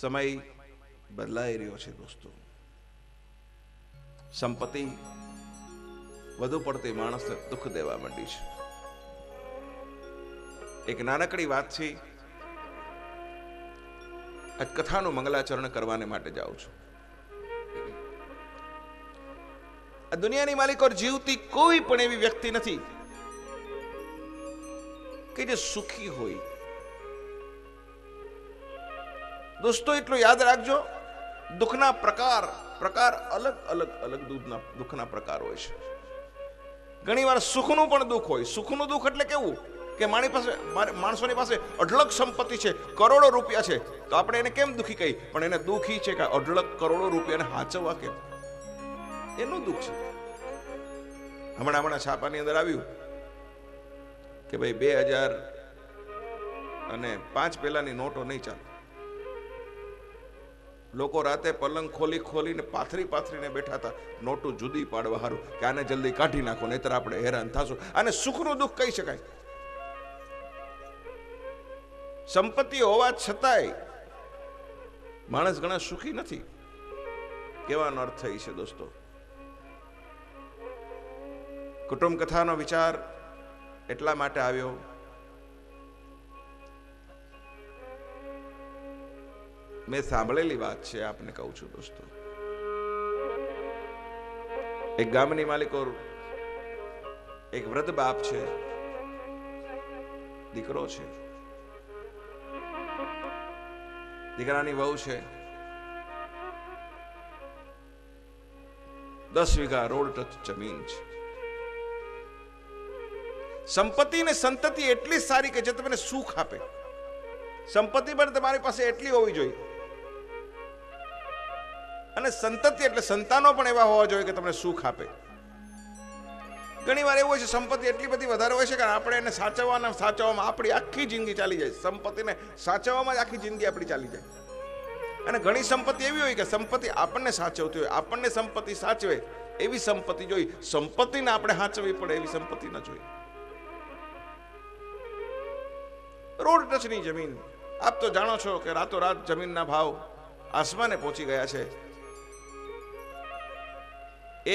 સમય બદલાઈ રહ્યો છે દોસ્તો. સંપત્તિ વધુ પડતી માણસને દુઃખ દેવા માંડી છે. એક નાનકડી વાત છે આ કથાનું મંગલાચરણ કરવાને માટે જાઉં છું. આ દુનિયાની માલિકોર જીવતી કોઈ પણ એવી વ્યક્તિ નથી કે જે સુખી હોય દોસ્તો, એટલું યાદ રાખજો, દુઃખના પ્રકાર પ્રકાર અલગ અલગ અલગ દૂધના, દુઃખના પ્રકાર હોય છે. ઘણીવાર સુખનું પણ દુઃખ હોય. સુખનું દુઃખ એટલે કેવું? કે મારી પાસે માણસોની પાસે અઢળક સંપત્તિ છે, કરોડો રૂપિયા છે. તો આપણે એને કેમ દુઃખી કહી પણ એને દુઃખી છે કે અઢળક કરોડો રૂપિયાને હાચવવા કેમ? એનું દુઃખ છે. હમણાં હમણાં છાપાની અંદર આવ્યું કે ભાઈ બે હજાર અને પાંચ પહેલાની નોટો નહીં ચાલે. લોકો રાતે પલંગ ખોલી ખોલીને પાથરી પાથરીને બેઠા હતા. નોટું જુદી પાડવા હારું કે આને જલ્દી કાઢી નાખો, નહીતર આપણે હેરાન થશું. અને સુખનું દુઃખ કહી શકાય. સંપત્તિ હોવા છતાંય માણસ ઘણા સુખી નથી. કેવાનો અર્થ થઈ છે દોસ્તો. કુટુંબ કથાનો વિચાર એટલા માટે આવ્યો મેં સાંભળેલી વાત છે, આપને કહું છું દોસ્તો. એક ગામની માલિકો એક વૃદ્ધ બાપ છે. દીકરો છે. દીકરાની વહુ છે. દસ વીઘા રોડ જમીન છે. સંપત્તિ ને સંતતિ એટલી સારી કે જે તમને સુખ આપે. સંપત્તિ પણ તમારી પાસે એટલી હોવી જોઈએ. અને સંતતિ એટલે સંતાનો પણ એવા હોવા જોઈએ કે તમને સુખ આપે. ઘણી વાર એવું હોય છે, સંપત્તિ એટલી બધી વધારે હોય છે કે આપણે એને સાચવવાના, સાચવવામાં આપણી આખી જિંદગી ચાલી જાય. સંપત્તિને સાચવવામાં જ આખી જિંદગી આપણી ચાલી જાય. અને ઘણી સંપત્તિ એવી હોય કે સંપત્તિ આપણને સાચવતી હોય, આપણને સંપત્તિ સાચવે, એવી સંપત્તિ જોઈ સંપત્તિને આપણે સાચવવી પડે, એવી સંપત્તિ ન જોઈ. રોડ ટચની જમીન. આપ તો જાણો છો કે રાતોરાત જમીનના ભાવ આસમાને પહોંચી ગયા છે.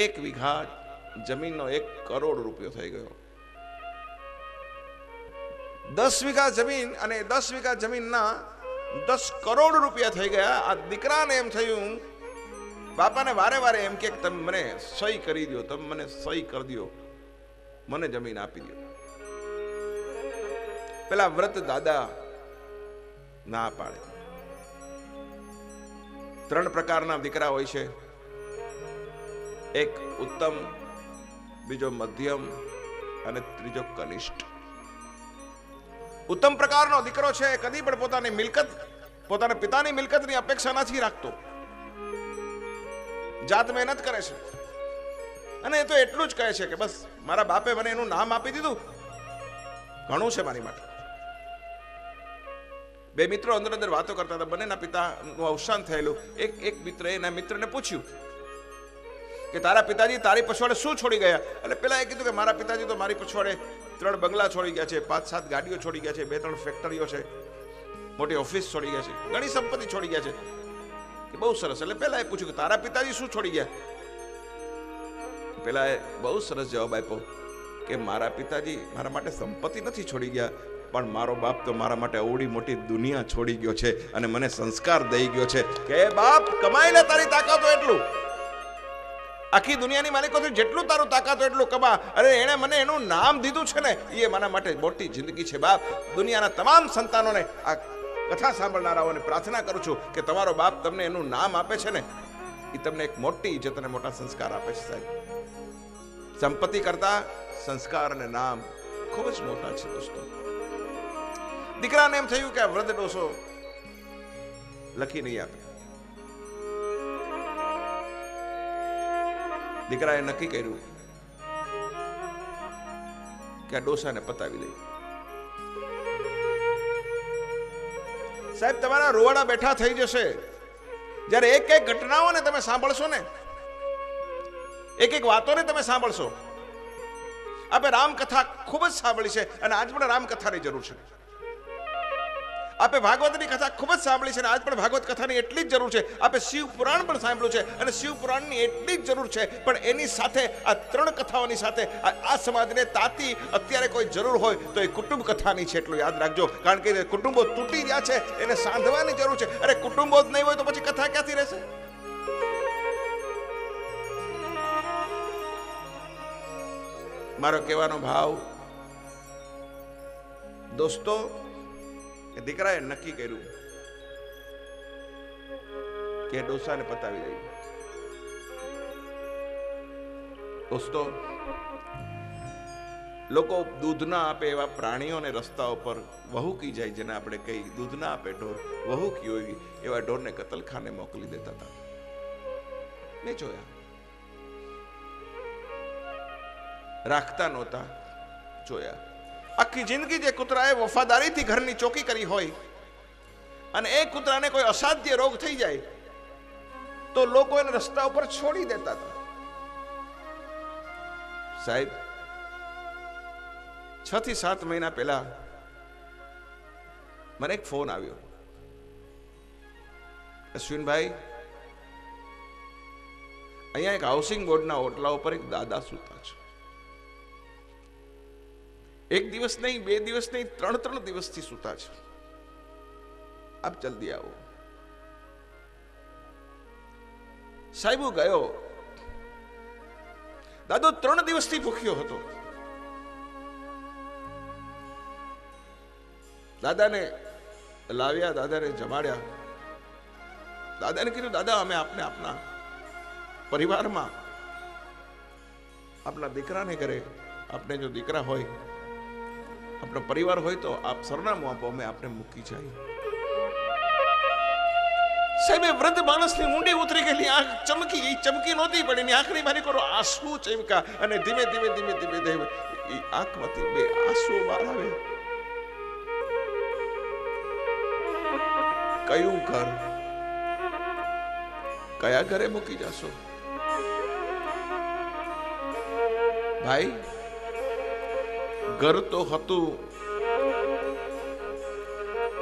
એક વીઘા જમીનનો એક કરોડ રૂપિયો થઈ ગયો. દસ વીઘા જમીન અને દસ વીઘા જમીનના દસ કરોડ રૂપિયા થઈ ગયા. આ દીકરાને એમ થયું, બાપાને વારે વારે એમ કે તમે મને સહી કરી દો તમે મને સહી કરી દો મને જમીન આપી દો પેલા વ્રત દાદા ના પાડે. ત્રણ પ્રકારના દીકરા હોય છે. એક ઉત્તમ, બીજો મધ્યમ અને ત્રીજો કનિષ્ઠ. ઉત્તમ પ્રકારનો દીકરો છે કદી પણ પોતાની મિલકત, પોતાના પિતાની મિલકતની અપેક્ષા નથી રાખતો. જાત મહેનત કરે છે. અને એ તો એટલું જ કહે છે કે બસ, મારા બાપે મને એનું નામ આપી દીધું. ઘણું છે મારી માટે. બે મિત્રો અંદર અંદર વાતો કરતા હતા. બંનેના પિતાનું અવસાન થયેલું. એક એક મિત્રએ એના મિત્રને પૂછ્યું કે તારા પિતાજી તારી પછવાડે શું છોડી ગયા? એટલે પેલા એ કીધું કે મારા પિતાજી તો મારી પછવાડે ત્રણ બંગલા છોડી ગયા છે, પાંચ સાત ગાડીઓ છોડી ગયા છે, બે ત્રણ ફેક્ટરીઓ છે, મોટી ઓફિસ છોડી ગયા છે, ઘણી સંપત્તિ છોડી ગયા છે. કે બહુ સરસ. એટલે પેલા એ પૂછ્યું કે તારા પિતાજી શું છોડી ગયા? પેલા એ બહુ સરસ જવાબ આપ્યો કે મારા પિતાજી મારા માટે સંપત્તિ નથી છોડી ગયા, પણ મારો બાપ તો મારા માટે અવડી મોટી દુનિયા છોડી ગયો છે અને મને સંસ્કાર દઈ ગયો છે. કે બાપ કમાઈ લે તારી તાકાત એટલું. આખી દુનિયાની માલિકોથી જેટલું તારું તાકાત હોય એટલું કમા. અરે એણે મને એનું નામ દીધું છે ને એ મારા માટે મોટી જિંદગી છે, બાપ. દુનિયાના તમામ સંતાનોને આ કથા સાંભળનારાઓને પ્રાર્થના કરું છું કે તમારો બાપ તમને એનું નામ આપે છે ને એ તમને એક મોટી ઇજ્જત અને મોટા સંસ્કાર આપે છે, સાહેબ. સંપત્તિ કરતા સંસ્કાર અને નામ ખૂબ જ મોટા છે, દોસ્તો. દીકરાને એમ થયું કે આ વૃદ્ધ ડોસો લખી નહીં આપે. દીકરાએ નક્કી કર્યું કે ડોસાને પતાવી દઈ સાહેબ, તમારા રોવાડા બેઠા થઈ જશે. જ્યારે એક એક ઘટનાઓને તમે સાંભળશો ને, એક એક વાતોને તમે સાંભળશો. આપણે રામકથા ખૂબ જ સાંભળી છે અને આજ પણ રામકથાની જરૂર છે. આપે ભાગવતની કથા ખૂબ જ સાંભળી છે અને આજ પણ ભાગવત કથાની એટલી જ જરૂર છે. આપે શિવ પુરાણ પણ સાંભળ્યું છે અને શિવ પુરાણની એટલી જ જરૂર છે. પણ એની સાથે આ ત્રણ કથાઓની સાથે આ સમાજને તાતી અત્યારે કોઈ જરૂર હોય તો એ કુટુંબ કથાની છે એટલું યાદ રાખજો. કારણ કે કુટુંબો તૂટી રહ્યા છે, એને સાંધવાની જરૂર છે. અરે કુટુંબો જ નહીં હોય તો પછી કથા ક્યાંથી રહેશે? મારો કહેવાનો ભાવ, દોસ્તો એ દીકરાએ નક્કી કર્યું કે ડોસાને પતાવી દઈ દોસ્તો, લોકો દૂધ ના આપે એવા પ્રાણીઓને રસ્તા ઉપર વહુકી જાય જેને આપણે કહી દૂધ ના આપે ઢોર, વહુકી હોય એવા ઢોરને કતલખાને મોકલી દેતા હતા. મેં જોયા. રાખતા નહોતા, જોયા. આખી જિંદગી જે કૂતરાએ વફાદારીથી ઘરની ચોકી કરી હોય અને એ કૂતરાને કોઈ અસાધ્ય રોગ થઈ જાય, તો લોકો એને રસ્તા ઉપર છોડી દેતા હતા. સાહેબ છ થી સાત મહિના પહેલા મને એક ફોન આવ્યો. અશ્વિનભાઈ, અહીંયા એક હાઉસિંગ બોર્ડના ઓટલા ઉપર એક દાદા સૂતા છે. એક દિવસ નહીં, બે દિવસ નહીં, ત્રણ ત્રણ દિવસથી સૂતા છે. આપ જલ્દી આવો. સાહેબ ગયો. દાદો ત્રણ દિવસથી ભૂખ્યો હતો. દાદાને લાવ્યા, દાદાને જમાડ્યા. દાદાને કીધું, દાદા, અમે આપને આપના પરિવારમાં આપના દીકરાને ઘરે, આપને જો દીકરા હોય આપણો પરિવાર હોય તો આપ સરનામું આપો, અમે આપને મૂકી જાય. સાહેબ, એ વૃદ્ધ માણસની ઊંડી ઉતરી ગયેલી, આંખ ચમકી એ ચમકી નહોતી, પણ એની આંખની મારી કરો આંસુ ચમકા અને ધીમે ધીમે ધીમે ધીમે ધીમે એ આંખમાંથી બે આંસુ બહાર આવે. કયું ઘર? કયા ઘરે મૂકી જશો? ભાઈ? ઘર તો હતું.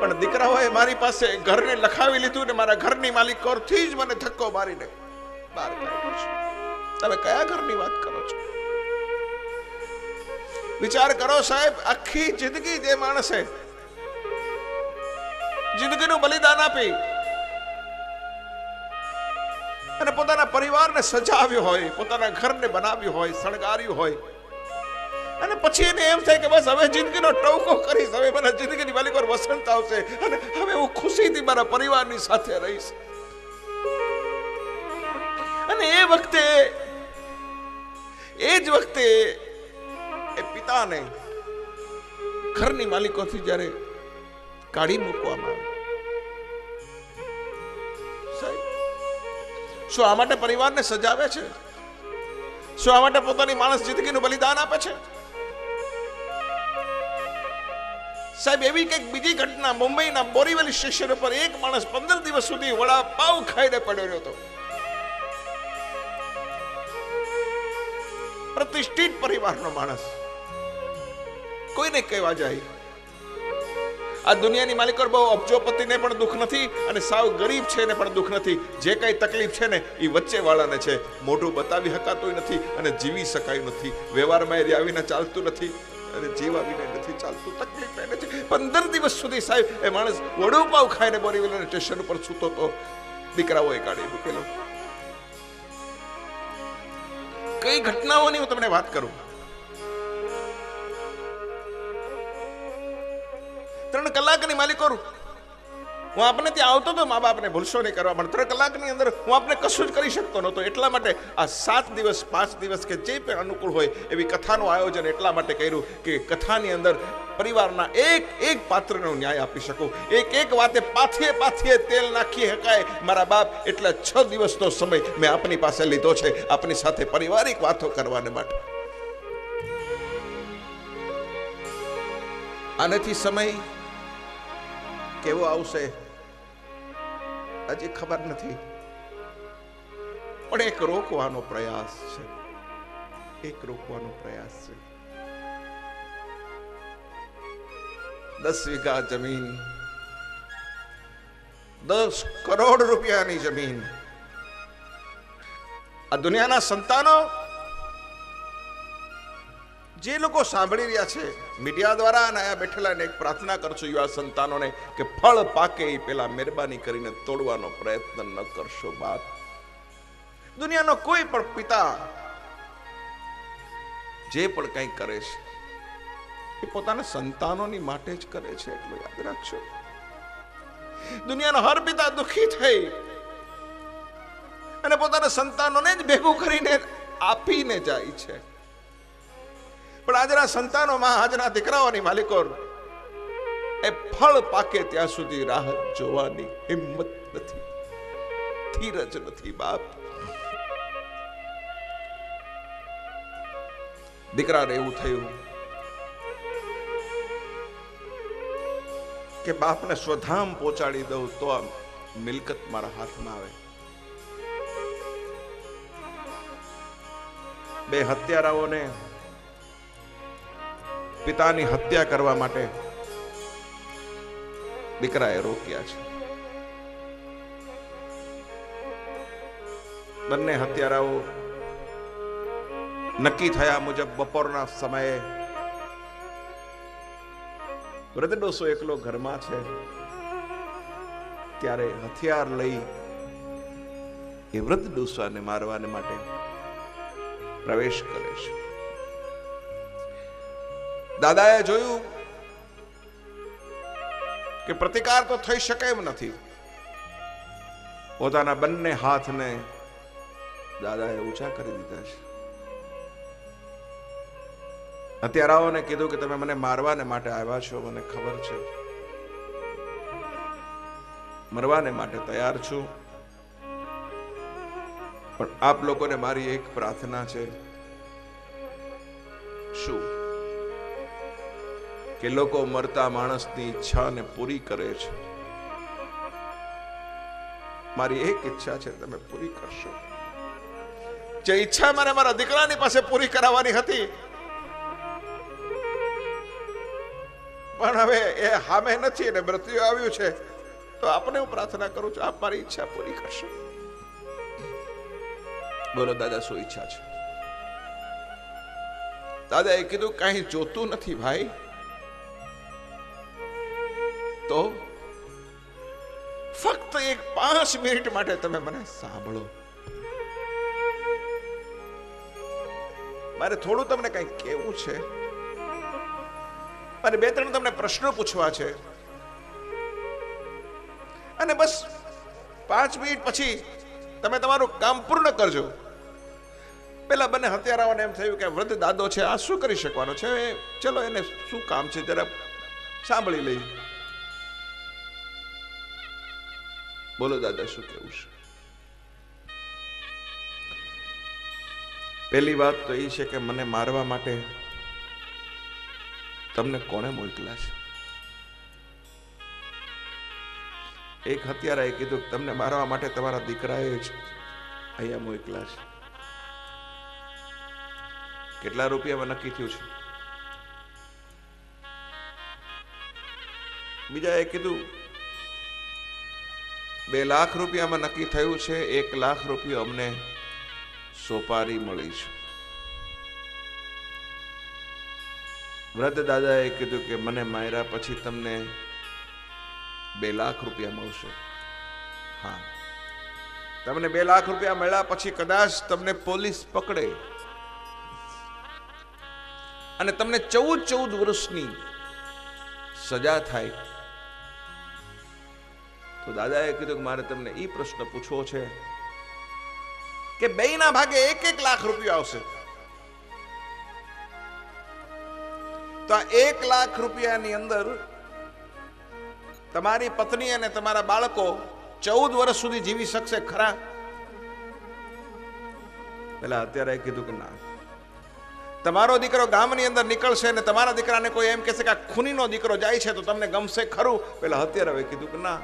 પણ દીકરાઓએ મારી પાસે ઘરને લખાવી લીધું ને મારા ઘરની માલિકોરથી જ મને ધક્કો મારીને બહાર કાઢ્યો છે તમે કયા ઘરની વાત કરો છો? વિચાર કરો સાહેબ, આખી જિંદગી જે માણસે જિંદગીનું બલિદાન આપી અને પોતાના પરિવારને સજાવ્યો હોય, પોતાના ઘરને બનાવ્યું હોય, શણગાર્યું હોય અને પછી એને એમ થાય કે બસ હવે જિંદગીનો ટવકો કરીશ, હવે મારા જિંદગીની વાલી પર વસંત આવશે અને હવે હું ખુશીથી મારા પરિવારની સાથે રહીશ. અને એ વખતે, એ જ વખતે એ પિતાને ઘરની માલિકોથી જ્યારે કાઢી મૂકવામાં આવે. શું આ માટે પરિવારને સજાવે છે? શું આ માટે પોતાની માણસ જિંદગીનું બલિદાન આપે છે? સાહેબ, એવી કંઈક બીજી ઘટના મુંબઈના બોરીવલી સ્ટેશન ઉપર એક માણસ પંદર દિવસ સુધી વડા પાવ ખાઈને પડ્યો રહ્યો હતો. પ્રતિષ્ઠિત પરિવારનો માણસ. કોઈને કહેવા જાય? આ દુનિયાની માલિકો બહુ અબજોપતિને પણ દુઃખ નથી અને સાવ ગરીબ છે એને પણ દુઃખ નથી. જે કઈ તકલીફ છે ને એ વચ્ચે વાળાને છે. મોઢું બતાવી શકાતું નથી અને જીવી શકાયું નથી. વ્યવહારમાં એ આવીને ચાલતું નથી. અને જીવ આવીને નથી ચાલતું, તકલીફ એને પંદર દિવસ સુધી સાહેબ એ માણસ વડોપાવ ખાઈને બોરીવલી સ્ટેશન ઉપર સૂતો હતો. દીકરાઓએ કાઢી મૂકેલો. કઈ ઘટનાઓની હું તમને વાત કરું? ત્રણ કલાકની માલિકો હું આપને ત્યાં આવતો હતો મા બાપને ભૂલશો નહીં કરવા. પણ ત્રણ કલાકની અંદર હું આપને કશું જ કરી શકતો નહોતો. એટલા માટે આ સાત દિવસ, પાંચ દિવસ કે જે પણ અનુકૂળ હોય એવી કથાનું આયોજન એટલા માટે કર્યું કે કથાની અંદર પરિવારના એક એક પાત્રનો ન્યાય આપી શકું. એક એક વાતે પાથીએ પાથીએ તેલ નાખી શકાય મારા બાપ એટલે છ દિવસનો સમય મેં આપની પાસે લીધો છે. આપની સાથે પારિવારિક વાતો કરવાને માટે. આનાથી સમય કેવો આવશે? હજી ખબર નથી. પણ એક રોકવાનો પ્રયાસ છે. એક રોકવાનો પ્રયાસ છે. દસ વીઘા જમીન, દસ કરોડ રૂપિયાની જમીન. આ દુનિયાના સંતાનો જે લોકો સાંભળી રહ્યા છે, મીડિયા દ્વારા અને અહીંયા બેઠેલાને એક પ્રાર્થના કરશો યુવા સંતાનોને, કે ફળ પાકે એ પેલા મહેરબાની કરીને તોડવાનો પ્રયત્ન ન કરશો બાપ. દુનિયાનો કોઈ પણ પિતા જે પણ કંઈ કરે છે, એ પોતાના સંતાનોની માટે જ કરે છે, એટલું યાદ રાખજો. દુનિયાનો હર પિતા દુઃખી થઈ અને પોતાના સંતાનોને જ ભેગું કરીને આપીને જાય છે. પણ આજના સંતાનોમાં આજના દીકરાઓની માલિકો એ ફળ પાકે ત્યાં સુધી રાહ જોવાની હિંમત નથી. ધીરજ નથી, બાપ. દીકરાને એવું થયું કે બાપને સ્વધામ પહોંચાડી દઉં તો આ મિલકત મારા હાથમાં આવે. બે હત્યારાઓને પિતાની હત્યા કરવા માટે દીકરાએ રોક્યા છે. બંને હત્યારાઓ નક્કી થયા મુજબ બપોરના સમયે વૃદ્ધ ડોસો એકલો ઘરમાં છે. ત્યારે હથિયાર લઈ એ વૃદ્ધ ડોસાને મારવાને માટે પ્રવેશ કરે છે. દાદાએ જોયું કે પ્રતિકાર તો થઈ શકે એમ નથી. પોતાના બંને હાથને દાદાએ ઊંચા કરી દીધા છે. હત્યારાઓને કીધું કે તમે મને મારવાને માટે આવ્યા છો, મને ખબર છે. મરવાને માટે તૈયાર છું. પણ આપ લોકોને મારી એક પ્રાર્થના છે. શું? કે લોકો મરતા માણસની ઈચ્છાને પૂરી કરે છે. મારી એક ઈચ્છા છે, તમે પૂરી કરશો. જે ઈચ્છા મને મારા દીકરાની પાસે પૂરી કરાવવાની હતી, પણ હવે એ હામે નથી અને મૃત્યુ આવ્યું છે, તો આપને હું પ્રાર્થના કરું છું, આપ મારી ઈચ્છા પૂરી કરશો. બોલો, દાદા, શું ઈચ્છા છે? દાદા એ કીધું, કાંઈ જોતું નથી ભાઈ. તો ફક્ત એક પાંચ મિનિટ માટે તમે મને સાંભળો. મારે થોડું તમને કઈ કેવું છે. મારે બે ત્રણ તમને પ્રશ્નો પૂછવા છે. અને બસ પાંચ મિનિટ પછી તમે તમારું કામ પૂર્ણ કરજો. પેલા બંને હત્યારાઓને એમ થયું કે વૃદ્ધ દાદો છે, આ શું કરી શકવાનો છે? ચલો એને શું કામ છે, જરા સાંભળી લઈ બોલો દાદા, શું કેવું છે? પહેલી વાત તો એ છે કે મને મારવા માટે તમને કોણે મોકલા છે? એક હત્યારાએ કીધું તમને મારવા માટે તમારા દીકરાએ જ અહીંયા મોકલા છે. કેટલા રૂપિયામાં નક્કી થયું છે? બીજાએ કીધું બે લાખ રૂપિયામાં નક્કી થયું છે, એક લાખ રૂપિયા અમને સોપારી મળી છે. વૃદ્ધ દાદાએ કીધું કે મને માર્યા પછી તમને બે લાખ રૂપિયા મળશે. હા. તમને બે લાખ રૂપિયા મળ્યા પછી કદાચ તમને પોલીસ પકડે. અને તમને ચૌદ ચૌદ વર્ષની સજા થાય. તો દાદાએ કીધું કે મારે તમને એ પ્રશ્ન પૂછવો છે કે બેયના ભાગે એક એક લાખ રૂપિયા આવશે. તો આ એક લાખ રૂપિયાની અંદર તમારી પત્ની અને તમારા બાળકો ચૌદ વર્ષ સુધી જીવી શકશે ખરા? પેલા અત્યારે કીધું કે ના. તમારો દીકરો ગામની અંદર નીકળશે અને તમારા દીકરાને કોઈ એમ કહેશે કે આ ખૂનીનો દીકરો જાય છે તો તમને ગમશે ખરું? પેલા અત્યારે કીધું કે ના.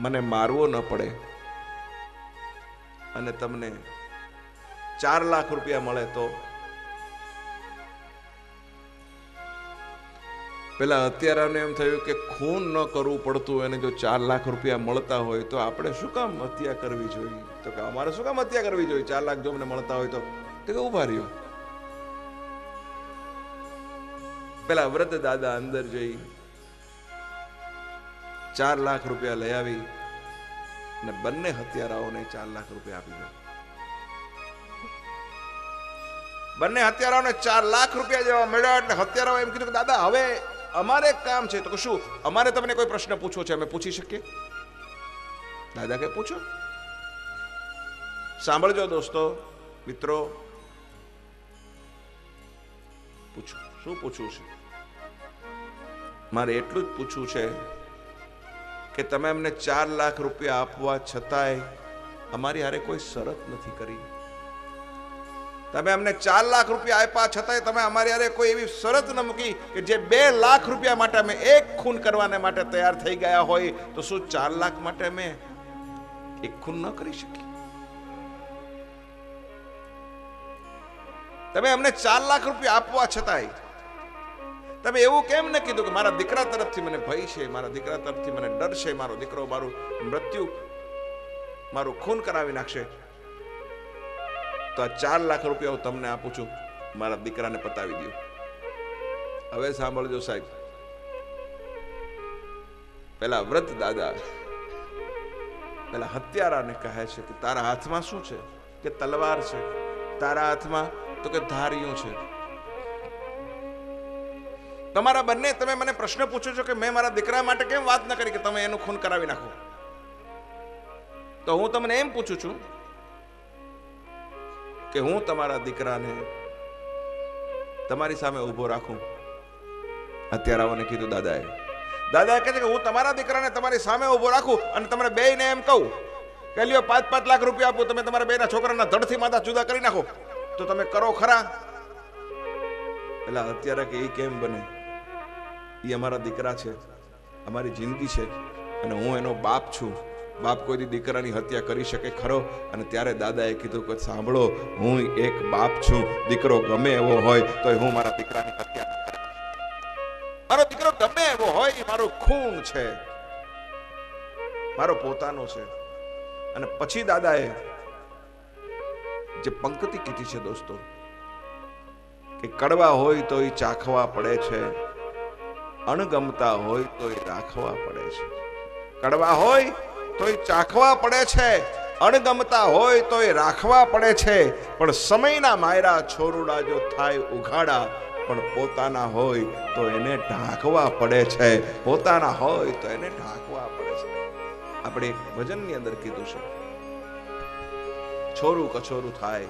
મને મારવો ન પડે અને તમને ચાર લાખ રૂપિયા મળે તો? પેલા અત્યારે એમ થયું કે ખૂન ન કરવું પડતું, એને જો ચાર લાખ રૂપિયા મળતા હોય તો આપણે શું કામ હત્યા કરવી જોઈએ? તો કે અમારે શું કામ હત્યા કરવી જોઈએ? ચાર લાખ જો મને મળતા હોય તો? કે ઊભા રહ્યો. પેલા વ્રત દાદા અંદર જઈ ચાર લાખ રૂપિયા લઈ આવી અને બંને હત્યારાઓને ચાર લાખ રૂપિયા આપી દે. બંને હત્યારાઓને ચાર લાખ રૂપિયા જેવા મળ્યા એટલે હત્યારાઓ એમ કીધું કે, દાદા, હવે અમારે કામ છે. તો શું? અમારે તમને કોઈ પ્રશ્ન પૂછવો છે? અમે પૂછી શકીએ? દાદા કે, પૂછો. સાંભળજો દોસ્તો, મિત્રો. પૂછો. શું પૂછવું છે? મારે એટલું જ પૂછવું છે કે તમે અમને ચાર લાખ રૂપિયા આપવા છતાંય અમારી હારે કોઈ શરત નથી કરી. તમે અમને ચાર લાખ રૂપિયા આપ્યા છતાંય તમે અમારી હારે કોઈ એવી શરત ન મૂકી કે જે બે લાખ રૂપિયા માટે અમે એક ખૂન કરવાને માટે તૈયાર થઈ ગયા હોય, તો શું ચાર લાખ માટે અમે એક ખૂન ન કરી શકીએ? તમે અમને ચાર લાખ રૂપિયા આપવા છતાંય તમે એવું કેમ ન કીધું કે મારા દીકરા તરફથી મને ભય છે, મારા દીકરા તરફથી મને ડર છે, મારો દીકરો મારું મૃત્યુ મારું ખૂન કરાવી નાખશે? તો આ ચાર લાખ રૂપિયા હું તમને આપું છું, મારા દીકરાને પતાવી દઉં હવે સાંભળજો સાહેબ. પેલા વ્રત દાદા, પેલા હત્યારાને કહે છે કે તારા હાથમાં શું છે? કે તલવાર છે? તારા હાથમાં તો કે ધારિયું છે? તમારા બંને તમે મને પ્રશ્ન પૂછો છો કે મેં મારા દીકરા માટે કેમ વાત ન કરી કે તમે એનું ખૂન કરાવી નાખો? તો હું તમને એમ પૂછું છું કે હું તમારા દીકરાને તમારી સામે ઊભો રાખું? અત્યારે આવોને કીધું દાદાએ. દાદાએ કહે છે કે હું તમારા દીકરાને તમારી સામે ઊભો રાખું અને તમને બેયને એમ કહું કે લ્યો પાંચ પાંચ લાખ રૂપિયા આપું, તમે તમારા બેના છોકરાના ધડથી માથા જુદા કરી નાખો. તો તમે કરો ખરા? એટલે અત્યારે કે એ કેમ બને? એ અમારા દીકરા છે. અમારી જિંદગી છે. અને હું એનો બાપ છું. બાપ કોઈ દીકરાની હત્યા કરી શકે ખરો? અને ત્યારે દાદાએ કીધું કે સાંભળો, હું એક બાપ છું. દીકરો ગમે એવો હોય તો હું મારા દીકરાની હત્યા મારો દીકરો ગમે એવો હોય, એ મારું ખૂન છે. મારો પોતાનો છે. અને પછી દાદાએ જે પંક્તિ કીધી છે દોસ્તો, કે કડવા હોય તો એ ચાખવા પડે છે. અણગમતા હોય તો એ રાખવા પડે છે. કડવા હોય તો એ ચાખવા પડે છે. અણગમતા હોય તો એ રાખવા પડે છે. પણ સમયના માયરા છોરુડા જો થાય ઉઘાડા, પણ પોતાના હોય તો એને ઢાંકવા પડે છે. પોતાના હોય તો એને ઢાંકવા પડે છે. આપણે એક ભજનની અંદર કીધું છે. છોરું કછોરું થાય,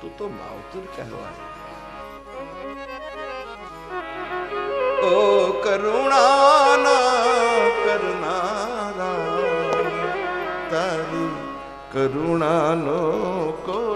તું તો માવતર કહેવાય. ઓ કરુણાના કરનારા તારી કરુણાનો કોઈ પાર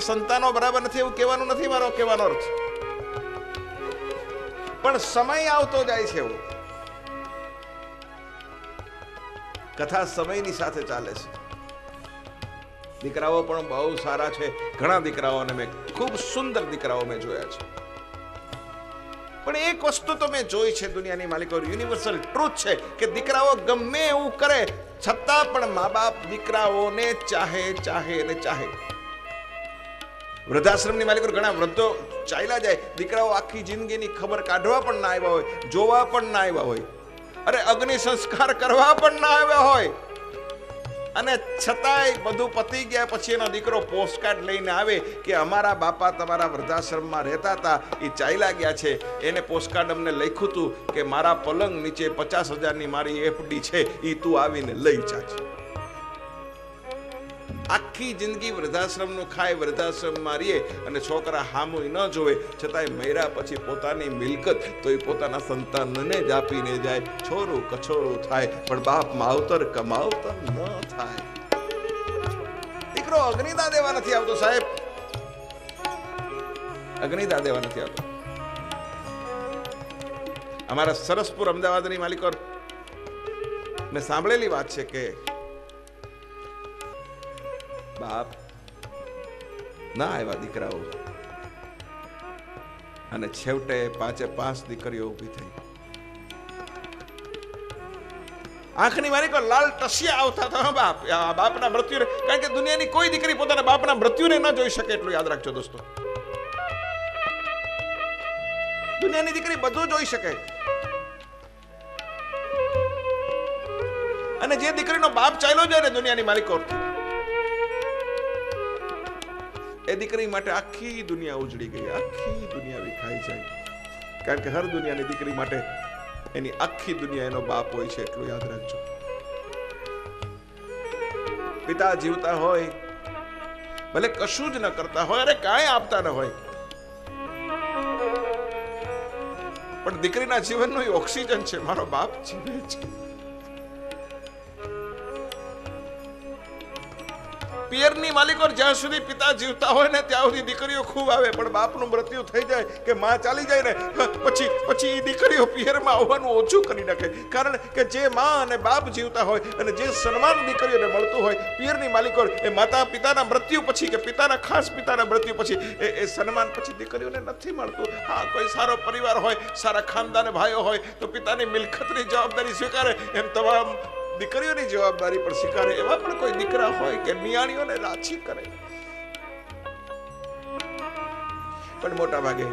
બરાબર સંતાનો બરાબર નથી એવું કહેવાનું નથી મારો કહેવાનો અર્થ. પણ સમય આવતો જાય છે એવું. કથા સમયની સાથે ચાલે છે. દીકરાઓ પણ બહુ સારા છે. ઘણા દીકરાઓને મેં ખૂબ સુંદર દીકરાઓ મેં જોયા છે. પણ એક વસ્તુ તો મેં જોઈ છે દુનિયાની માલિકો યુનિવર્સલ ટ્રુથ છે કે દીકરાઓ ગમે એવું કરે, છતાં પણ મા બાપ દીકરાઓને ચાહે ચાહે ને ચાહે. વૃદ્ધાશ્રમની માલિકો ઘણા વૃદ્ધો ચાલ્યા જાય. દીકરાઓ આખી જિંદગીની ખબર કાઢવા પણ ના આવ્યા હોય, જોવા પણ ના આવ્યા હોય. અરે અગ્નિ સંસ્કાર કરવા પણ ના આવ્યા હોય. અને છતાંય બધું પતી ગયા પછી એનો દીકરો પોસ્ટકાર્ડ લઈને આવે કે અમારા બાપા તમારા વૃદ્ધાશ્રમમાં રહેતા હતા, એ ચાલ્યા ગયા છે. એને પોસ્ટકાર્ડ અમને લખ્યું હતું કે મારા પલંગ નીચે પચાસ હજારની મારી એફડી છે એ તું આવીને લઈ જાજે. આખી જિંદગી વૃદ્ધાશ્રમનું ખાય, વૃદ્ધાશ્રમમાં રહીએ અને છોકરા હામું ન જોવે, છતાંય મૈરા પછી પોતાની મિલકત તો એ પોતાના સંતાનને જ આપીને જાય. છોરું કછોરું થાય, પણ બાપ માવતર કમાવતર ન થાય. દીકરો, અગ્નિદા દેવા નથી આવતો, સાહેબ. અગ્નિદા દેવા નથી આવતો. અમારા સરસપુર અમદાવાદની માલિકો, મેં સાંભળેલી વાત છે કે બાપ, ના આવ્યા દીકરાઓ. અને છેવટે પાંચે પાંચ દીકરીઓ ઊભી થઈ. આંખની મારી કોઈ લાલ ટસિયા આવતા હતા બાપ બાપના મૃત્યુને, કારણ કે દુનિયાની કોઈ દીકરી પોતાના બાપના મૃત્યુને ન જોઈ શકે એટલું યાદ રાખજો દોસ્તો. દુનિયાની દીકરી બધું જોઈ શકે. અને જે દીકરીનો બાપ ચાલ્યો જાય ને દુનિયાની માલિકોથી એ દીકરી માટે આખી દુનિયા ઉજળી ગઈ, આખી દુનિયા વિખાઈ જાય. કારણ કે હર દુનિયાની દીકરી માટે એની આખી દુનિયા એનો બાપ હોય છે, એટલું યાદ રાખજો. પિતા જીવતા હોય, ભલે કશું જ ન કરતા હોય, અરે કાંઈ આપતા ન હોય. પણ દીકરીના જીવનનો ઓક્સિજન છે, મારો બાપ જીવે છે. પિયરની માલિકો જ્યાં સુધી પિતા જીવતા હોય ને ત્યાં સુધી દીકરીઓ ખૂબ આવે. પણ બાપનું મૃત્યુ થઈ જાય કે માં ચાલી જાય ને પછી પછી એ દીકરીઓ પિયરમાં આવવાનું ઓછું કરી નાખે. કારણ કે જે માં અને બાપ જીવતા હોય અને જે સન્માન દીકરીઓને મળતું હોય, પિયરની માલિકો એ માતા પિતાના મૃત્યુ પછી કે પિતાના ખાસ પિતાના મૃત્યુ પછી એ એ સન્માન પછી દીકરીઓને નથી મળતું. હા, કોઈ સારો પરિવાર હોય, સારા ખાનદાન ભાઈઓ હોય, તો પિતાની મિલકતની જવાબદારી સ્વીકારે. એમ તમામ દીકરીઓની જવાબદારી પણ સ્વીકારે, એવા પણ કોઈ દીકરા હોય કે મિયાણીઓને રાછી કરે. પણ મોટા ભાગે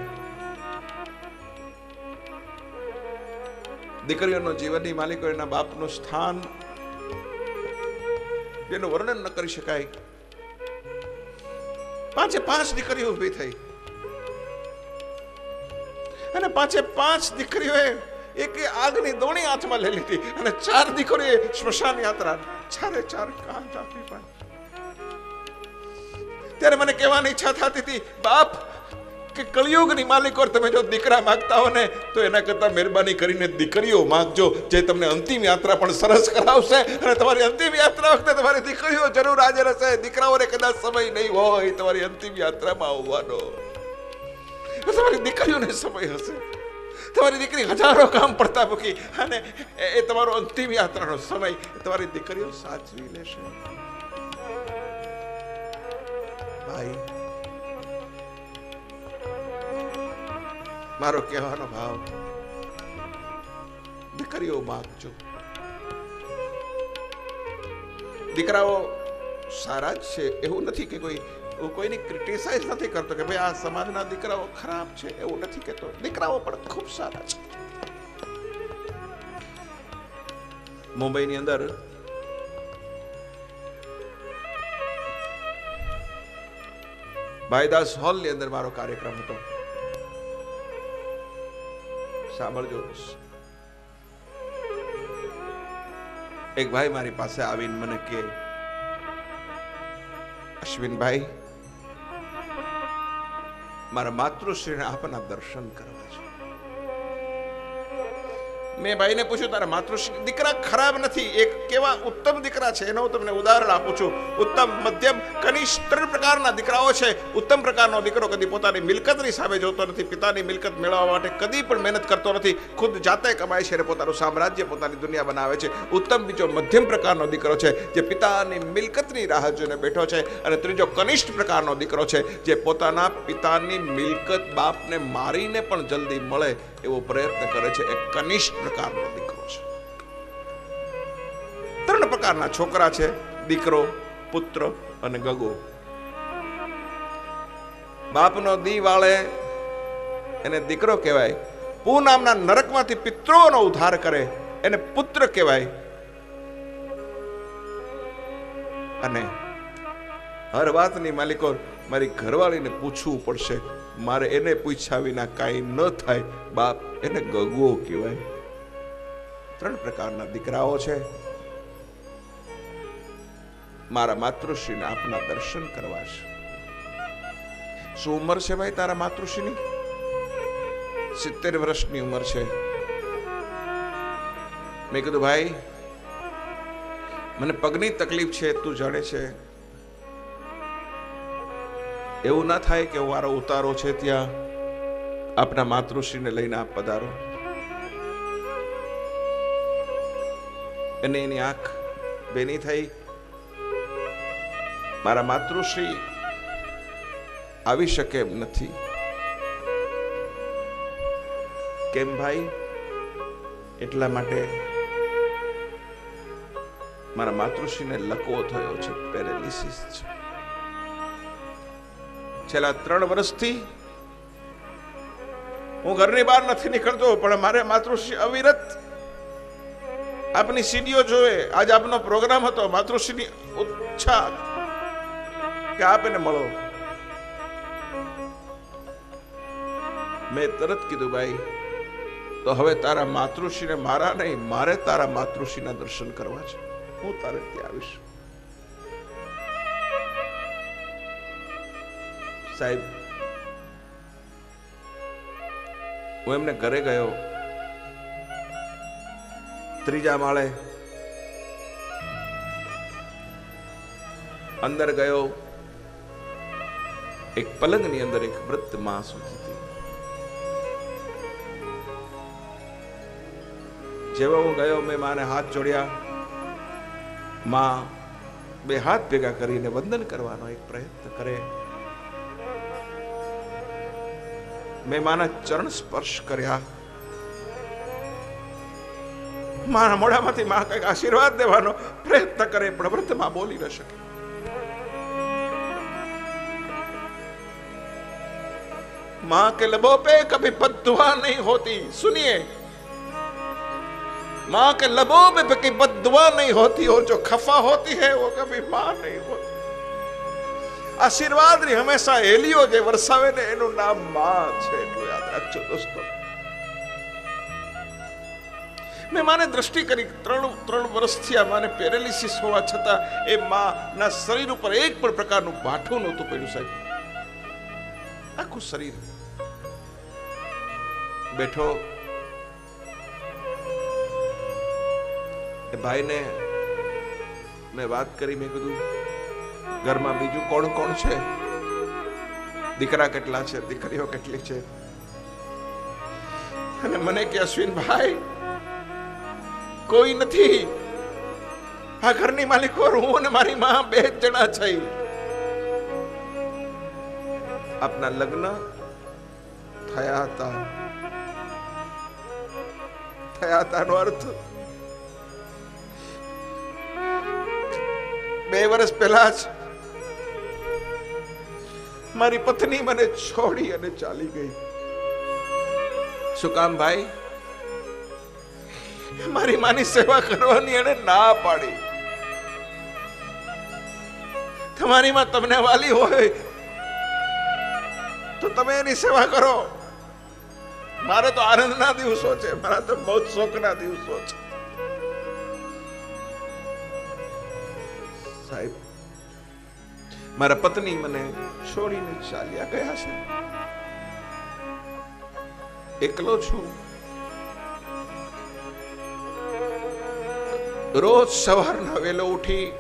દીકરીઓનો જીવનની માલિકો એના બાપનું સ્થાન જેનું વર્ણન ન કરી શકાય. પાંચે પાંચ દીકરીઓ ઊભી થઈ. અને પાંચે પાંચ દીકરીઓએ એક આગની દોણી હાથમાં લઈ લીધી અને ચાર દીકરીએ સ્મશાન યાત્રા ચારે ચાર કાંત આપી પણ. ત્યારે મને કહેવાની ઈચ્છા થતી હતી, બાપ, કે કળિયુગની માલિકો તમે જો દીકરા માગતા હો ને, તો એના કરતા મહેરબાની કરીને દીકરીઓ માગજો, જે તમને અંતિમ યાત્રા પણ સરસ કરાવશે અને તમારી અંતિમ યાત્રા વખતે તમારી દીકરીઓ જરૂર હાજર હશે. દીકરાઓને કદાચ સમય નહીં હોય, તમારી અંતિમ યાત્રામાં આવવાનો. તમારી દીકરીઓને સમય હશે. તમારી દીકરી હજારો કામ પડતા મૂકી અને એ- તમારો અંતિમ યાત્રાનો સમય તમારી દીકરીઓ સાચવી લેશે. ભાઈ, મારો કહેવાનો ભાવ, દીકરીઓ માગજો. દીકરાઓ સારા જ છે, એવું નથી કે કોઈ હું કોઈની ક્રિટિસાઇઝ નથી કરતો કે ભાઈ આ સમાજના દીકરાઓ ખરાબ છે એવું નથી કહેતો. દીકરાઓ પણ ખૂબ સારા છે. મુંબઈની અંદર ભાઈદાસ હોલની અંદર મારો કાર્યક્રમ હતો. સાંભળજો. એક ભાઈ મારી પાસે આવીને મને કે અશ્વિનભાઈ મારા માતૃશ્રીને આપના દર્શન કરવા મેં ભાઈને પૂછ્યું, તારા માતૃશ્રી દીકરા ખરાબ નથી, એક કેવા ઉત્તમ દીકરા છે? એનો હું તમને ઉદાહરણ આપું છું. ઉત્તમ, મધ્યમ, કનિષ્ઠ, ત્રણ પ્રકારના દીકરાઓ છે. ઉત્તમ પ્રકારનો દીકરો કદી પોતાની મિલકતની સામે જોતો નથી, પિતાની મિલકત મેળવવા માટે કદી પણ મહેનત કરતો નથી. ખુદ જાતે કમાય છે અને પોતાનું સામ્રાજ્ય પોતાની દુનિયા બનાવે છે. ઉત્તમ, બીજો મધ્યમ પ્રકારનો દીકરો છે, જે પિતાની મિલકતની રાહ જોઈને બેઠો છે અને ત્રીજો કનિષ્ઠ પ્રકારનો દીકરો છે, જે પોતાના પિતાની મિલકત બાપને મારીને પણ જલ્દી મળે. એવો પ્રયત્ન કરે છે એ કનિષ્ઠ પ્રકારનો દીકરો છે. ત્રણ પ્રકારના છોકરા છે, દીકરો, પુત્ર અને ગગો. બાપનો દી વાળે એને દીકરો કહેવાય. પૂ નામના નરકમાંથી પિત્રોનો ઉદ્ધાર કરે, એને પુત્ર કહેવાય. અને હર વાતની માલિકો મારી ઘરવાળીને પૂછવું પડશે મારે એને પૂછ્યા વિના કાંઈ ન થાય. બાપ એને ગગુઓ કહેવાય. ત્રણ પ્રકારના દીકરાઓ છે. મારા માતૃશ્રીને આપના દર્શન કરવા છે. શું ઉંમર છે ભાઈ તારા માતૃશ્રીની? સિત્તેર વર્ષની ઉંમર છે. મેં કીધું, ભાઈ, મને પગની તકલીફ છે, તું જાણે છે. એવું ના થાય કે વારો ઉતારો છે ત્યાં. આપના માતૃશ્રીને લઈને આપ પધારો. અને એની આંખ બેની થઈ. મારા માતૃશ્રી આવી શકે એમ નથી. કેમ ભાઈ? એટલા માટે મારા માતૃશ્રીને લકવો થયો છે, પેરેલિસિસ છે. છેલ્લા ત્રણ વર્ષથી હું ઘરની બહાર નથી નીકળતો, પણ મારે માતૃશ્રી અવિરત આપની સીડીઓ જોવે. આજ આપનો પ્રોગ્રામ હતો. માતૃશ્રીની ઉચ્છા કે આપ એને મળો. મેં તરત કીધું, ભાઈ, તો હવે તારા માતૃશ્રીને મારા નહીં, મારે તારા માતૃશ્રીના દર્શન કરવા છે. હું તારે ત્યાં આવીશ. સાહેબ, હું એમને ઘરે ગયો. ત્રીજા માળે અંદર ગયો. એક પલંગની અંદર એક વૃદ્ધમાં હતી. જેવો હું ગયો, મેં માને હાથ જોડ્યા. માં બે હાથ ભેગા કરીને વંદન કરવાનો એક પ્રયત્ન કરે. મેં માના ચરણ સ્પર્શ કર્યા મારા મોઢામાંથી માં કંઈક આશીર્વાદ દેવાનો પ્રયત્ન કરે પણ વ્રતમાં બોલી ન શકે मां के लबों पे कभी बददुआ नहीं होती सुनिए मां के लबों पे कभी बददुआ नहीं होती और जो खफा होती है वो कभी मां नहीं होती આશીર્વાદની હંમેશા એલિયો જે વરસાવે ને એનું નામમાં છે. એટલું યાદ રાખજો દોસ્તો. મેં માને દ્રષ્ટિ કરી ત્રણ ત્રણ વર્ષથી આ માને પેરેલિસિસ હોવા છતાં એ માના શરીર ઉપર એક પણ પ્રકારનું ભાઠું નહોતું પડ્યું સાહેબ. આખું શરીર. બેઠો. એ ભાઈને મેં વાત કરી, મેં કીધું ઘરમાં બીજું કોણ કોણ છે? દીકરા કેટલા છે? દીકરીઓ કેટલી છે? અને મને કે, અશ્વિનભાઈ, કોઈ નથી. આ ઘરની માલિકો હું અને મારી માં બે જણા છે. આપના લગ્ન થયા હતા. થયા હતા અર્થ. બે વર્ષ પહેલા જ મારી પત્ની મને છોડી અને ચાલી ગઈ. શું ભાઈ? મારી માની સેવા કરવાની એને ના પાડી. તમારી માં તમને વાલી હોય તો તમે એની સેવા કરો. મારે તો આનંદના દિવસો છે, મારા તો બહુ શોખના દિવસો છે. સાહેબ મારા પત્ની મને છોડીને ચાલ્યા ગયા છે. એકલો છું. રોજ સવારના વેલો ઉઠી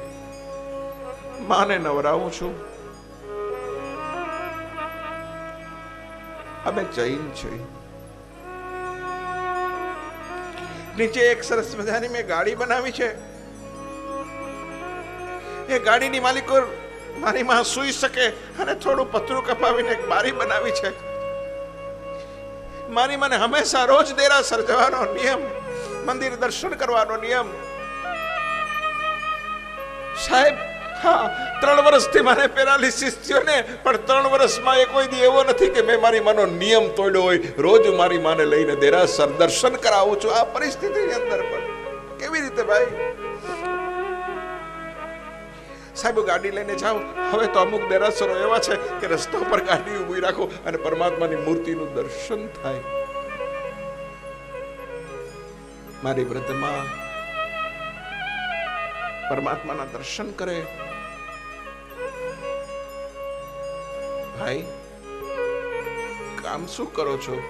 માને નવરાવું છું. અમે જૈન છીએ. નીચે એક સરસ મજાની મેં ગાડી બનાવી છે. એ ગાડીની માલિકો મારી માં સૂઈ શકે અને થોડું પતરું કપાવીને એક બારી બનાવી છે. મારી મને હંમેશા રોજ દેરાસર જવાનો નિયમ, મંદિર દર્શન કરવાનો નિયમ. સાહેબ, હા, ત્રણ વર્ષથી મને પેરાલિસિસ થયો ને, પણ ત્રણ વર્ષમાં એ કોઈ દી એવો નથી કે મેં મારી માનો નિયમ તોડ્યો હોય, રોજ મારી માને લઈને દેરાસર દર્શન કરાવું છું. આ પરિસ્થિતિની અંદર પણ. કેવી રીતે ભાઈ? સાહેબ, ગાડી લઈને જાઓ. હવે તો અમુક દેરાસરો એવા છે કે રસ્તા પર ગાડી ઊભી રાખો અને પરમાત્માની મૂર્તિનું દર્શન થાય. મારી વ્રતમાં પરમાત્માના દર્શન કરે. ભાઈ, કામ શું કરો છો?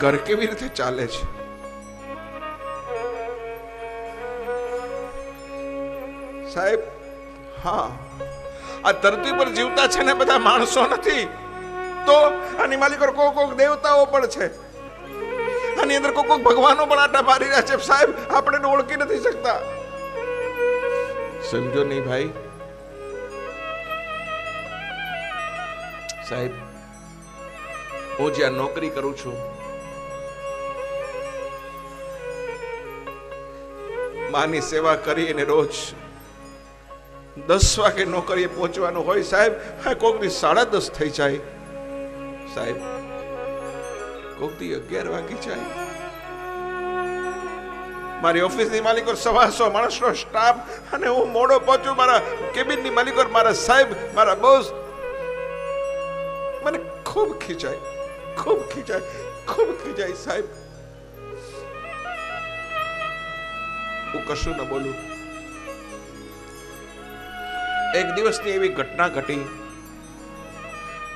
ઘર કેવી રીતે ચાલે છે? સાહેબ, હા. આ ધરતી પર જીવતા છે ને બધા માણસો નથી. તો આની માલિકો કોક કોક દેવતાઓ પણ છે. આની અંદર કોક કોક ભગવાનો પણ આટા મારી રહ્યા છે. સાહેબ, આપણે ઓળખી નથી શકતા. સમજો નહીં ભાઈ. સાહેબ, હું જ્યાં નોકરી કરું છું, માની સેવા કરી અને રોજ દસ વાગે નોકરીએ પહોંચવાનું હોય સાહેબ, હા, કોકની સાડા દસ થઈ જાય. સાહેબ કોકની અગિયાર વાગી જાય. મારી ઓફિસની માલિકો સવાસો માણસનો સ્ટાફ અને હું મોડો પહોંચું, મારા કેબિનની માલિકો મારા સાહેબ, મારા બોસ મને ખૂબ ખીચાય ખૂબ ખીચાય ખૂબ ખીચાય સાહેબ. હું કશું ન બોલું. એક દિવસની એવી ઘટના ઘટી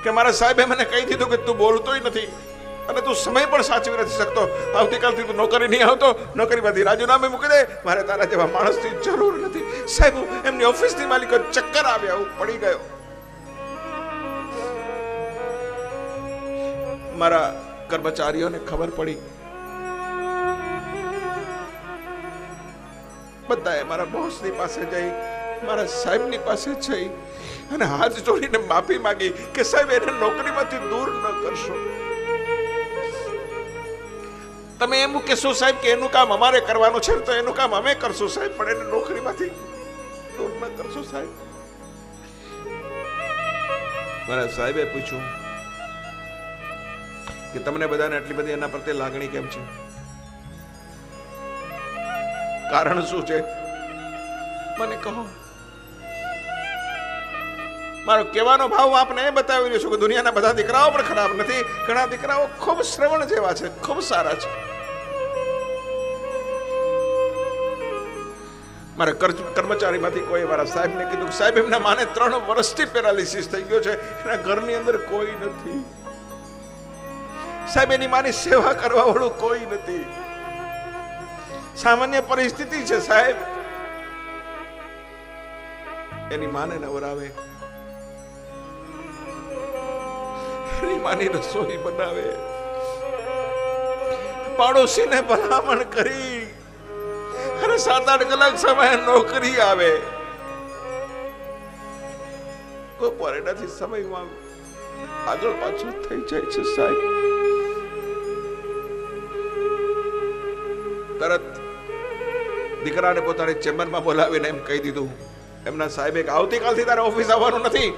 કે મારા સાહેબે મને કહી દીધું કે તું બોલતોય નથી અને તું સમય પણ સાચવી નથી શકતો. આવતીકાલથી તું નોકરી નહીં આવતો. નોકરીમાંથી રાજીનામે મૂકી દે. મારે તારા જેવા માણસની જરૂર નથી. સાહેબ એમની ઓફિસની માલિકો ચક્કર આવ્યા હું પડી ગયો. મારા કર્મચારીઓને ખબર પડી. બધાએ મારા બોસની પાસે જઈ મારા સાહેબની પાસે જઈ અને હાથ જોડીને માફી માંગી કે સાહેબ, એને નોકરીમાંથી દૂર ન કરશો. તમે એમ કહેશો સાહેબ કે એનું કામ અમારે કરવાનું છે તો એનું કામ અમે કરશું સાહેબ, પણ એને નોકરીમાંથી દૂર ન કરશો સાહેબ. મારા સાહેબે પૂછ્યું કે તમને બધાને આટલી બધી એના પ્રત્યે લાગણી કેમ છે? કારણ શું છે? મને કહો. મારો કહેવાનો ભાવ આપને એ બતાવી રહ્યો છું કે દુનિયાના બધા દીકરાઓ પણ ખરાબ નથી. ઘણા દીકરાઓ ખૂબ શ્રવણ જેવા છે, ખૂબ સારા છે. મારા કર્મચારીમાંથી કોઈ મારા સાહેબને કીધું સાહેબ, એમના માને ત્રણ વર્ષથી પેરાલિસિસ થઈ ગયો છે. એના ઘરની અંદર કોઈ નથી. સાહેબ, એની માની સેવા કરવા વાળું કોઈ નથી. સામાન્ય પરિસ્થિતિ છે સાહેબ. એની માને નવરાવે. માની રસોઈ બનાવે. પાડોશીને ભલામણ કરી. અને સાત આઠ કલાક સમય નોકરી આવે. બપોરે નથી સમયમાં આગળ પાછળ થઈ જાય છે સાહેબ. તરત દીકરાને પોતાની ચેમ્બરમાં બોલાવીને એમ કહી દીધું. એમના સાહેબે આવતીકાલથી તારે ઓફિસ આવવાનું નથી.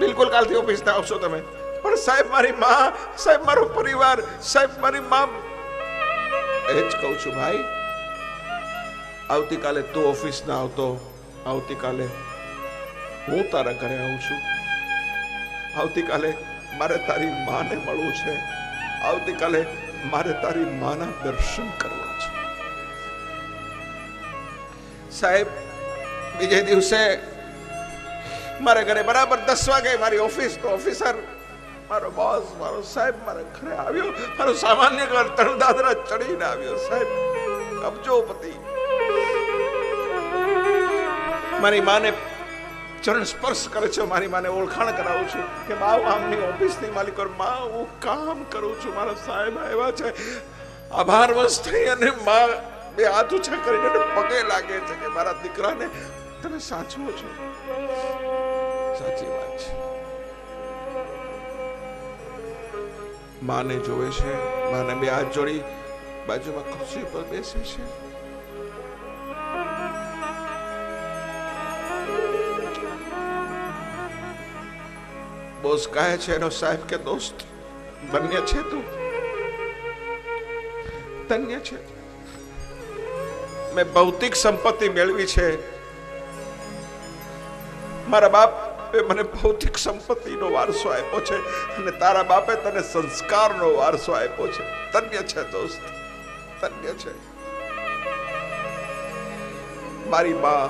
બિલકુલ કાલથી ઓફિસ ના આવશો તમે. પણ સાહેબ મારી માં, સાહેબ મારો પરિવાર, સાહેબ મારી માં એ જ કહું છું ભાઈ, આવતીકાલે તું ઓફિસ ના આવતો, આવતીકાલે હું તારા ઘરે આવું છું. આવતીકાલે મારે તારી માને મળવું છે. આવતીકાલે મારે તારી માના દર્શન કરવા છે. સાહેબ, બીજે દિવસે મારા ઘરે બરાબર દસ વાગે મારી ઓફિસ ઓફિસર મારો બોસ મારો સાહેબ મારા ઘરે આવ્યો. મારો સામાન્ય ઘર ત્રણ દાદરા ચડીને આવ્યો, સાહેબ. અબજોપતિ મારી માને ચરણ સ્પર્શ કરે છે, મારી માને ઓળખાણ કરાવું છું કે બા આમની ઓફિસની માલિકમાં હું કામ કરું છું. મારા સાહેબ આવ્યા છે. આભાર વશ થઈ અને માં બે હાથ ઉછા કરીને પગે લાગે છે કે મારા દીકરાને તમે સાચવો છો. સાચી વાત છે. માને જોવે છે, માને બે હાથ જોડી બાજુમાં ખુરશી પર બેસે છે. બોસ કહે છે, એનો સાહેબ કે દોસ્ત, ધન્ય છે તું? ધન્ય છે. મેં ભૌતિક સંપત્તિ મેળવી છે. મારા બાપે મને ભૌતિક સંપત્તિનો વારસો આપ્યો છે અને તારા બાપે તને સંસ્કારનો વારસો આપ્યો છે. ધન્ય છે દોસ્ત, ધન્ય છે. મારી બા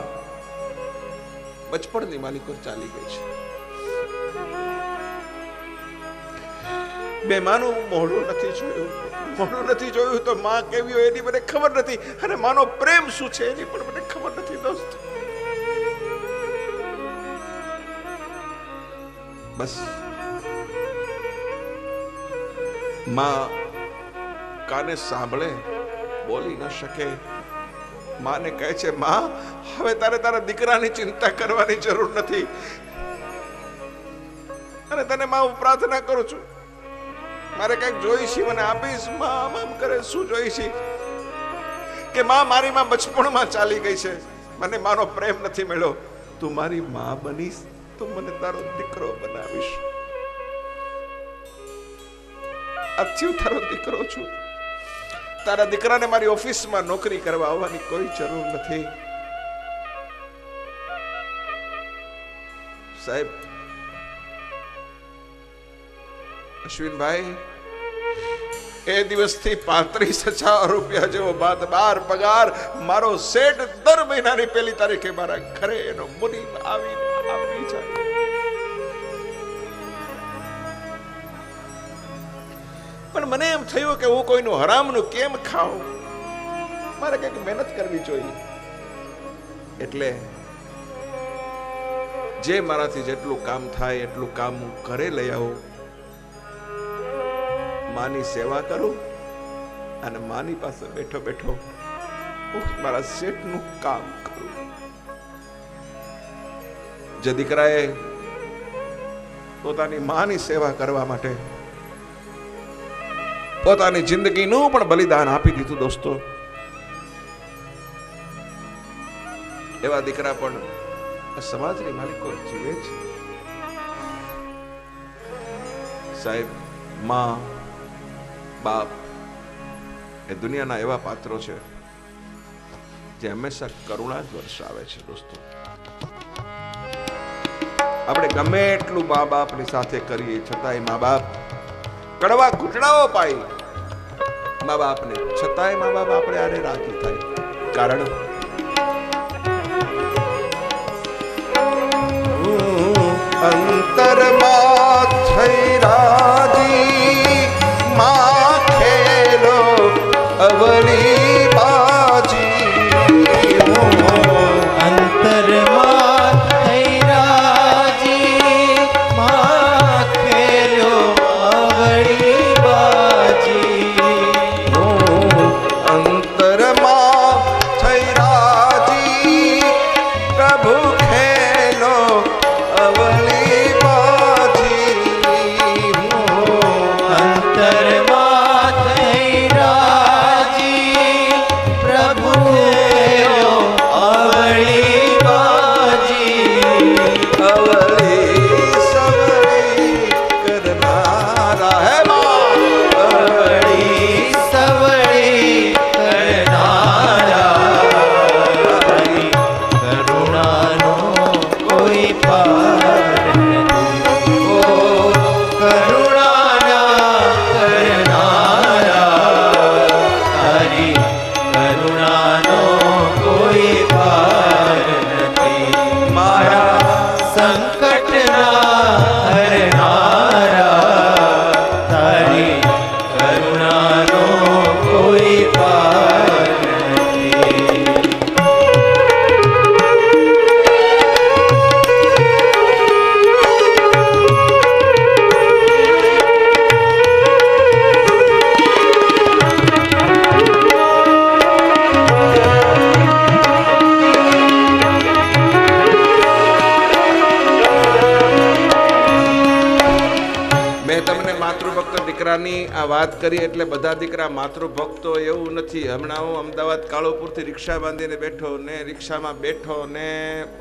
બચપણની માલિકો ચાલી ગઈ છે. બે માનું મોઢું નથી જોયું. મોઢું નથી જોયું તો માં કેવી હોય એની મને ખબર નથી. અને માનો પ્રેમ શું છે એની પણ મને ખબર નથી દોસ્ત. બસ. માં કાને સાંભળે, બોલી ન શકે. માને કહે છે, માં, હવે તારે તારા દીકરાની ચિંતા કરવાની જરૂર નથી. અને તને માં હું પ્રાર્થના કરું છું. મારે કંઈક જોઈ છે મને આપીશ. માં આમ કરે, શું જોઈ છે કે માં મારી માં બચપણમાં ચાલી ગઈ છે. મને માનો પ્રેમ નથી મળ્યો. તું મારી માં બનીશ. તો મને તારો દીકરો બનાવીશ. આજથી તારો દીકરો છું. તારા દીકરાને મારી ઓફિસમાં નોકરી કરવા આવવાની કોઈ જરૂર નથી. સાહેબ, અશ્વિનભાઈ, એ દિવસથી પાંત્રીસ હજાર રૂપિયા જેવો બાદ બાર પગાર, મારો સેટ દર મહિનાની પહેલી તારીખે મારા ઘરે એનો મુનિમ આવીને આપી જાય પણ મને એમ થયું કે હું કોઈનું હરામનું કેમ ખાઉં? મારે કંઈક મહેનત કરવી જોઈએ. એટલે જે મારાથી જેટલું કામ થાય, એટલું કામ હું ઘરે લઈ આવું. માની સેવા કરું અને માની પાસે બેઠો બેઠો મારા શેઠનું કામ જે દીકરાએ પોતાની માની સેવા કરવા માટે પોતાની જિંદગીનું પણ બલિદાન આપી દીધું દોસ્તો. એવા દીકરા પણ સમાજની માલિકો જીવે છે. સાહેબ, માં, બાપ એ દુનિયાના એવા પાત્રો છે જે હંમેશા કરુણા જ વર્ષાવે છે દોસ્તો. આપણે ગમે એટલું મા બાપની સાથે કરીએ છતાંય મા બાપ કડવા ઘૂંટડાઓ પાઈ મા બાપને, છતાંય મા બાપ આપણે આને રાજી થાય. કારણ અંતરમાં થઈ રાજી આ વાત કરી એટલે બધા દીકરા માતૃભક્તો એવું નથી. હમણાં હું અમદાવાદ કાળોપુરથી રિક્ષા બાંધીને બેઠો ને રિક્ષામાં બેઠો ને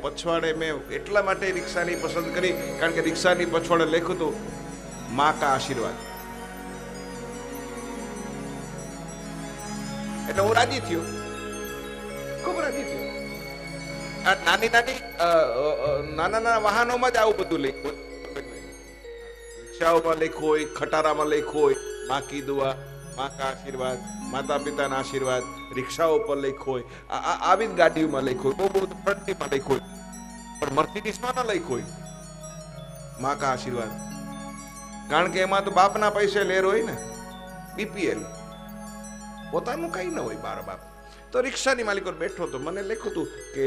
પછવાડે મેં એટલા માટે રિક્ષાની પસંદ કરી, કારણ કે રિક્ષાની પછવાડે લખ્યું હતું, મા કા આશીર્વાદ. એટલે હું રાજી થયો. ખૂબ રાજી થયો. આ નાની નાની નાના નાના વાહનોમાં જ આવું બધું લખ્યું રિક્ષાઓમાં લખ્યું હોય, ખટારામાં લખ્યું હોય. મા કી દુઆ મા કા આશીર્વાદ, માતા પિતાના આશીર્વાદ રિક્ષા ઉપર લખ્યો હોય, આ આવી જ ગાડીઓમાં લખ્યો હોય, બહુ બહુ ફ્રન્ટમાં લખ્યો હોય, પણ મર્સિડીસમાં ના લખ્યો હોય. મા કા આશીર્વાદ. કારણ કે એમાં તો બાપના પૈસે લેર હોય ને બીપીએલ પોતાનું કઈ ન હોય બાર બાપ. તો રિક્ષાની માલિકો બેઠો તો મને લખ્યું હતું કે,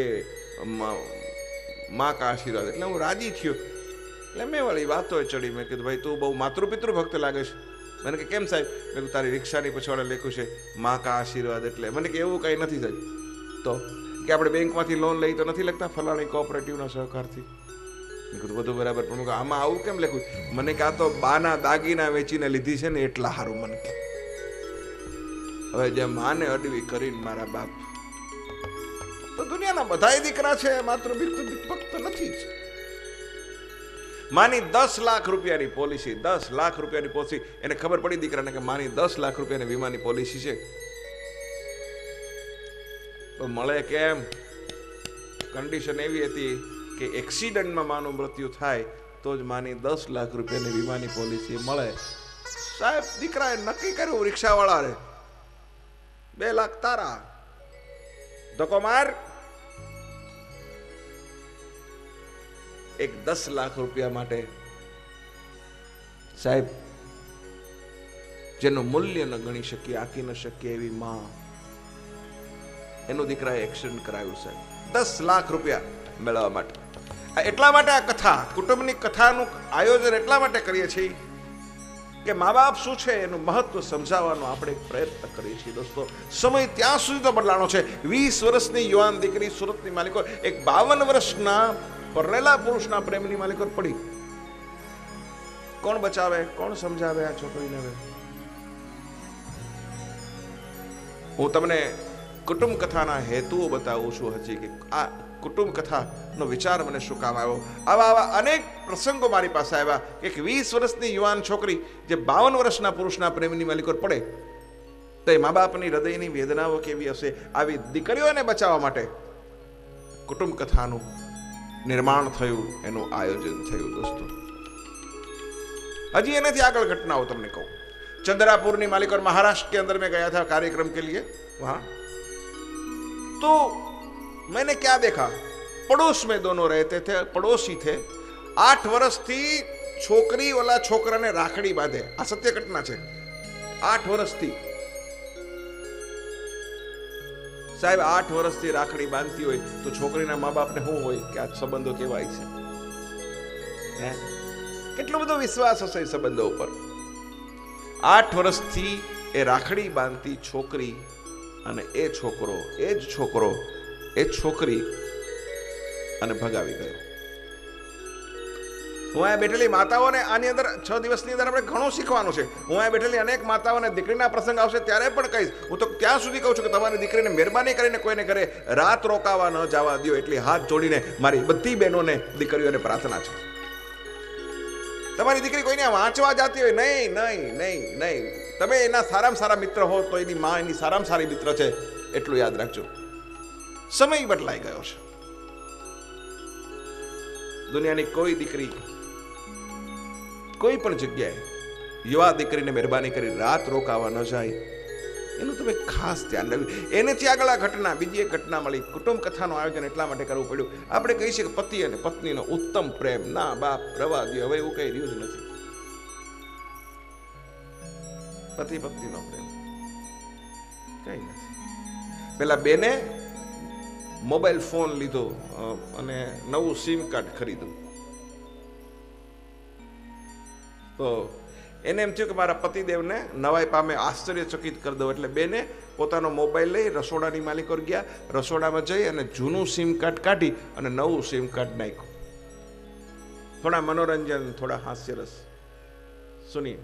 મા કા આશીર્વાદ. એટલે હું રાજી થયો. એટલે મેં વળી વાતો ચડી. મેં કીધું, ભાઈ, તું બહુ માતૃપિતૃ ભક્ત લાગે છે. મને કે, કેમ સાહેબ? મેં તારી રિક્ષાની પછવાડે લખ્યું છે, મા કા આશીર્વાદ એટલે. મને કે, એવું કંઈ નથી સાહેબ. તો કે, આપણે બેંકમાંથી લોન લઈ તો નથી લખતા ફલાણી કોઓપરેટિવના સહકારથી? મેં કીધું, બધું બરાબર. પણ આમાં આવું કેમ લખ્યું? મને કે, આ તો બાના દાગીના વેચીને લીધી છે ને એટલા સારું મને કે. હવે જે માને અડવી કરીને મારા બાપ, તો દુનિયાના બધા દીકરા છે, માત્ર ભક્ત નથી જ. માની દસ લાખ રૂપિયાની પોલિસી, દસ લાખ રૂપિયાની પોલિસી. એને ખબર પડી દીકરાને કે માની દસ લાખ રૂપિયાની વીમાની પોલિસી છે. તો મળે કેમ? કન્ડિશન એવી હતી કે એક્સિડન્ટમાં માનું મૃત્યુ થાય, તો જ માની દસ લાખ રૂપિયાની વીમાની પોલિસી મળે. સાહેબ, દીકરાએ નક્કી કર્યું, રિક્ષાવાળાને. બે લાખ તારા. ધક્કો માર. એક દસ લાખ રૂપિયા માટે. સાહેબ, જેનું મૂલ્ય ન ગણી શકીએ, આંકી ન શકીએ એવી માં. એનો દીકરાએ એક્સિડન્ટ કરાવ્યું, સાહેબ. દસ લાખ રૂપિયા મેળવવા માટે. એટલા માટે આ કથા, કુટુંબની કથાનું આયોજન એટલા માટે કરીએ છીએ કે મા બાપ શું છે એનું મહત્વ સમજાવવાનો આપણે પ્રયત્ન કરીએ છીએ. દોસ્તો, સમય ત્યાં સુધી તો બદલાણો છે. વીસ વર્ષની યુવાન દીકરી સુરતની માલિકો, એક બાવન વર્ષના પરણેલા પુરુષના પ્રેમની માલિકો પડી. કોણ બચાવે, કોણ સમજાવે આ છોકરીને હવે? હું તમને કુટુંબ કથાના હેતુઓ બતાવું છું હજી કે આ કુટુંબ કથાનો વિચાર મને શું કામ આવ્યો? આવા આવા અનેક પ્રસંગો મારી પાસે આવ્યા એક વીસ વર્ષની યુવાન છોકરી જે બાવન વર્ષના પુરુષના પ્રેમની માલિકોર પડે. તો એ મા બાપની હૃદયની વેદનાઓ કેવી હશે? આવી દીકરીઓને બચાવવા માટે કુટુંબ કથાનું નિર્માણ થયું એનું આયોજન થયું દોસ્તો હજી એનાથી આગળ ઘટનાઓ તમને કહું चंद्रापुर ની मालिक और महाराष्ट्र के अंदर में गया था कार्यक्रम के लिए वहां तो मैंने क्या देखा पड़ोस में दोनों रहते थे पड़ोसी थे आठ વર્ષથી છોકરી ઓલા છોકરાને રાખડી બાંધે આ સત્ય ઘટના છે આઠ વર્ષથી સાહેબ, આઠ વર્ષથી રાખડી બાંધતી હોય તો છોકરીના મા બાપને શું હોય કે આ સંબંધો કેવાય છે? હે? કેટલો બધો વિશ્વાસ હશે સંબંધો ઉપર? આઠ વર્ષથી એ રાખડી બાંધતી છોકરી અને એ છોકરો, એ જ છોકરો, એ છોકરી અને ભગાવી ગયો. હું અહીંયા બેઠેલી માતાઓને આની અંદર છ દિવસની અંદર આપણે ઘણું શીખવાનું છે. હું અહીંયા બેઠેલી અનેક માતાઓને દીકરીના પ્રસંગ આવશે ત્યારે પણ કહીશ. હું તો ત્યાં સુધી કહું છું કે તમારી દીકરીને મહેરબાની કરીને કોઈને ઘરે રાત રોકાવા ન જવા દો એટલી હાથ જોડીને મારી બધી બહેનોને, દીકરીઓને પ્રાર્થના છે. તમારી દીકરી કોઈને વાંચવા જતી હોય? નહીં નહીં નહીં નહીં. તમે એના સારામાં સારા મિત્ર હો તો એની માં એની સારામાં સારી મિત્ર છે, એટલું યાદ રાખજો. સમય બદલાઈ ગયો છે. દુનિયાની કોઈ દીકરી કોઈ પણ જગ્યાએ યુવા દીકરીને મહેરબાની કરી રાત રોકાવા ન જાય. એનું તમે ખાસ ધ્યાન રાખ્યું એનેથી આગળ આ ઘટના, બીજી એક ઘટના મળી. કુટુંબ કથાનું આયોજન એટલા માટે કરવું પડ્યું. આપણે કહી કે પતિ અને પત્નીનો ઉત્તમ પ્રેમ. ના, બાપ, રવા દો હવે એવું કઈ રહ્યું જ નથી. પતિ, પત્નીનો પ્રેમ. કઈ નથી. પેલા બેને મોબાઈલ ફોન લીધો અને નવું સિમ કાર્ડ ખરીદ્યું. તો એને એમ થયું કે મારા પતિદેવને નવાઈ પામે આશ્ચર્યચકિત કરી દઉં. એટલે બેને પોતાનો મોબાઈલ લઈ રસોડાની માલિક ગયા. રસોડામાં જઈ અને જૂનું સિમ કાર્ડ કાઢી અને નવું સિમ કાર્ડ નાખ્યું. થોડા મનોરંજન, થોડા હાસ્યરસ. સુની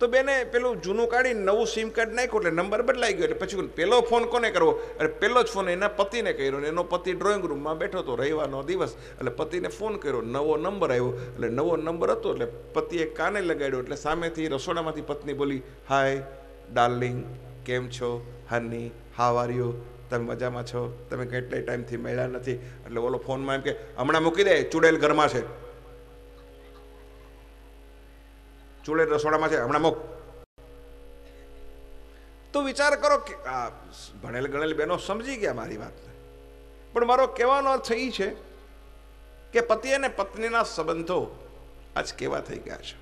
તો બેને પેલું જૂનું કાઢી નવું સિમ કાર્ડ નાખ્યું એટલે નંબર બદલાઈ ગયો એટલે પછી પેલો ફોન કોને કરવો? એટલે પેલો જ ફોન એના પતિને કર્યો ને એનો પતિ ડ્રોઈંગ રૂમમાં બેઠો હતો રવિવારનો દિવસ. એટલે પતિને ફોન કર્યો, નવો નંબર આવ્યો. એટલે નવો નંબર હતો એટલે પતિએ કાને લગાડ્યો એટલે સામેથી રસોડામાંથી પત્ની બોલી, હાય, ડાર્લિંગ, કેમ છો? Honey, how you? તમે મજામાં છો? તમે કેટલાય ટાઈમથી મળ્યા નથી? એટલે ઓલો ફોનમાં એમ કે, હમણાં મૂકી દે, ચૂડેલ ઘરમાં છે. ચૂડેલ રસોડામાં છે, હમણાં મૂક. તો વિચાર કરો કે, આ ભણેલ ગણેલ બહેનો સમજી ગયા મારી વાતને. પણ મારો કહેવાનો અર્થ એ છે કે પતિ અને પત્નીના સંબંધો આજ કેવા થઈ ગયા છે.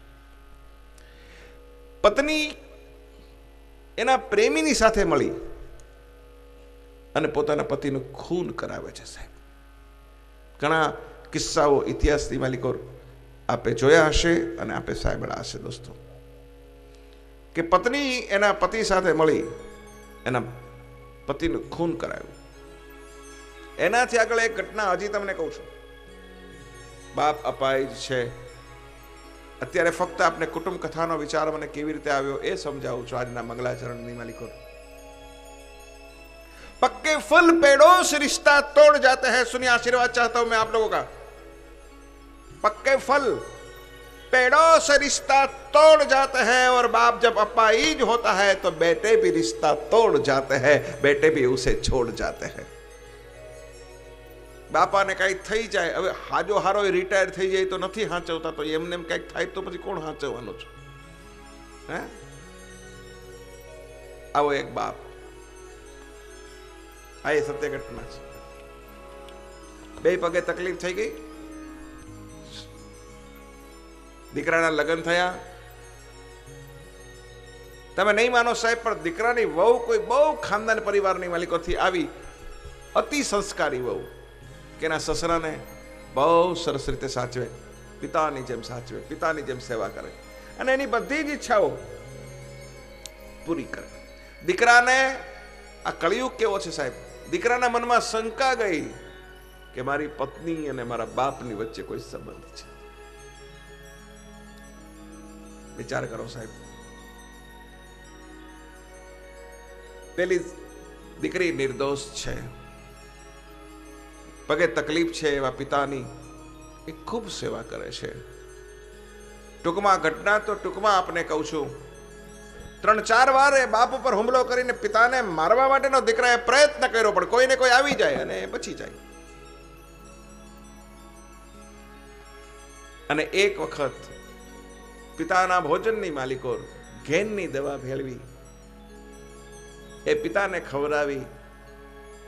પત્ની એના પ્રેમીની સાથે મળી અને પોતાના પતિનું ખૂન કરાવે છે સાહેબ. ઘણા કિસ્સાઓ ઇતિહાસથી માલિકો આપે જોયા હશે અને આપે સાંભળ્યા હશે દોસ્તો કે પત્ની એના પતિ સાથે મળી એના પતિનું ખૂન કરાવ્યું એનાથી આગળ એક ઘટના હજી તમને કહું છું બાપ અપાય જ છે અત્યારે ફક્ત આપણે કુટુંબ કથાનો વિચાર મને કેવી રીતે આવ્યો એ સમજાવું છું આજના મંગલાચરણની માલિકો पक्के फल पेड़ों से रिश्ता तोड़ जाते हैं सुनिए आशीर्वाद चाहता हूं मैं आप लोगों का पक्के फल पेड़ों से रिश्ता तोड़ जाते हैं और बाप जब अपाइज होता है तो बेटे भी रिश्ता तोड़ जाते हैं बेटे भी उसे छोड़ जाते हैं બાપાને કાંઈ થઈ જાય હવે હાજો હારો રિટાયર થઈ જાય તો નથી હાચવતા તો એમને એમ કંઈક થાય તો પછી કોણ હાચવવાનું છે હે આવો એક બાપ આ એ સત્ય ઘટના છે બે પગે તકલીફ થઈ ગઈ દીકરાના લગ્ન થયા. તમે નહીં માનો સાહેબ, પણ દીકરાની વહુ કોઈ બહુ ખાનદાન પરિવારની માલિકોથી આવી. અતિ સંસ્કારી વહુ. કે એના સસરાને બહુ સરસ રીતે સાચવે. પિતાની જેમ સાચવે, પિતાની જેમ સેવા કરે. અને એની બધી જ ઈચ્છાઓ પૂરી કરે. દીકરાને આ કળિયુગ કેવો છે સાહેબ? દીકરાના મનમાં શંકા ગઈ કે મારી પત્ની અને મારા બાપની વચ્ચે કોઈ સંબંધ છે. વિચાર કરો સાહેબ. પેલી દીકરી નિર્દોષ છે. પગે તકલીફ છે એવા પિતાની. એ ખૂબ સેવા કરે છે. ટૂંકમાં ઘટના તો ટૂંકમાં આપને કહું છું. ત્રણ ચાર વાર એ બાપ ઉપર હુમલો કરીને પિતાને મારવા માટેનો દીકરાએ પ્રયત્ન કર્યો, પણ કોઈને કોઈ આવી જાય અને બચી જાય. અને એક વખત પિતાના ભોજનની માલિકો ઘેનની દવા ભેળવી. એ પિતાને ખવડાવી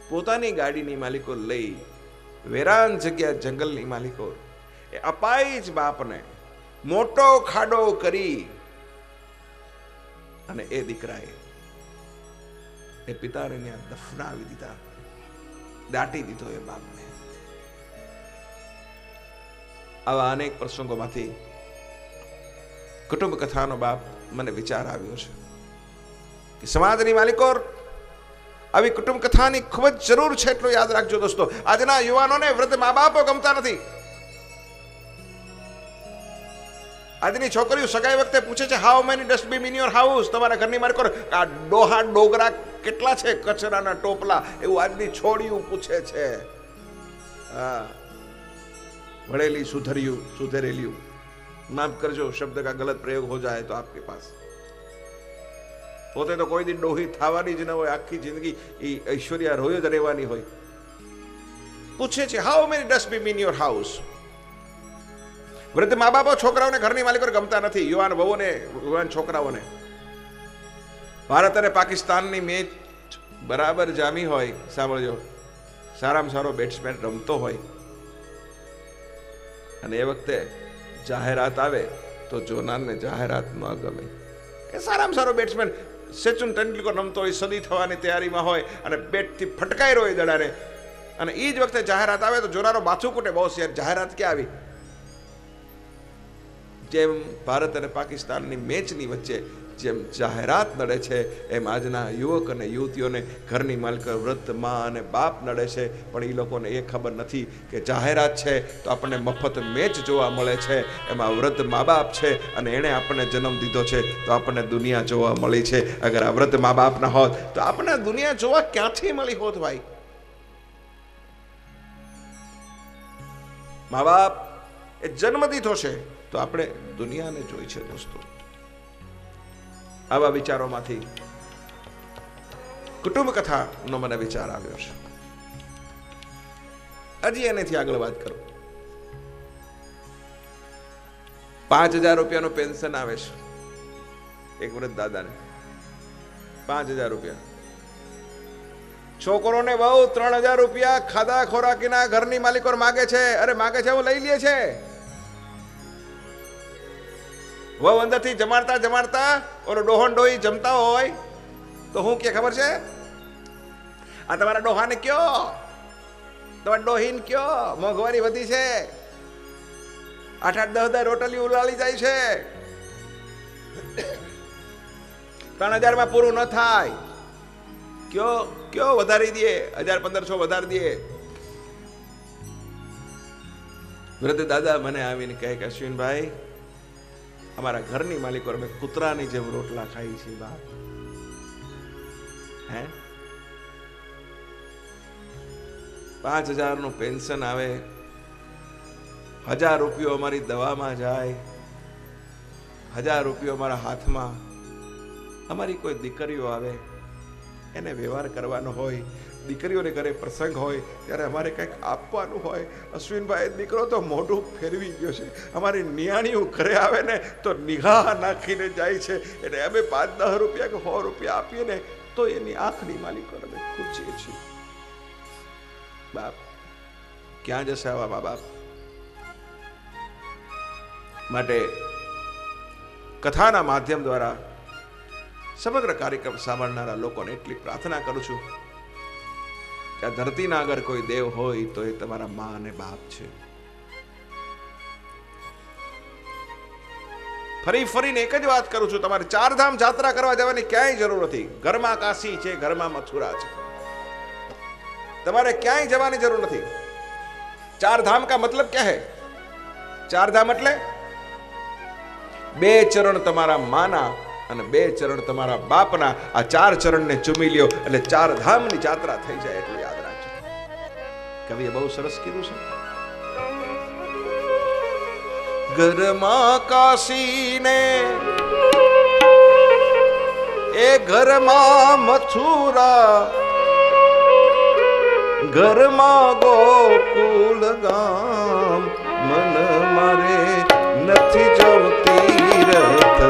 પોતાની ગાડીની માલિકો લઈ વેરાન જગ્યા જંગલની માલિકો. એ અપાઈ જ બાપને મોટો ખાડો કરી અને એ દીકરાએ એ પિતાને ત્યાં દફનાવી દીધા. દાટી દીધો એ બાપને. આવા અનેક પ્રસંગોમાંથી કુટુંબ કથાનો બાપ મને વિચાર આવ્યો છે કે સમાજની માલિકો આવી કુટુંબ કથાની ખૂબ જ જરૂર છે એટલું યાદ રાખજો દોસ્તો. આજના યુવાનોને વૃદ્ધ મા બાપો ગમતા નથી. આજની છોકરીઓ સગાઈ વખતે પૂછે છે how many dustbin in your house તમારા ઘરની માલિકો આ ડોહા ડોગરા કેટલા છે કચરાના ટોપલા? એવું આજની છોડીઓ પૂછે છે. હા. ભણેલી સુધર્યું સુધરેલિયું माफ करजो शब्द का गलत प्रयोग हो जाए तो आपके पास પોતે તો કોઈ દી ડોહી થવાની જ ન હોય આખી જિંદગી એ ઐશ્વર્યા રોય જ રહેવાની હોય પૂછે છે how many dustbin in your house વૃદ્ધ મા બાપો છોકરાઓને ઘરની માલિકો ગમતા નથી યુવાન વહુને યુવાન છોકરાઓને ભારત અને પાકિસ્તાનની મેચ બરાબર જામી હોય સાંભળજો સારામાં સારો બેટ્સમેન રમતો હોય અને એ વખતે જાહેરાત આવે તો જોનારને જાહેરાત ન ગમે. કે સારામાં સારો બેટ્સમેન સચિન તેંડુલકર રમતો હોય, સદી થવાની તૈયારીમાં હોય અને બેટથી ફટકાઈ રહ્યો એ દડાને. અને એ જ વખતે જાહેરાત આવે તો જોનારો માથું કૂટે, બહુ શેર, જાહેરાત ક્યાં આવી? જેમ ભારત અને પાકિસ્તાનની મેચની વચ્ચે જેમ જાહેરાત નડે છે, એમ આજના યુવક અને યુવતીઓને ઘરની માલિક વૃદ્ધ મા અને બાપ નડે છે. પણ એ લોકોને એ ખબર નથી કે જાહેરાત છે તો આપણને મફત મેચ જોવા મળે છે. એમાં વૃદ્ધ મા બાપ છે અને એણે આપણને જન્મ દીધો છે તો આપણને દુનિયા જોવા મળી છે. અગર આ વૃદ્ધ મા બાપ ના હોત તો આપણને દુનિયા જોવા ક્યાંથી મળી હોત ભાઈ? મા બાપ એ જન્મ દીધો છે તો આપણે દુનિયાને જોઈ છે દોસ્તો. આવા વિચારોમાંથી કુટુંબ કથાનો મને વિચાર આવ્યો છે. હજી એનેથી આગળ વાત કરું. પાંચ હજાર રૂપિયાનું પેન્શન આવે છે. એક વૃદ્ધ દાદાને. પાંચ હજાર રૂપિયા. છોકરોને બહુ ત્રણ હજાર રૂપિયા ખાધા ખોરાકીના ઘરની માલિકો માગે છે. અરે માગે છે એવું લઈ લે છે. વહુ અંદરથી જમાડતા જમાડતા ઓલો ડોહન ડોહી જમતા હોય, તો હું કે ખબર છે? આ તમારા ડોહાને કયો? તમારા ડોહીન કયો? મોંઘવારી વધી છે. આઠ આઠ દસ હજાર રોટલી ઉલાળી જાય છે. ત્રણ હજારમાં પૂરું ન થાય. કયો કયો વધારી દે હજાર પંદરસો વધારી દે વૃદ્ધ દાદા મને આવીને કહે કે અશ્વિનભાઈ અમારા ઘરની માલિકો અમે કૂતરાની જેમ રોટલા ખાઈ છીએ બાપ હે? પાંચ હજારનું પેન્શન આવે, હજાર રૂપિયો અમારી દવામાં જાય, હજાર રૂપિયો અમારા હાથમાં, અમારી કોઈ દીકરીઓ આવે, એને વ્યવહાર કરવાનો હોય દીકરીઓને ઘરે પ્રસંગ હોય, ત્યારે અમારે કંઈક આપવાનું હોય. અશ્વિનભાઈ, દીકરો તો મોઢું ફેરવી ગયો છે. અમારી નિયાણીઓ ઘરે આવે ને તો નિગાહ નાખીને જાય છે. એટલે અમે પાંચ દસ રૂપિયા કે સો રૂપિયા આપીએ ને તો એની આંખની માલિકો અમે ખૂચીએ છીએ. બાપ, ક્યાં જશે આવા મા બાપ? માટે કથાના માધ્યમ દ્વારા સમગ્ર કાર્યક્રમ સાંભળનારા લોકોને એટલી પ્રાર્થના કરું છું કે આ ધરતીના આગળ કોઈ દેવ હોય તો એ તમારા મા અને બાપ છે. ફરી ફરીને એક જ વાત કરું છું, તમારે ચાર ધામ જાત્રા કરવા જવાની ક્યાંય જરૂર નથી. ઘરમાં કાશી છે, ઘરમાં મથુરા છે. તમારે ક્યાંય જવાની જરૂર નથી. ચાર ધામ કા મતલબ ક્યાં હે? ચાર ધામ એટલે બે ચરણ તમારા માના અને બે ચરણ તમારા બાપના. આ ચાર ચરણને ચૂમી લ્યો, એટલે ચાર ધામની જાત્રા થઈ જાય એટલે કવિએ બહુ સરસ કીધું છે. ઘરમાં કાશીને એ ઘરમાં મથુરા, ઘરમાં ગોકુલ ગામ, મન મારે નથી જવતી રથ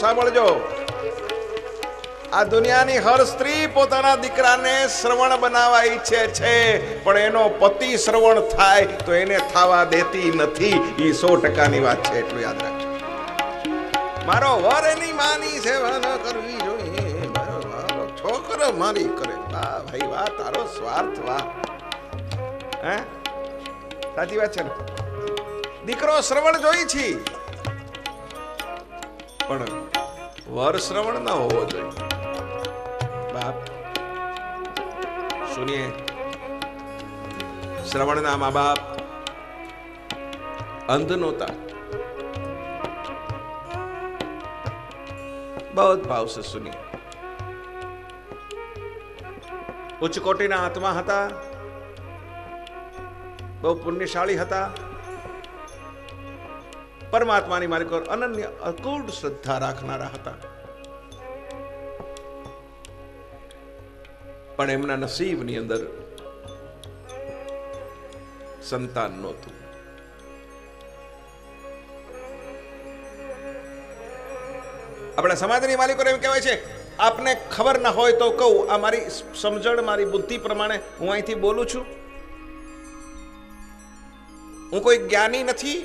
સાંભળજો. આ દુનિયાની હર સ્ત્રી પોતાના દીકરાને શ્રવણ બનાવવા ઈચ્છે છે, પણ એનો પતિ શ્રવણ થાય તો એને થવા દેતી નથી. એ સો ટકાની વાત છે, એટલું યાદ રાખજો. મારો વર એની માની સેવા કરવી જોઈએ. છોકરો મારી કરે. વાહ, ભાઈ, વાહ, તારો સ્વાર્થ, વાહ. સાચી વાત છે દીકરો શ્રવણ જોઈ છી. પણ વર શ્રવણ ના હોવો જોઈએ. બાપ, સુનિએ, શ્રવણના મા બાપ અંધ નહોતા. બહુ જ ભાવ છે સુની ઉચ્ચ કોટીના આત્મા હતા. બહુ પુણ્યશાળી હતા. પરમાત્માની મારી પર અનન્ય અકૂટ શ્રદ્ધા રાખનારા હતા. પણ એમના નસીબની અંદર સંતાન નહોતું. આપણા સમાજની માલિકો એમ કહેવાય છે, આપને ખબર ના હોય તો કહું, આ મારી સમજણ, મારી બુદ્ધિ પ્રમાણે હું અહીંથી બોલું છું. હું કોઈ જ્ઞાની નથી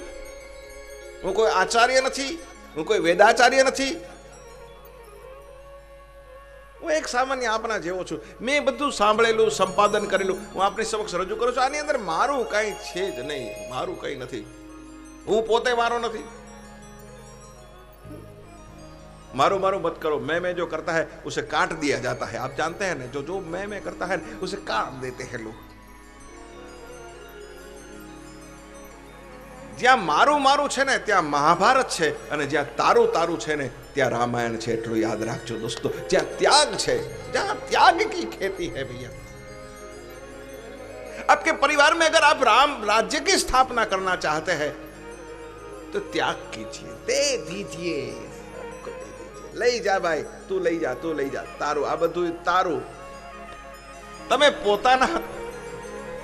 હું કોઈ આચાર્ય નથી હું કોઈ વેદાચાર્ય નથી હું એક સામાન્ય આપના જેવો છું મેં બધું સાંભળેલું સંપાદન કરેલું હું આપની સમક્ષ રજૂ કરું છું આની અંદર મારું કાંઈ છે જ નહીં મારું કંઈ નથી હું પોતે મારો નથી मारो मारो मत करो मैं मैं जो करता है उसे काट दिया जाता है आप जानते हैं ना जो जो मैं मैं करता है उसे काट देते हैं लोग જ્યાં મારું મારું છે ને ત્યાં મહાભારત છે અને જ્યાં તારું તારું છે ને ત્યાં રામાયણ છે એટલું યાદ રાખજો દોસ્તો જ્યાં ત્યાગ છે જ્યાં ત્યાગ की खेती है भैया आपके परिवार में अगर आप राम राज्य की स्थापना करना चाहते हैं तो त्याग कीजिए दे दीजिए सबको दे दीजिए લઈ જા ભાઈ તું લઈ જા તું લઈ જા તારું આ બધું તારું તમે પોતાના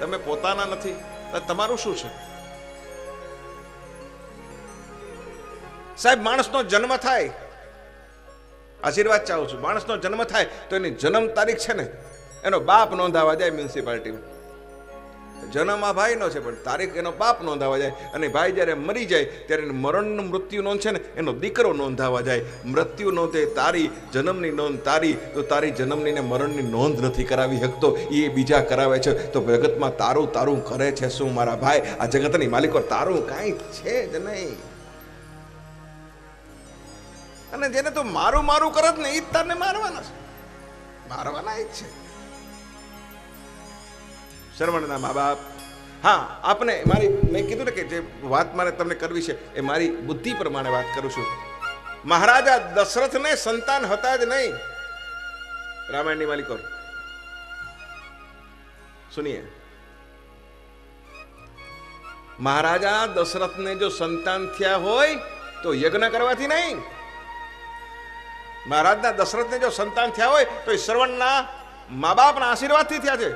તમે પોતાના નથી તો તમારું શું છે સાહેબ, માણસનો જન્મ થાય. આશીર્વાદ ચાહું છું. માણસનો જન્મ થાય તો એની જન્મ તારીખ છે ને, એનો બાપ નોંધાવા જાય મ્યુનિસિપાલિટીમાં. જન્મ આ ભાઈનો છે, પણ તારીખ એનો બાપ નોંધાવા જાય. અને ભાઈ જ્યારે મરી જાય, ત્યારે મરણનું મૃત્યુ નોંધ છે ને, એનો દીકરો નોંધાવા જાય. મૃત્યુ નોંધે તારી જન્મની નોંધ તારી, તો તારી જન્મની ને મરણની નોંધ નથી કરાવી શકતો. એ બીજા કરાવે છે. તો જગતમાં તારું તારું કરે છે શું મારા ભાઈ? આ જગતની માલિકો, તારું કાંઈ છે જ નહીં. અને જેને તો મારું મારું કરત ને એ જ તારને મારવાના છે. મારવાના એ જ છે. શરવણના મા બાપ. હા, આપને મારી, મેં કીધું ને કે જે વાત મારે તમને કરવી છે, એ મારી બુદ્ધિ પ્રમાણે વાત કરું છું. મહારાજા દશરથને સંતાન હતા જ નહીં. રામાયણની માલિકો સુનિએ. મહારાજા દશરથને જો સંતાન થયા હોય, તો યજ્ઞ કરવાથી નહીં. મહારાજના દશરથને જો સંતાન થયા હોય તો એ શ્રવણના મા બાપના આશીર્વાદથી થયા છે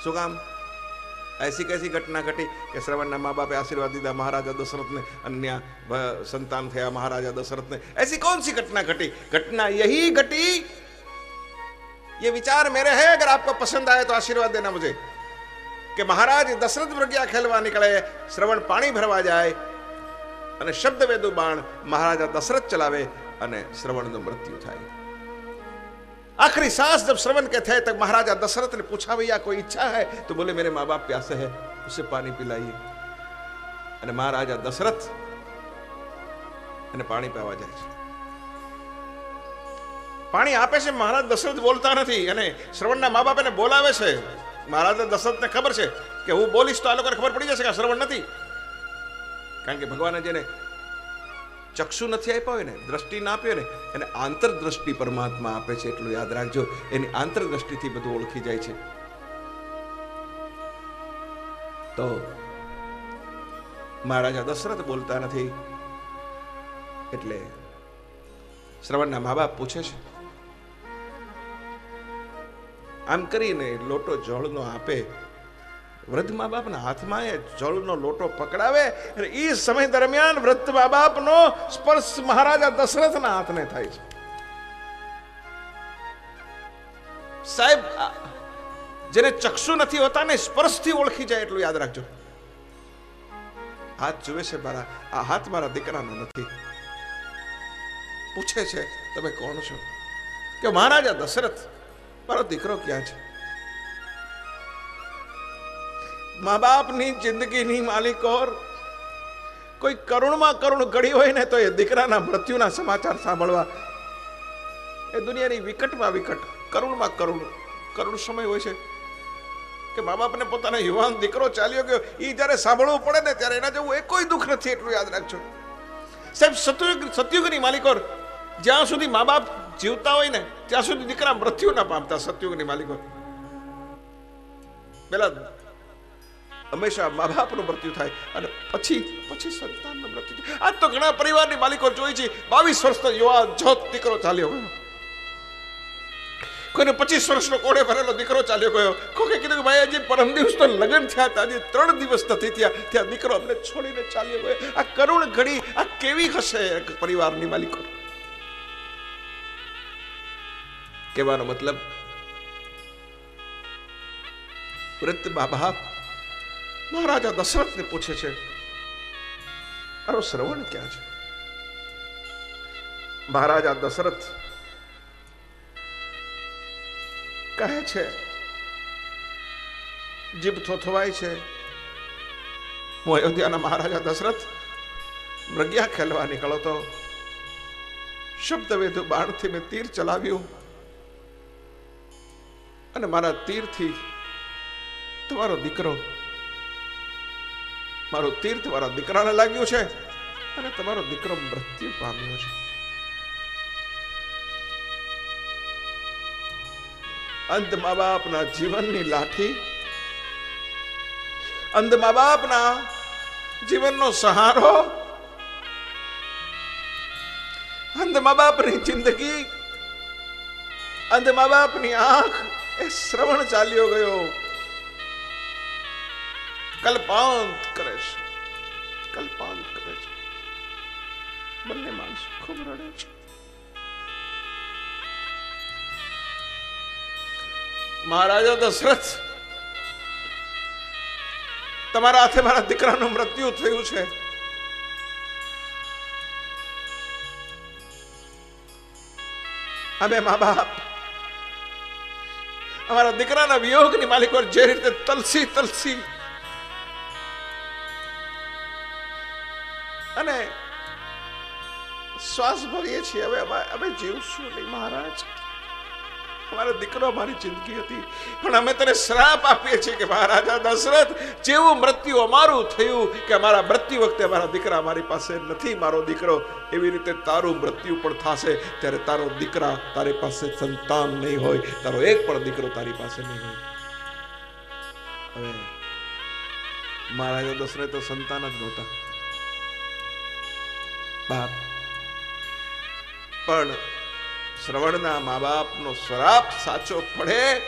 શું કામ ऐसी कैसी घटना घटी કે શ્રવણના મા બાપે આશીર્વાદ દીધા મહારાજા દશરથને અન્ય ભ- સંતાન થયા મહારાજા દશરથને ऐसी कौन सी घटना घटी घटना यही घटी ये विचार मेरे है अगर आपको पसंद आए तो आशीर्वाद देना मुझे કે મહારાજ દશરથ પ્રજ્ઞા ખેલવા નીકળે શ્રવણ પાણી ભરવા જાય અને શબ્દ વેદુ બાણ મહારાજા દશરથ ચલાવે અને શ્રવણનું મૃત્યુ થાય आखिरी सांस जब श्रवण के थे तब महाराजा दशरथ ने पूछा भैया कोई इच्छा है तो बोले मेरे माँ बाप प्यासे है उसे पानी पिलाइए અને મહારાજા દશરથ એને પાણી પીવા જાય છે પાણી આપે છે મહારાજ દશરથ બોલતા નથી અને શ્રવણના મા બાપ એને બોલાવે છે મહારાજા દશરથને ખબર છે કે હું બોલીશ તો આ લોકોને ખબર પડી જશે કે આ શ્રવણ નથી કારણ કે ભગવાને જેને ચક્ષુ નથી આપ્યો હોય ને, દ્રષ્ટિ ના આપ્યો ને, એને આંતરદ્રષ્ટિ પરમાત્મા આપે છે એટલું યાદ રાખજો. એની આંતરદ્રષ્ટિથી બધું ઓળખી જાય છે. તો મહારાજા દશરથ બોલતા નથી. એટલે શ્રવણના મા બાપ પૂછે છે, આમ કરીને લોટો જળનો આપે વૃદ્ધ મા બાપના હાથમાં એ જળનો લોટો પકડાવે અને એ સમય દરમિયાન વૃદ્ધ મા બાપનો સ્પર્શ મહારાજા દશરથના હાથને થાય છે. સાહેબ જેને ચક્ષુ નથી હોતા ને સ્પર્શથી ઓળખી જાય એટલું યાદ રાખજો. હાથ જુએ છે મારા, આ હાથ મારા દીકરાનો નથી. પૂછે છે, તમે કોણ છો? કે મહારાજા દશરથ, મારો દીકરો ક્યાં છે? મા બાપની જિંદગીની માલિકોર કોઈ કરુણમાં કરુણ ઘડી હોય ને તો એ દીકરાના મૃત્યુના સમાચાર સાંભળવા. એ દુનિયાની વિકટમાં વિકટ, કરુણમાં કરુણ કરુણ સમય હોય છે કે મા બાપને પોતાનો યુવાન દીકરો ચાલ્યો ગયો. એ જ્યારે સાંભળવું પડે ને ત્યારે એના જેવું એ કોઈ દુઃખ નથી, એટલું યાદ રાખજો. સાહેબ, સતયુગ, સતયુગની માલિકોર જ્યાં સુધી મા બાપ જીવતા હોય ને, ત્યાં સુધી દીકરા મૃત્યુ ના પામતા સતયુગની માલિકો પેલા હંમેશા મા બાપનું મૃત્યુ થાય અને પછી પછી સંતાનનું મૃત્યુ થાય. આજ તો ઘણા પરિવારની માલિકો જોઈ છે, બાવીસ વર્ષનો યુવાન જોત દીકરો ચાલ્યો ગયો. કોઈને પચીસ વર્ષનો કોડે ભરેલો દીકરો ચાલ્યો ગયો. કોકે કીધું કે ભાઈ આજે પરમ દિવસ તો લગ્ન થયા હતા આજે ત્રણ દિવસ નથી થયા. ત્યાં દીકરો અમને છોડીને ચાલ્યો ગયો. આ કરુણ ઘડી, આ કેવી હશે પરિવારની માલિકો? કહેવાનો મતલબ, વૃદ્ધ મા બાપ મહારાજા દશરથને પૂછે છે મારો શ્રવણ ક્યાં છે? મહારાજા દશરથ કહે છે, જીભ થોથવાય છે. હું અયોધ્યાના મહારાજા દશરથ મૃગ્યા ખેલવા નીકળો તો શબ્દ વેધુ બાણથી મેં તીર ચલાવ્યું અને મારા તીરથી તમારો દીકરો મારું તીર તમારા દીકરાને લાગ્યું છે અને તમારો દીકરો મૃત્યુ પામ્યો છે. અંત મા બાપના જીવનની લાઠી અંત મા બાપના જીવનનો સહારો, અંધ મા બાપની જિંદગી, અંધ મા બાપની આંખ, એ શ્રવણ ચાલ્યો ગયો. કલ્પાંત કરે છે. કલ્પાંત કરે છે. બંને માણસો ખૂબ રડે છે. મહારાજા દશરથ તમારા હાથે મારા દીકરાનું મૃત્યુ થયું છે. અમે મા બાપ અમારા દીકરાના વિયોગની માલિકો જે રીતે તલસી તલસી અને શ્વાસ ભરીએ છીએ. હવે અમે જીવશું નહીં મહારાજ. મારો દીકરો મારી જિંદગી હતી. પણ અમે તને શ્રાપ આપીએ છીએ કે મહારાજા દશરથ જેવું મૃત્યુ અમારું થયું કે અમારા મૃત્યુ વખતે મારા દીકરા મારી પાસે નથી. મારો દીકરો એવી રીતે તારું મૃત્યુ પણ થશે ત્યારે તારો દીકરા તારી પાસે સંતાન નહીં હોય. તારો એક પણ દીકરો તારી પાસે નહીં હોય. હવે મહારાજા દશરથ તો સંતાન જ નહોતા. બાપ. પણ શ્રવણના મા બાપનો શ્રાપ સાચો પડે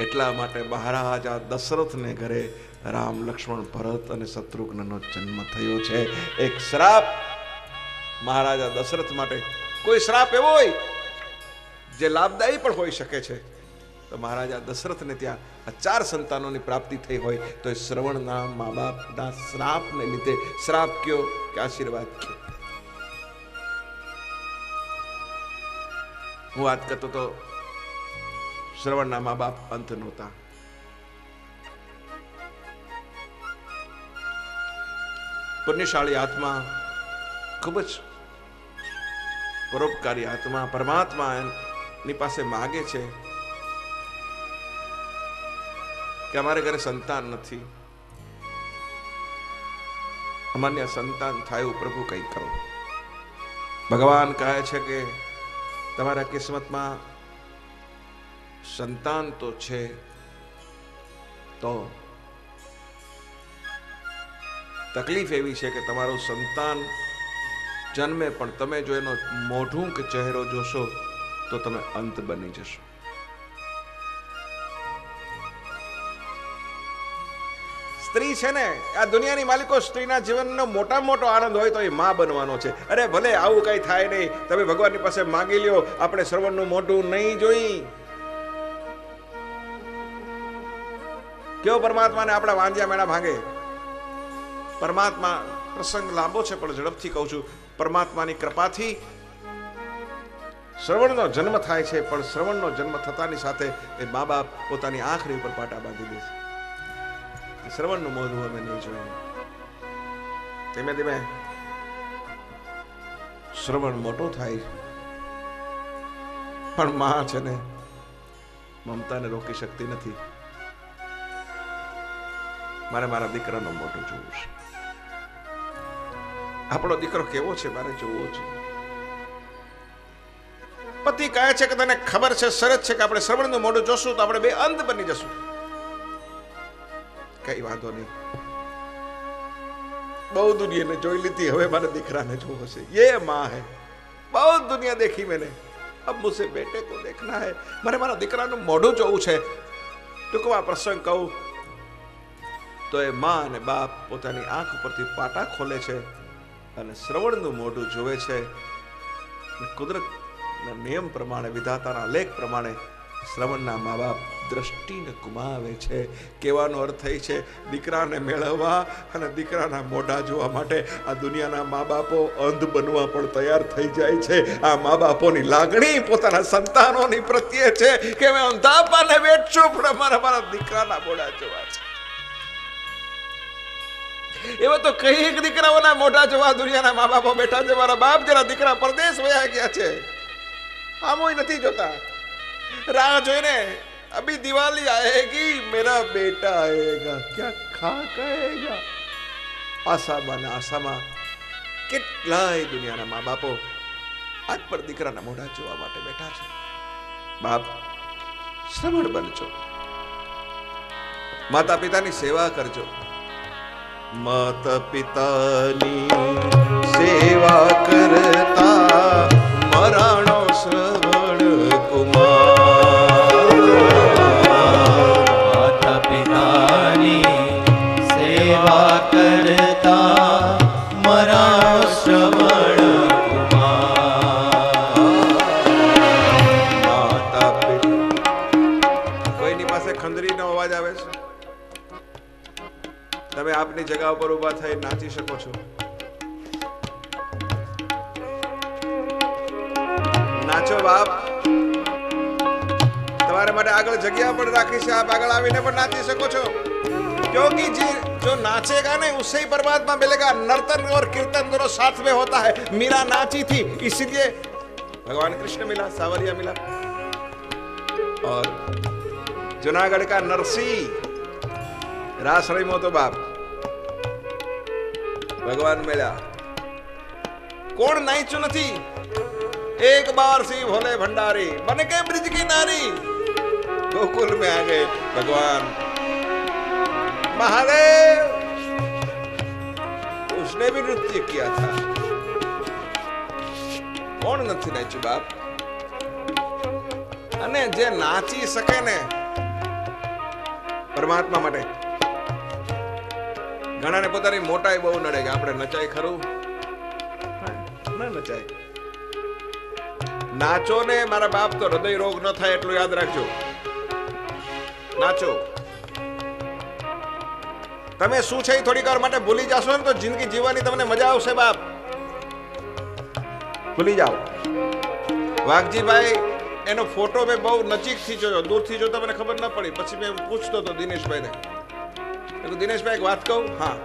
એટલા માટે મહારાજા દશરથને ઘરે રામ, લક્ષ્મણ, ભરત અને શત્રુઘ્નનો જન્મ થયો છે. એક શ્રાપ મહારાજા દશરથ માટે કોઈ શ્રાપ એવો હોય જે લાભદાયી પણ હોઈ શકે છે. તો મહારાજા દશરથને ત્યાં આ ચાર સંતાનોની પ્રાપ્તિ થઈ હોય તો એ શ્રવણના મા બાપના શ્રાપને લીધે શ્રાપ કયો કે આશીર્વાદ કયો? હું વાત કરતો તો શ્રવણના મા બાપ અંત નહોતા. પુણ્યશાળી આત્મા ખૂબ જ પરોપકારી આત્મા, પરમાત્મા એની પાસે માગે છે. કે અમારે ઘરે સંતાન નથી. અમાન્ય સંતાન થાય પ્રભુ કંઈ કરો ભગવાન કહે છે કે તમારા કિસ્મતમાં સંતાન તો છે, તો તકલીફ એવી છે કે તમારું સંતાન જન્મે પણ તમે જો એનો મોઢું કે ચહેરો જોશો, તો તમે અંત બની જશો. સ્ત્રી છે ને, આ દુનિયાની માલિકો સ્ત્રીના જીવનનો મોટા મોટો આનંદ હોય તો એ માં બનવાનો છે. અરે ભલે આવું કઈ થાય નહીં, તમે ભગવાનની પાસે માંગી લ્યો, આપણે શ્રવણનું મોઢું નહીં જોઈ. કેવો પરમાત્માને આપણા વાંધ્યા મેળા ભાંગે? પરમાત્મા પ્રસંગ લાંબો છે, પણ ઝડપથી કહું છું. પરમાત્માની કૃપાથી શ્રવણનો જન્મ થાય છે, પણ શ્રવણનો જન્મ થતાની સાથે એ મા બાપ પોતાની આંખની ઉપર પાટા બાંધી દે છે. શ્રવણનું મોઢું અમે નહીં જોયું ધીમે ધીમે શ્રવણ મોટો થાય પણ માં છે ને મમતાને રોકી શકતી નથી મારે મારા દીકરાનો મોટો જોવું છે આપણો દીકરો કેવો છે મારે જોવો છે પતિ કહે છે કે તને ખબર છે શરત છે કે આપણે શ્રવણનું મોઢું જોશું તો આપણે બે અંધ બની જશું કઈ વાંધો નહીં. બહુ દુનિયાને જોઈ લીધી, હવે મારે દીકરાને જોવો છે. યે માં હે. બહુ દુનિયા દેખી મેને. અબ મુસે બેટે કો દેખના હે. મારે મારા દીકરાનું મોઢું જોવું છે. ટૂંકમાં પ્રસંગ કહું, તો એ માં અને બાપ પોતાની આંખ પરથી પાટા ખોલે છે અને શ્રવણનું મોઢું જોવે છે. કુદરતના નિયમ પ્રમાણે, વિધાતાના લેખ પ્રમાણે શ્રવણના મા બાપ દ્રષ્ટિને ગુમાવે છે. કહેવાનો અર્થ થઈ છે, દીકરાને મેળવવા અને દીકરાના મોઢા જોવા માટે આ દુનિયાના મા બાપો અંધ બનવા પણ તૈયાર થઈ જાય છે. આ મા બાપોની લાગણી પોતાના સંતાનોની પ્રત્યે છે કે મેં અંધાપાને બેઠશું પણ અમારા મારા દીકરાના મોઢા જોવા છે. એવા તો કંઈક દીકરાઓના મોઢા જોવા દુનિયાના મા બાપો બેઠા છે. મારા બાપ જરા દીકરા પરદેશ વયા ગયા છે. આમોય નથી જોતા. રાહ જોઈને अभी दिवाली आएगी मेरा बेटा आएगा क्या ખાક આએગા આસામાં આસામાં કેટલાય દુનિયાના મા બાપો આજ પર દીકરાના મોઢા જોવા માટે બેઠા છે. બાપ, શ્રવણ બનજો. માતા પિતાની સેવા કરજો. માતા પિતાની સેવા કરતા મરણ આપની જગા ઉપર ઊભા થઈ નાચી શકો છો નાચો બાપ તમારે માટે આગળ જગ્યા પણ રાખી છે આપ આગળ આવીને પણ નાચી શકો છો क्योंकि जी जो नाचेगा ना उससे ही परमात्मा मिलेगा नर्तन और कीर्तन दोनों साथ में होता है मीरा नाची थी इसीलिए भगवान कृष्ण मिला सावरिया मिला और जूनागढ़ का नरसिंह रास रही तो बाप भगवान मिला કોણ નાચ્યું નથી એક બાર સી ભોલે ભંડારી બન के ब्रिज की नारी गोकुल में आ गए भगवान महादेव उसने भी नृत्य किया था કોણ નથી નાચ્યું બાપ અને જે નાચી શકે ને પરમાત્મા માટે ઘણાને પોતાની મોટાઈ બહુ નડે કે આપણે નચાય ખરું? ના નચાય. નાચો ને મારા બાપ તો હૃદય રોગ ન થાય એટલું યાદ રાખજો. નાચો. તમે શું છે એ થોડીક વાર માટે ભૂલી જશો ને તો જિંદગી જીવવાની તમને મજા આવશે બાપ. ભૂલી જાઓ. વાઘજીભાઈ એનો ફોટો મેં બહુ નજીકથી જોયો. દૂરથી જો તમને ખબર ન પડી. પછી મેં પૂછતો હતો દિનેશભાઈને. દિનેશભાઈ એક વાત કહું? હા.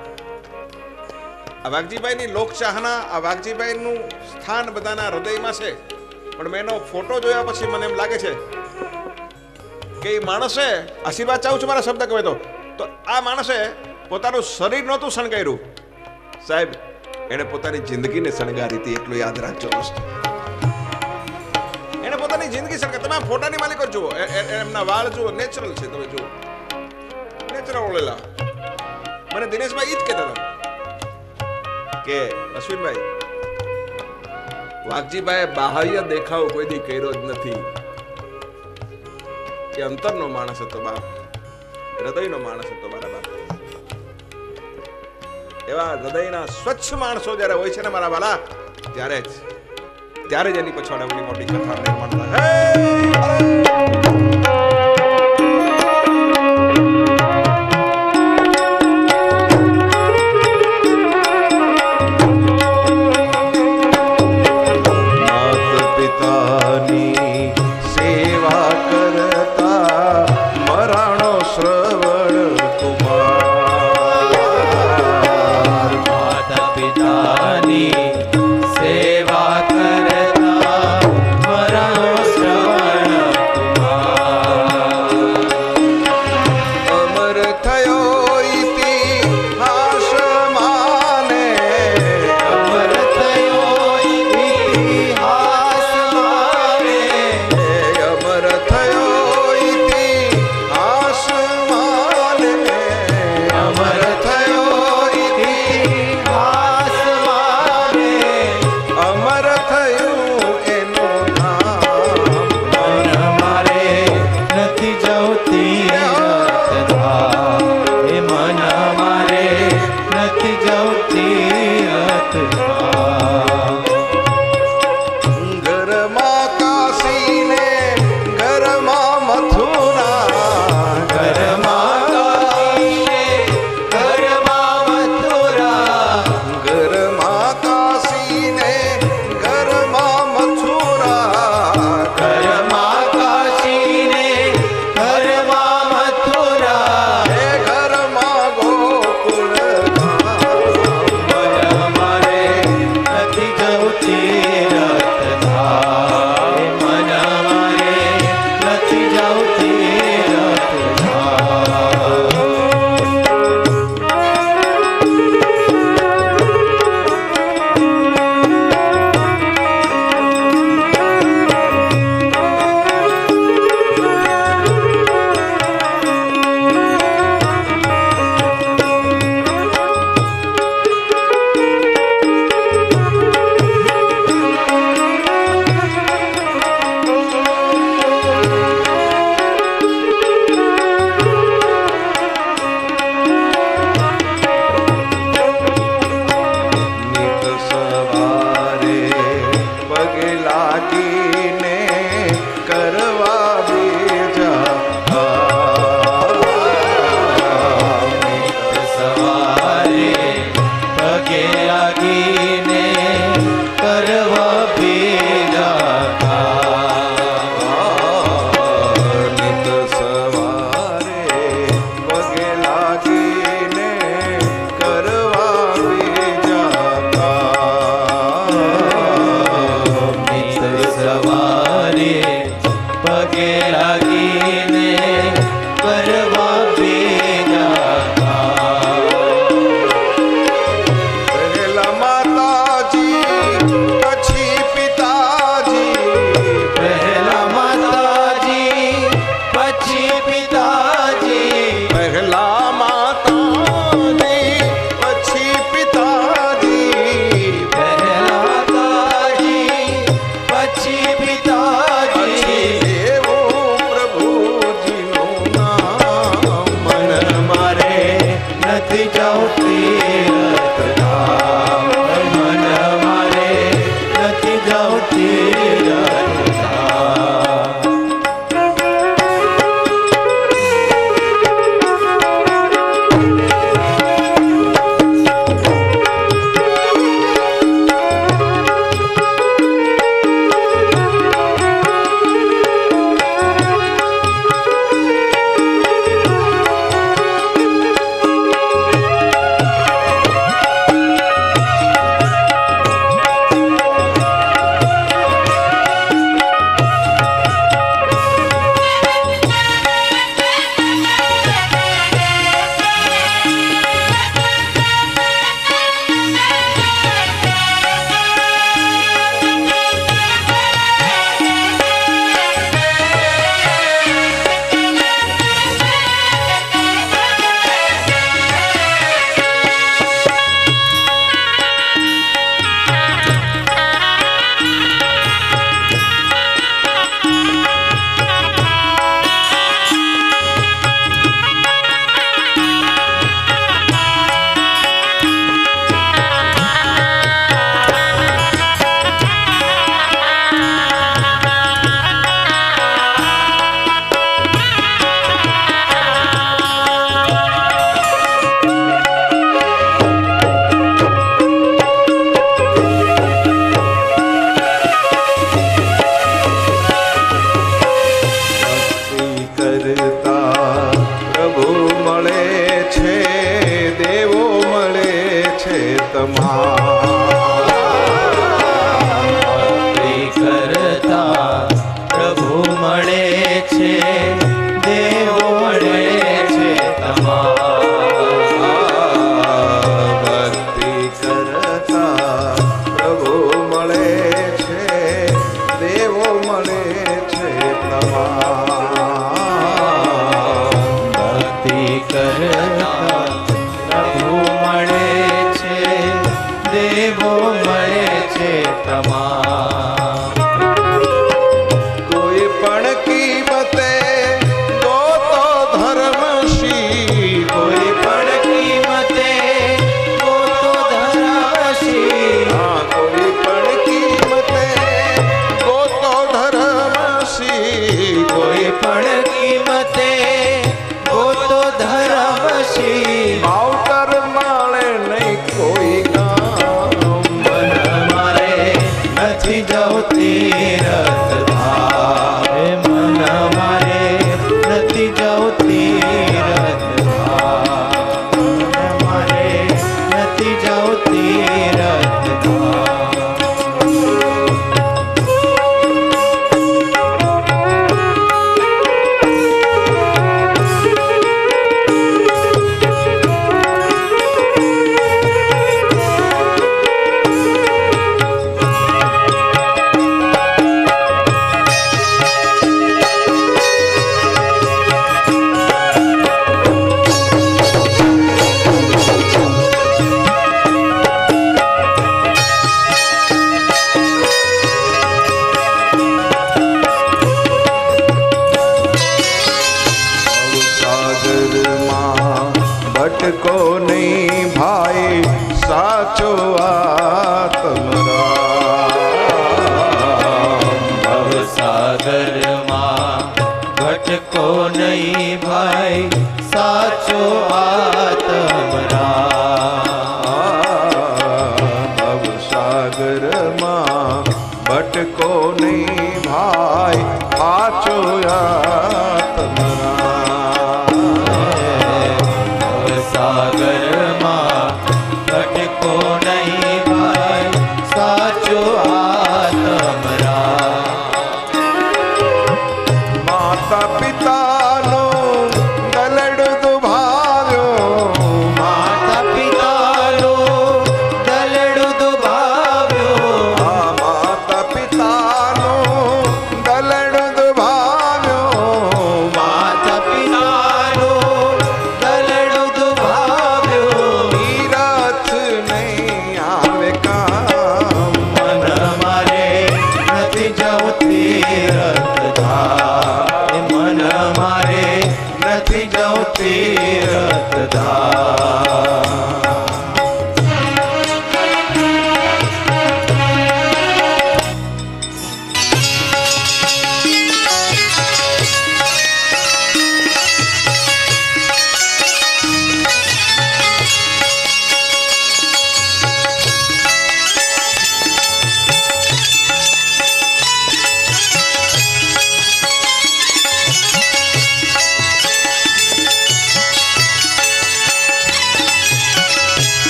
આ વાઘજીભાઈની લોકચાહના, આ વાઘજીભાઈનું સ્થાન બધાના હૃદયમાં છે, પણ મેં એનો ફોટો જોયા પછી મને એમ લાગે છે કે એ માણસે આશીર્વાદ ચાહું છું મારા શબ્દ કહે તો. તો આ માણસે પોતાનું શરીર નહોતું શણગાર્યું. સાહેબ, એણે પોતાની જિંદગીને શણગારી હતી, એટલું યાદ રાખજો એણે પોતાની જિંદગી શણગાર તમે ફોટાની માલિકો જુઓ. એમના વાળ જુઓ, નેચરલ છે, તમે જુઓ. નેચરલ ઓળેલા મને દિનેશભાઈ ઈ જ કહેતા હતા કે, અશ્વિનભાઈ વાઘજીભાઈ બાહ્ય દેખાવ કોઈ દી કર્યો જ નથી. એ અંતરનો માણસ હતો બાપ, હૃદયનો માણસ હતો મારા બાપ. એવા હૃદયના સ્વચ્છ માણસો જ્યારે હોય છે ને મારા વાલા, ત્યારે જ ત્યારે જ એની પછાડે મોટી કથા નિર્માણ થાય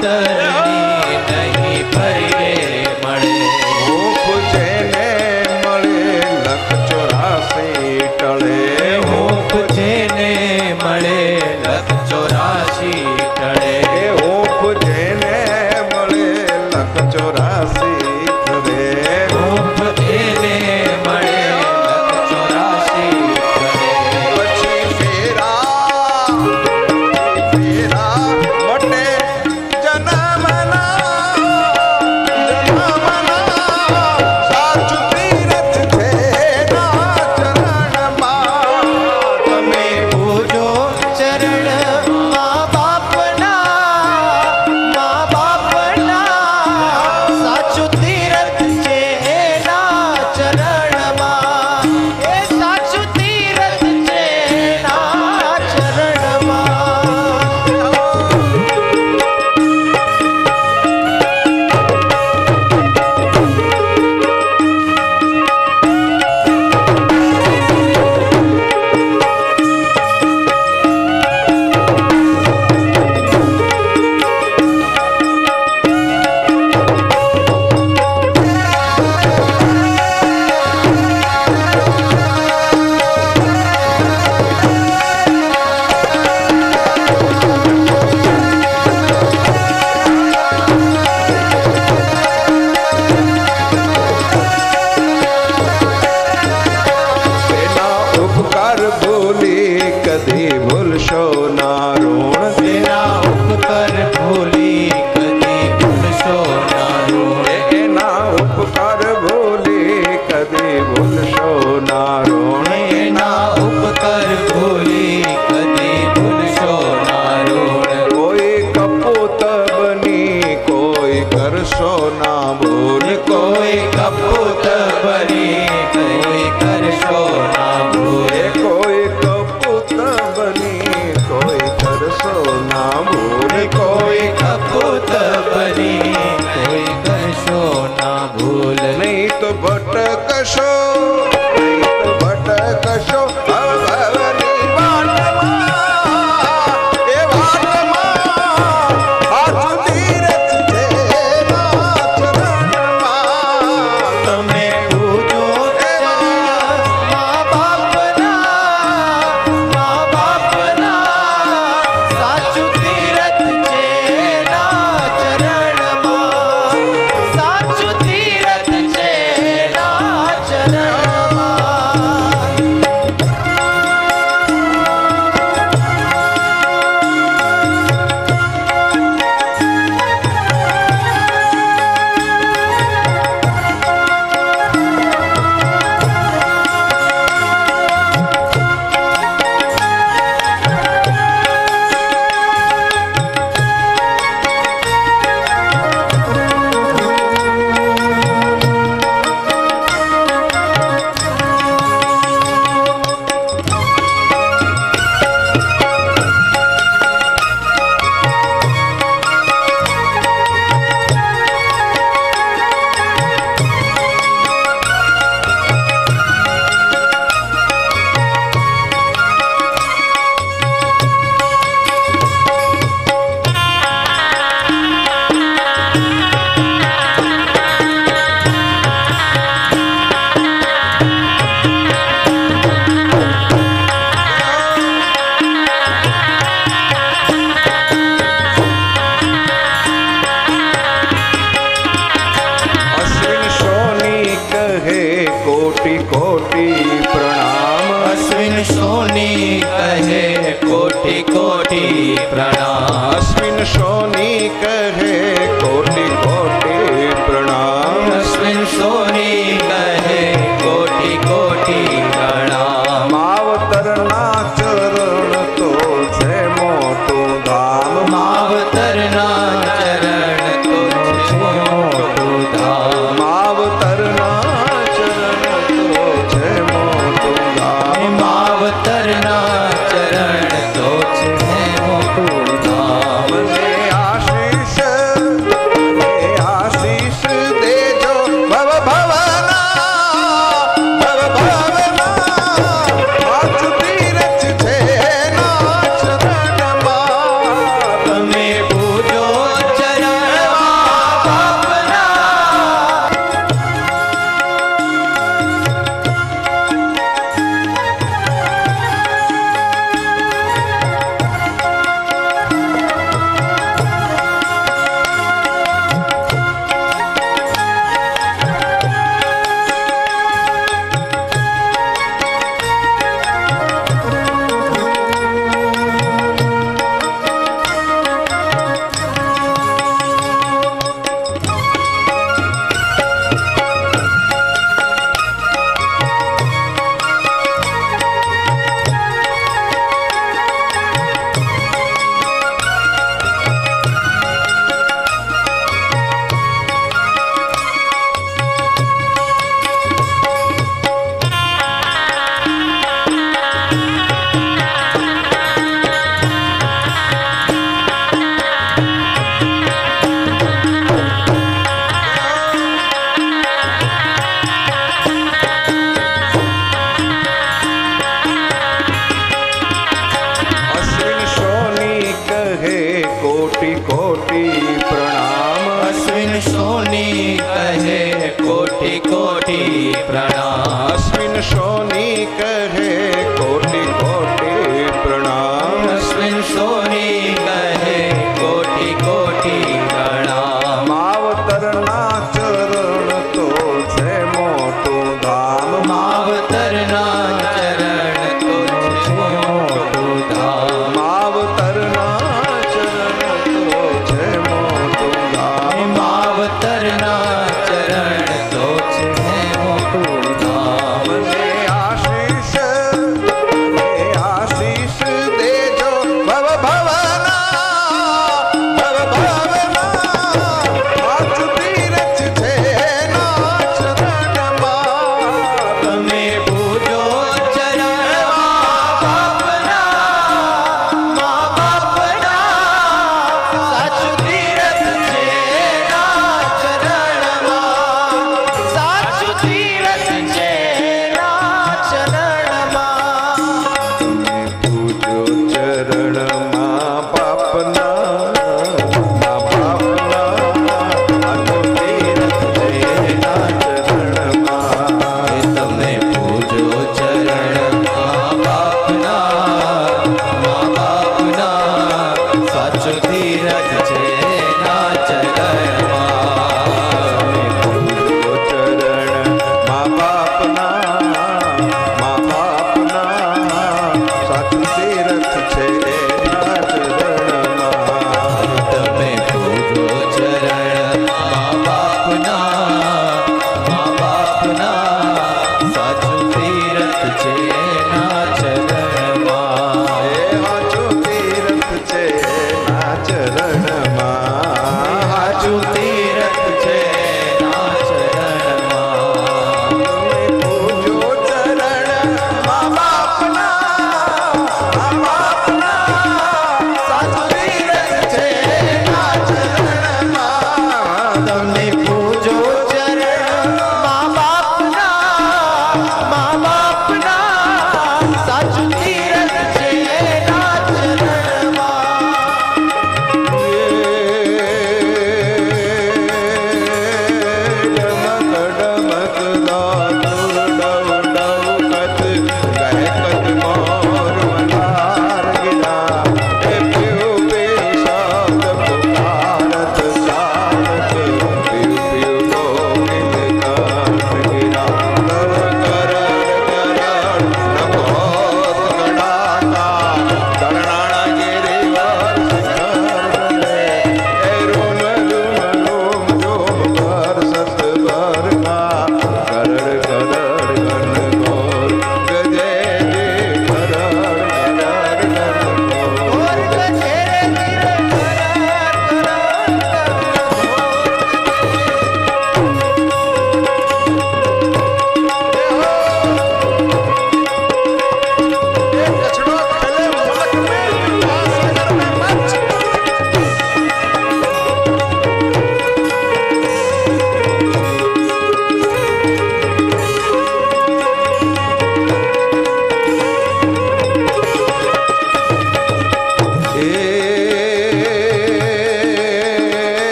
the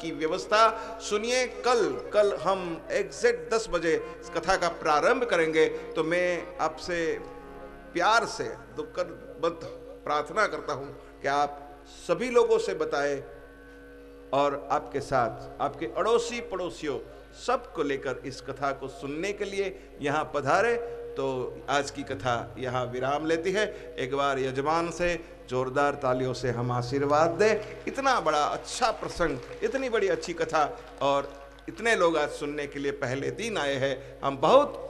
की व्यवस्था सुनिए, कल कल हम एग्जैक्ट दस बजे इस कथा का प्रारंभ करेंगे। तो मैं आपसे प्यार से दुखद प्रार्थना करता हूँ कि आप सभी लोगों से बताएँ और आपके साथ, आपके अड़ोसी पड़ोसियों सबको लेकर इस कथा को सुनने के लिए यहाँ पधारे। तो आज की कथा यहाँ विराम लेती है। एक बार यजमान से, जोरदार तालियों से हम आशीर्वाद दें। इतना बड़ा अच्छा प्रसंग इतनी बड़ी अच्छी कथा और इतने लोग आज सुनने के लिए पहले दिन आए हैं। हम बहुत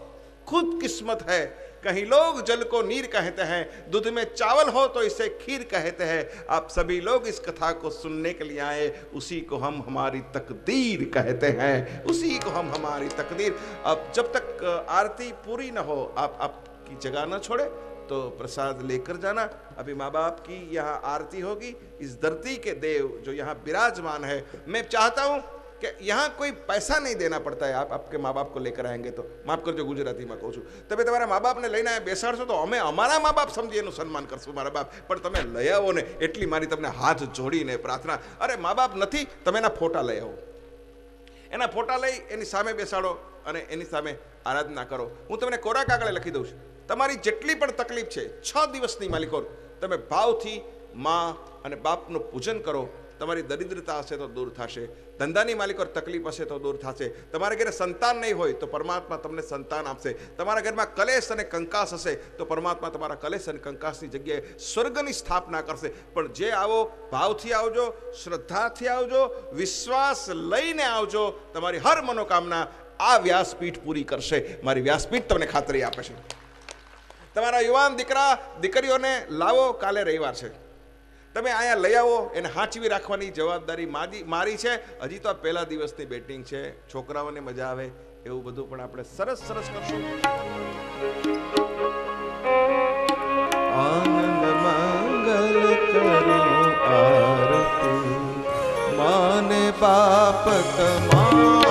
खुद किस्मत है। कहीं लोग जल को नीर कहते हैं, दूध में चावल हो तो इसे खीर कहते हैं। आप सभी लोग इस कथा को सुनने के लिए आए, उसी को हम हमारी तकदीर कहते हैं। उसी को हम हमारी तकदीर। अब जब तक आरती पूरी ना हो, आप आपकी जगह ना छोड़े। तो प्रसाद लेकर जाना अभी माँ बाप की यहाँ आरती होगी इस धरती के देव जो यहाँ विराजमान है मैं चाहता हूँ કે यहाँ કોઈ પૈસા નહીં દેના પડતા है आप आपके माँ बाप को लेकर आएंगे तो માફ કરજો ગુજરાતીમાં કહું છું તમે તમારા મા બાપને લઈને અહીંયા બેસાડશો તો અમે અમારા મા બાપ સમજી એનું સન્માન કરશું મારા બાપ પણ તમે લઈ આવો ને એટલી મારી તમને હાથ જોડીને પ્રાર્થના અરે મા બાપ નથી તમે એના ફોટા લઈ આવો એના ફોટા લઈ એની સામે બેસાડો અને એની સામે આરાધના કરો હું તમને કોરા કાગળે લખી દઉં છું તમારી જેટલી પણ તકલીફ છે, છ દિવસની માલિકો તમે ભાવથી મા અને બાપનું પૂજન કરો, તમારી દરિદ્રતા હશે તો દૂર થશે, ધંધાની માલિકો તકલીફ હશે તો દૂર થશે, તમારા ઘરે સંતાન નહીં હોય તો પરમાત્મા તમને સંતાન આપશે, તમારા ઘરમાં કલેશ અને કંકાસ હશે તો પરમાત્મા તમારા કલેશ અને કંકાસની જગ્યાએ સ્વર્ગની સ્થાપના કરશે, પણ જે આવો ભાવથી આવજો, શ્રદ્ધાથી આવજો, વિશ્વાસ લઈને આવજો, તમારી હર મનોકામના આ વ્યાસપીઠ પૂરી કરશે, મારી વ્યાસપીઠ તમને ખાતરી આપે છે. તમારા યુવાન દીકરા, દીકરીઓને લાવો, કાલે રવિવાર છે. તમે અહીંયા લઈ આવો, એને હાંચવી રાખવાની જવાબદારી મારી મારી છે. હજી તો આ પહેલા દિવસની બેટિંગ છે. છોકરાઓને મજા આવે, એવું બધું પણ આપણે સરસ સરસ કરશું. આનંદ મંગલ કરું આરતી. માને બાપ તમારી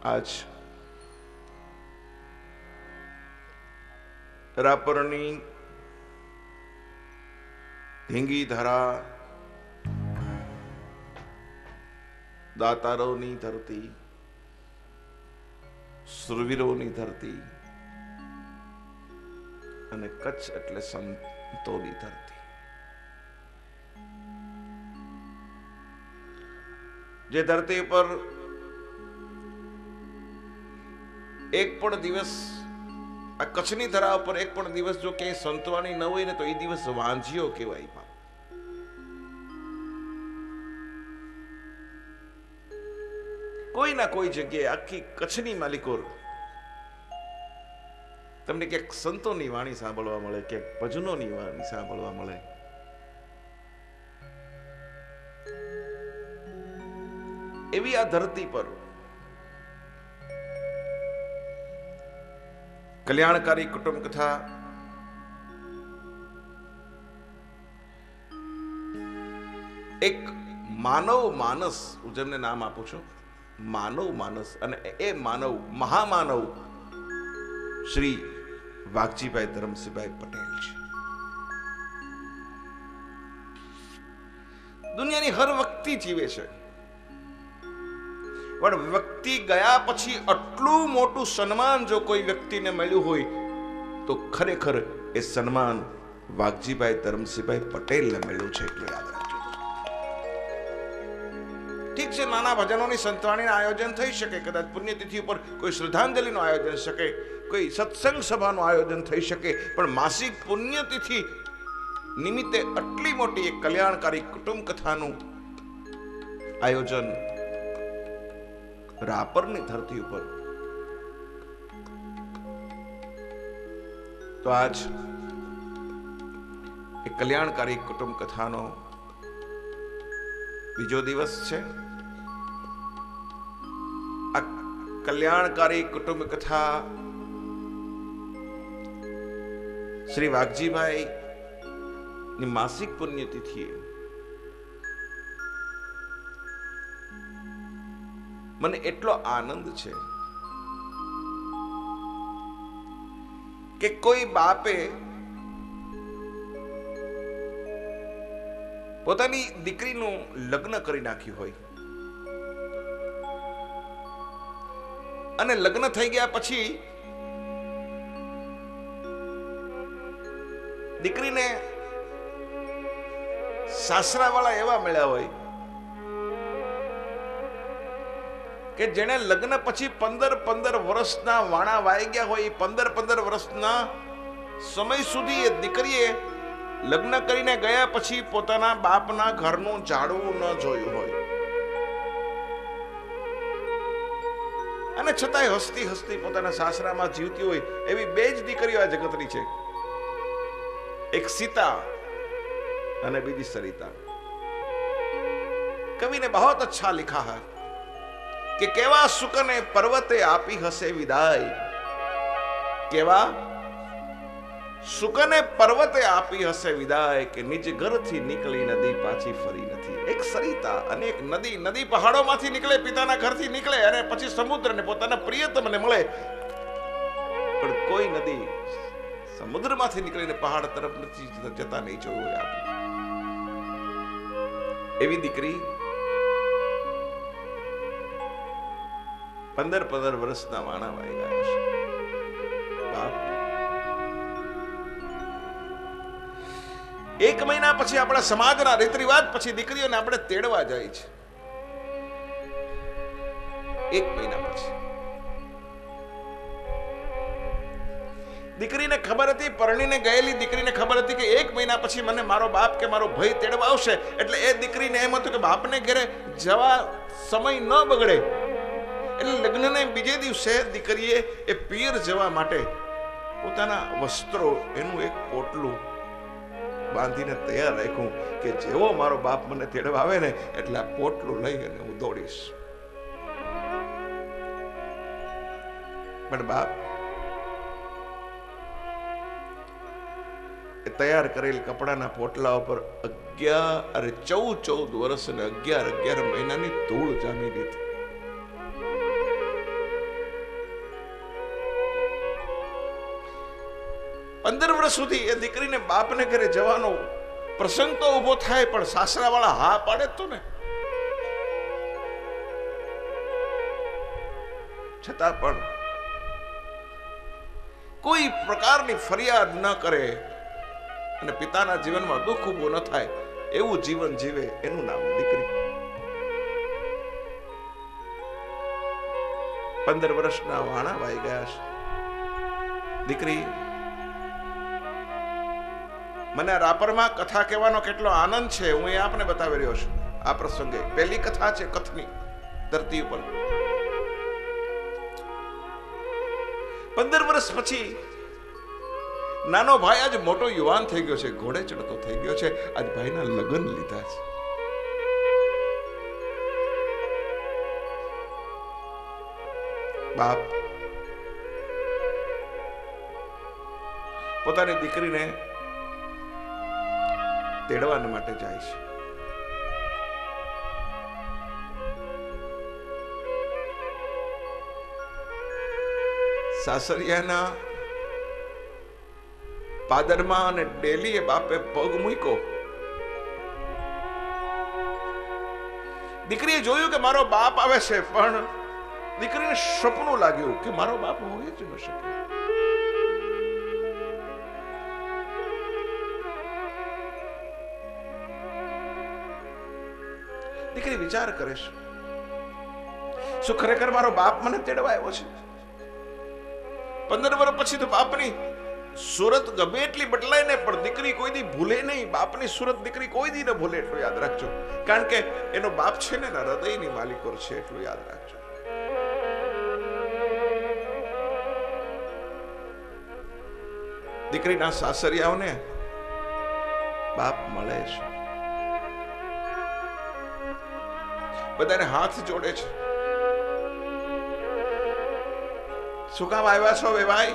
આજ રાપરની ધીંગી ધરા દાતારોની ધરતી, સુરવીરોની ધરતી અને કચ્છ એટલે સંતોની ધરતી. જે ધરતી પર એક પણ દિવસ આ કચ્છની ધરા ઉપર એક પણ દિવસ જો ક્યાંય સંતવાણી ન હોય ને તો એ દિવસ વાંઝિયો કહેવાય બાપ. કોઈ ના કોઈ જગ્યાએ આખી કચ્છની માલિકો તમને ક્યાંક સંતોની વાણી સાંભળવા મળે, ક્યાંક ભજનોની વાણી સાંભળવા મળે એવી આ ધરતી પર કલ્યાણકારી કુટુંબ કથા એક માનવ માનસ, હું જેમને નામ આપું છું, માનવ માનસ અને એ માનવ મહામાનવ શ્રી વાઘજીભાઈ ધરમસિંહભાઈ પટેલ છે. દુનિયાની હર વ્યક્તિ જીવે છે. પણ વ્યક્તિ ગયા પછી આટલું મોટું સન્માન જો કોઈ વ્યક્તિને મળ્યું હોય, તો ખરેખર એ સન્માન વાઘજીભાઈ ધરમસિંહભાઈ પટેલને મળ્યું છે એટલું યાદ રાખજો. ઠીક છે, નાના ભજનોની સંતવાણીનું આયોજન થઈ શકે, કદાચ પુણ્યતિથિ ઉપર કોઈ શ્રદ્ધાંજલિનું આયોજન શકે, કોઈ સત્સંગ સભાનું આયોજન થઈ શકે, પણ માસિક પુણ્યતિથિ નિમિત્તે આટલી મોટી એક કલ્યાણકારી કુટુંબ કથાનું આયોજન રાપરની ધરતી ઉપર તો આજ એ કલ્યાણકારી કુટુંબ કથાનો બીજો દિવસ છે. આ કલ્યાણકારી કુટુંબ કથા શ્રી વાઘજીભાઈ ની માસિક પુણ્યતિથિએ. મને એટલો આનંદ છે કે કોઈ બાપે પોતાની દીકરીનું લગ્ન કરી નાખ્યું હોય. અને લગ્ન થઈ ગયા પછી દીકરીને સાસરાવાળા એવા મળ્યા હોય કે જેને લગ્ન પછી પંદર પંદર વર્ષના વાણા વાઈ ગયા હોય પંદર પંદર વર્ષના સમય સુધી એ દીકરીએ લગ્ન કરીને ગયા પછી પોતાના બાપના ઘરનું ઝાડવું ન જોયું હોય. અને છતાંય હસતી હસતી પોતાના સાસરામાં જીવતી હોય, એવી બે જ દીકરીઓ આ જગતની છે. એક સીતા અને બીજી સરિતા. કવિને બહુ અચ્છા લિખા હા. કે કેવા સુકને પર્વતે આપી હશે વિદાય? કેવા? સુકને પર્વતે આપી હશે વિદાય કે નિજ ઘરથી નીકળી નદી પાછી ફરી નથી. એક સરિતા અને એક નદી નદી પહાડોમાંથી નીકળે, પિતાના ઘરથી નીકળે અને પછી સમુદ્રને પોતાના પ્રિયતમને મળે. પણ કોઈ નદી સમુદ્રમાંથી નીકળીને પહાડ તરફ નથી જતા નહીં જોયું આપણે એવી દીકરી પંદર પંદર વર્ષના વાણા વાઈ ગયા છે એક મહિના પછી આપણા સમાજના રીત રિવાજ પછી દીકરીઓને આપણે તેડવા જાય છે. એક મહિના પછી. દીકરીને ખબર હતી, પરણીને ગયેલી દીકરીને ખબર હતી કે એક મહિના પછી મને મારો બાપ કે મારો ભાઈ તેડવા આવશે. એટલે એ દીકરીને એમ હતું કે બાપને ઘરે જવા સમય ન બગડે. એટલે લગ્નને બીજે દિવસે દીકરીએ એ પિયર જવા માટે પોતાના વસ્ત્રો એનું એક પોટલું બાંધીને તૈયાર રાખ્યું કે જેવો મારો બાપ મને તેડવા આવે ને એટલે આ પોટલું લઈ અને હું દોડીશ. પણ બાપ, એ તૈયાર કરેલ કપડાના પોટલા ઉપર અગિયાર ચૌદ ચૌદ વર્ષ અને અગિયાર અગિયાર મહિનાની ધૂળ જામી દીધી. પંદર વર્ષ સુધી એ દીકરીને બાપને ઘરે જવાનો પ્રસંગ તો ઊભો થાય, પણ સાસરા વાળા હા પાડે તો ને. છતાં પણ કોઈ પ્રકારની ફરિયાદ ન કરે અને પિતાના જીવનમાં દુઃખ ઊભું ન થાય, એવું જીવન જીવે એનું નામ દીકરી. પંદર વર્ષના વાણા વાઈ ગયા છે. દીકરી મને રાપરમાં કથા કહેવાનો કેટલો આનંદ છે, હું એ આપને બતાવી રહ્યો છું. આ પ્રસંગે પહેલી કથા છે કથની, ધરતી ઉપર. પંદર વર્ષ પછી નાનો ભાઈ આજ મોટો યુવાન થઈ ગયો છે, ઘોડે ચડતો થઈ ગયો છે, આજ ભાઈના લગ્ન લીધા છે. બાપ, પોતાની દીકરીને તેડવા માટે જાય છે. સાસરિયાના પાદરમાં અને ડેલીએ બાપે પગ મૂક્યો. દીકરીએ જોયું કે મારો બાપ આવે છે, પણ દીકરીને સપનું લાગ્યું કે મારો બાપ હોઈ જ ન શકે. વિચાર કરે છે. શું ખરેખર મારો બાપ મને તેડવા આવ્યો છે? પંદર વર્ષ પછી તો બાપની સુરત ગમે એટલી બદલાય ને, પણ દીકરી કોઈ દી ભૂલે નહીં. બાપની સુરત દીકરી કોઈ દી ન ભૂલે એટલું યાદ રાખજો. કારણ કે એનો બાપ છે ને હૃદયની માલિકો છે એટલું યાદ રાખજો. દીકરીના સાસરિયાઓને બાપ મળે છે. બધાને હાથ જોડે છે. શું કામ આવ્યા છો બે ભાઈ?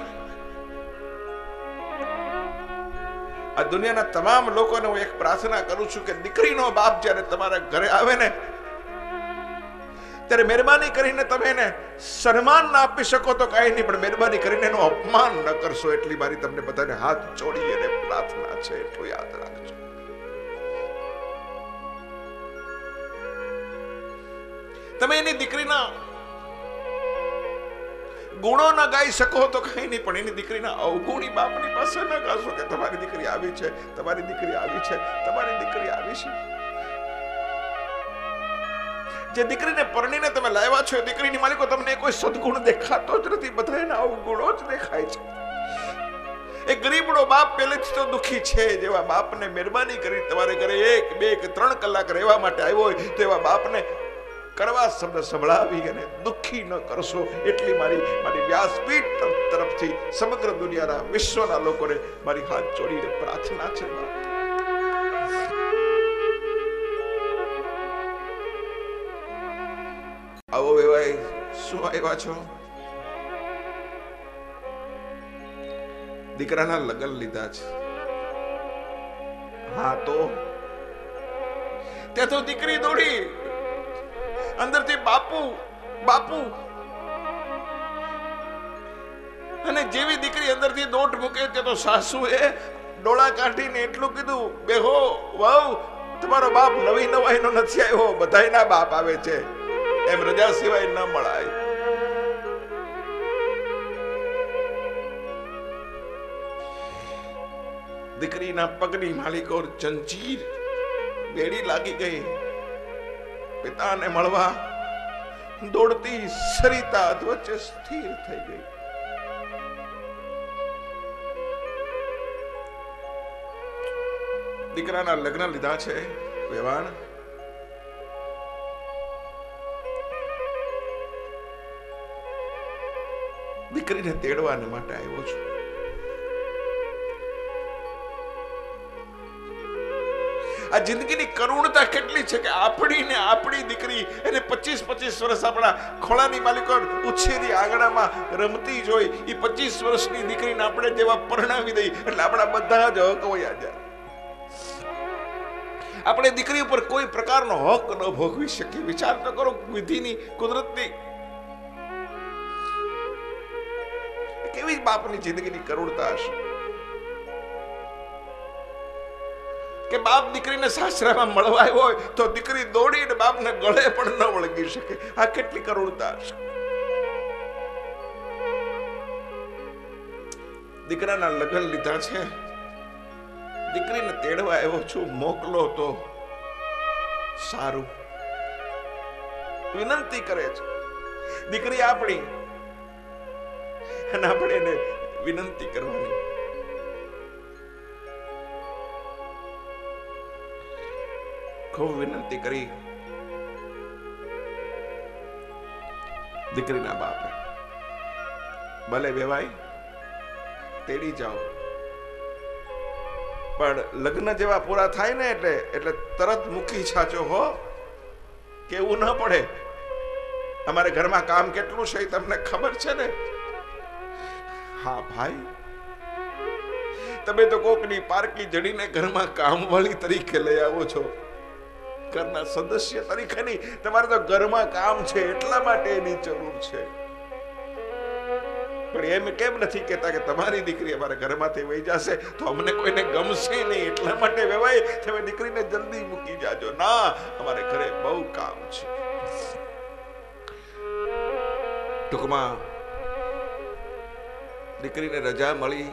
આ દુનિયાના તમામ લોકોને હું એક પ્રાર્થના કરું છું કે દીકરીનો બાપ જ્યારે તમારા ઘરે આવે ને, ત્યારે મહેરબાની કરીને તમે એને સન્માન ના આપી શકો તો કાંઈ નહીં, પણ મહેરબાની કરીને એનું અપમાન ન કરશો. એટલી મારી તમને બધાને હાથ જોડી અને પ્રાર્થના છે, એટલું યાદ રાખજો. તમે એની દીકરીના ગુણો ના ગાઈ શકો તો કઈ નહીં, પણ એની દીકરીના અવગુણી બાપની પાસે ન ગાશો કે તમારી દીકરી આવી છે, તમારી દીકરી આવી છે, તમારી દીકરી આવી છે. જે દીકરીને પરણીને તમે લાવ્યા છો, એ દીકરીની માલિકો તમને કોઈ સદગુણ દેખાતો જ નથી, બધા એના અવગુણો જ દેખાય છે. એ ગરીબડો બાપ પહેલેથી તો દુખી છે જેવા બાપને મહેરબાની કરી, તમારે ઘરે એક, બે કે ત્રણ કલાક રહેવા માટે આવ્યો હોય, તો એવા બાપને કરવા શબ્દ સંભળાવી અને દુઃખી ન કરશો એટલી મારી મારી વ્યાસપીઠ તરફથી સમગ્ર દુનિયાના વિશ્વના લોકોને મારી હાથ જોડીને પ્રાર્થના છે આવો વેવાય શું આવ્યા છો? દીકરાના લગ્ન લીધા છે. હા તો? ત્યાં તો દીકરી દોડી. અંદરથી બાપુ બાપુ. અને જેવી દીકરી અંદરથી દોટ મૂકે તે તો સાસુએ ડોળા કાઢીને એટલું કીધું બેહો વહુ, તમારો બાપ નવી નવાઈનો નથી આવ્યો, બધાયના બાપ આવે છે. એમ રજા સિવાય ન મળાય. દીકરીના પગની માલિકો જંજીર બેડી લાગી ગઈ. પિતાને મળવા દોડતી સરિતા વચ્ચે સ્થિર થઈ ગઈ. દીકરાના લગ્ન લીધા છે, વેવાણ. દીકરીને તેડવાને માટે આવ્યો છું. આ જિંદગીની કરુણતા કેટલી છે કે આપણી ને આપણી દીકરી એને પચીસ પચીસ વર્ષ આપણા ખોળાની માલિકો ઉછેરી આંગણામાં રમતી જોઈ, એ પચીસ વર્ષની દીકરીને આપણે જેવા પરણાવી દઈ, એટલે આપણા બધા જ હક વયા જાય. આપણે દીકરી ઉપર કોઈ પ્રકારનો હક ન ભોગવી શકીએ. વિચાર તો કરો, વિધિની, કુદરતની. કેવી બાપની જિંદગીની કરુણતા હશે? કે બાપ દીકરીને સાસરામાં મળવા હોય તો દીકરી દોડીને બાપને ગળે પણ ન વળગી શકે. આ કેટલી કરુણતા હશે દીકરાના લગ્ન લીધા છે. દીકરીને તેડવા આવ્યો છું, મોકલો તો. સારું. વિનંતી કરે છે. દીકરી આપણી. અને આપણે એને વિનંતી કરવાની. ખૂબ વિનંતી કરી. દીકરીના બાપે. ભલે વેવાય તેડી જાઓ. પણ લગ્ન જેવા પૂરા થાય ને એટલે એટલે તરત મૂકી છાચો હો. કેવું ન પડે. અમારે ઘરમાં કામ કેટલું છે તમને ખબર છે ને? હા, ભાઈ. તમે તો કોકની પારકી જડીને ઘરમાં કામવાળી તરીકે લઈ આવો છો. ઘરના સદસ્ય તરીકે નહીં, તમારે તો ઘરમાં કામ છે, એટલા માટે એની જરૂર છે. પણ એમ કેમ નથી કહેતા કે તમારી દીકરી અમારા ઘરમાંથી વહી જશે? તો અમને કોઈને ગમશે નહીં, એટલા માટે વેવાય. તમે દીકરીને જલ્દી મૂકી જાજો. ના, અમારે ઘરે બહુ કામ છે. ટૂંકમાં દીકરીને રજા મળી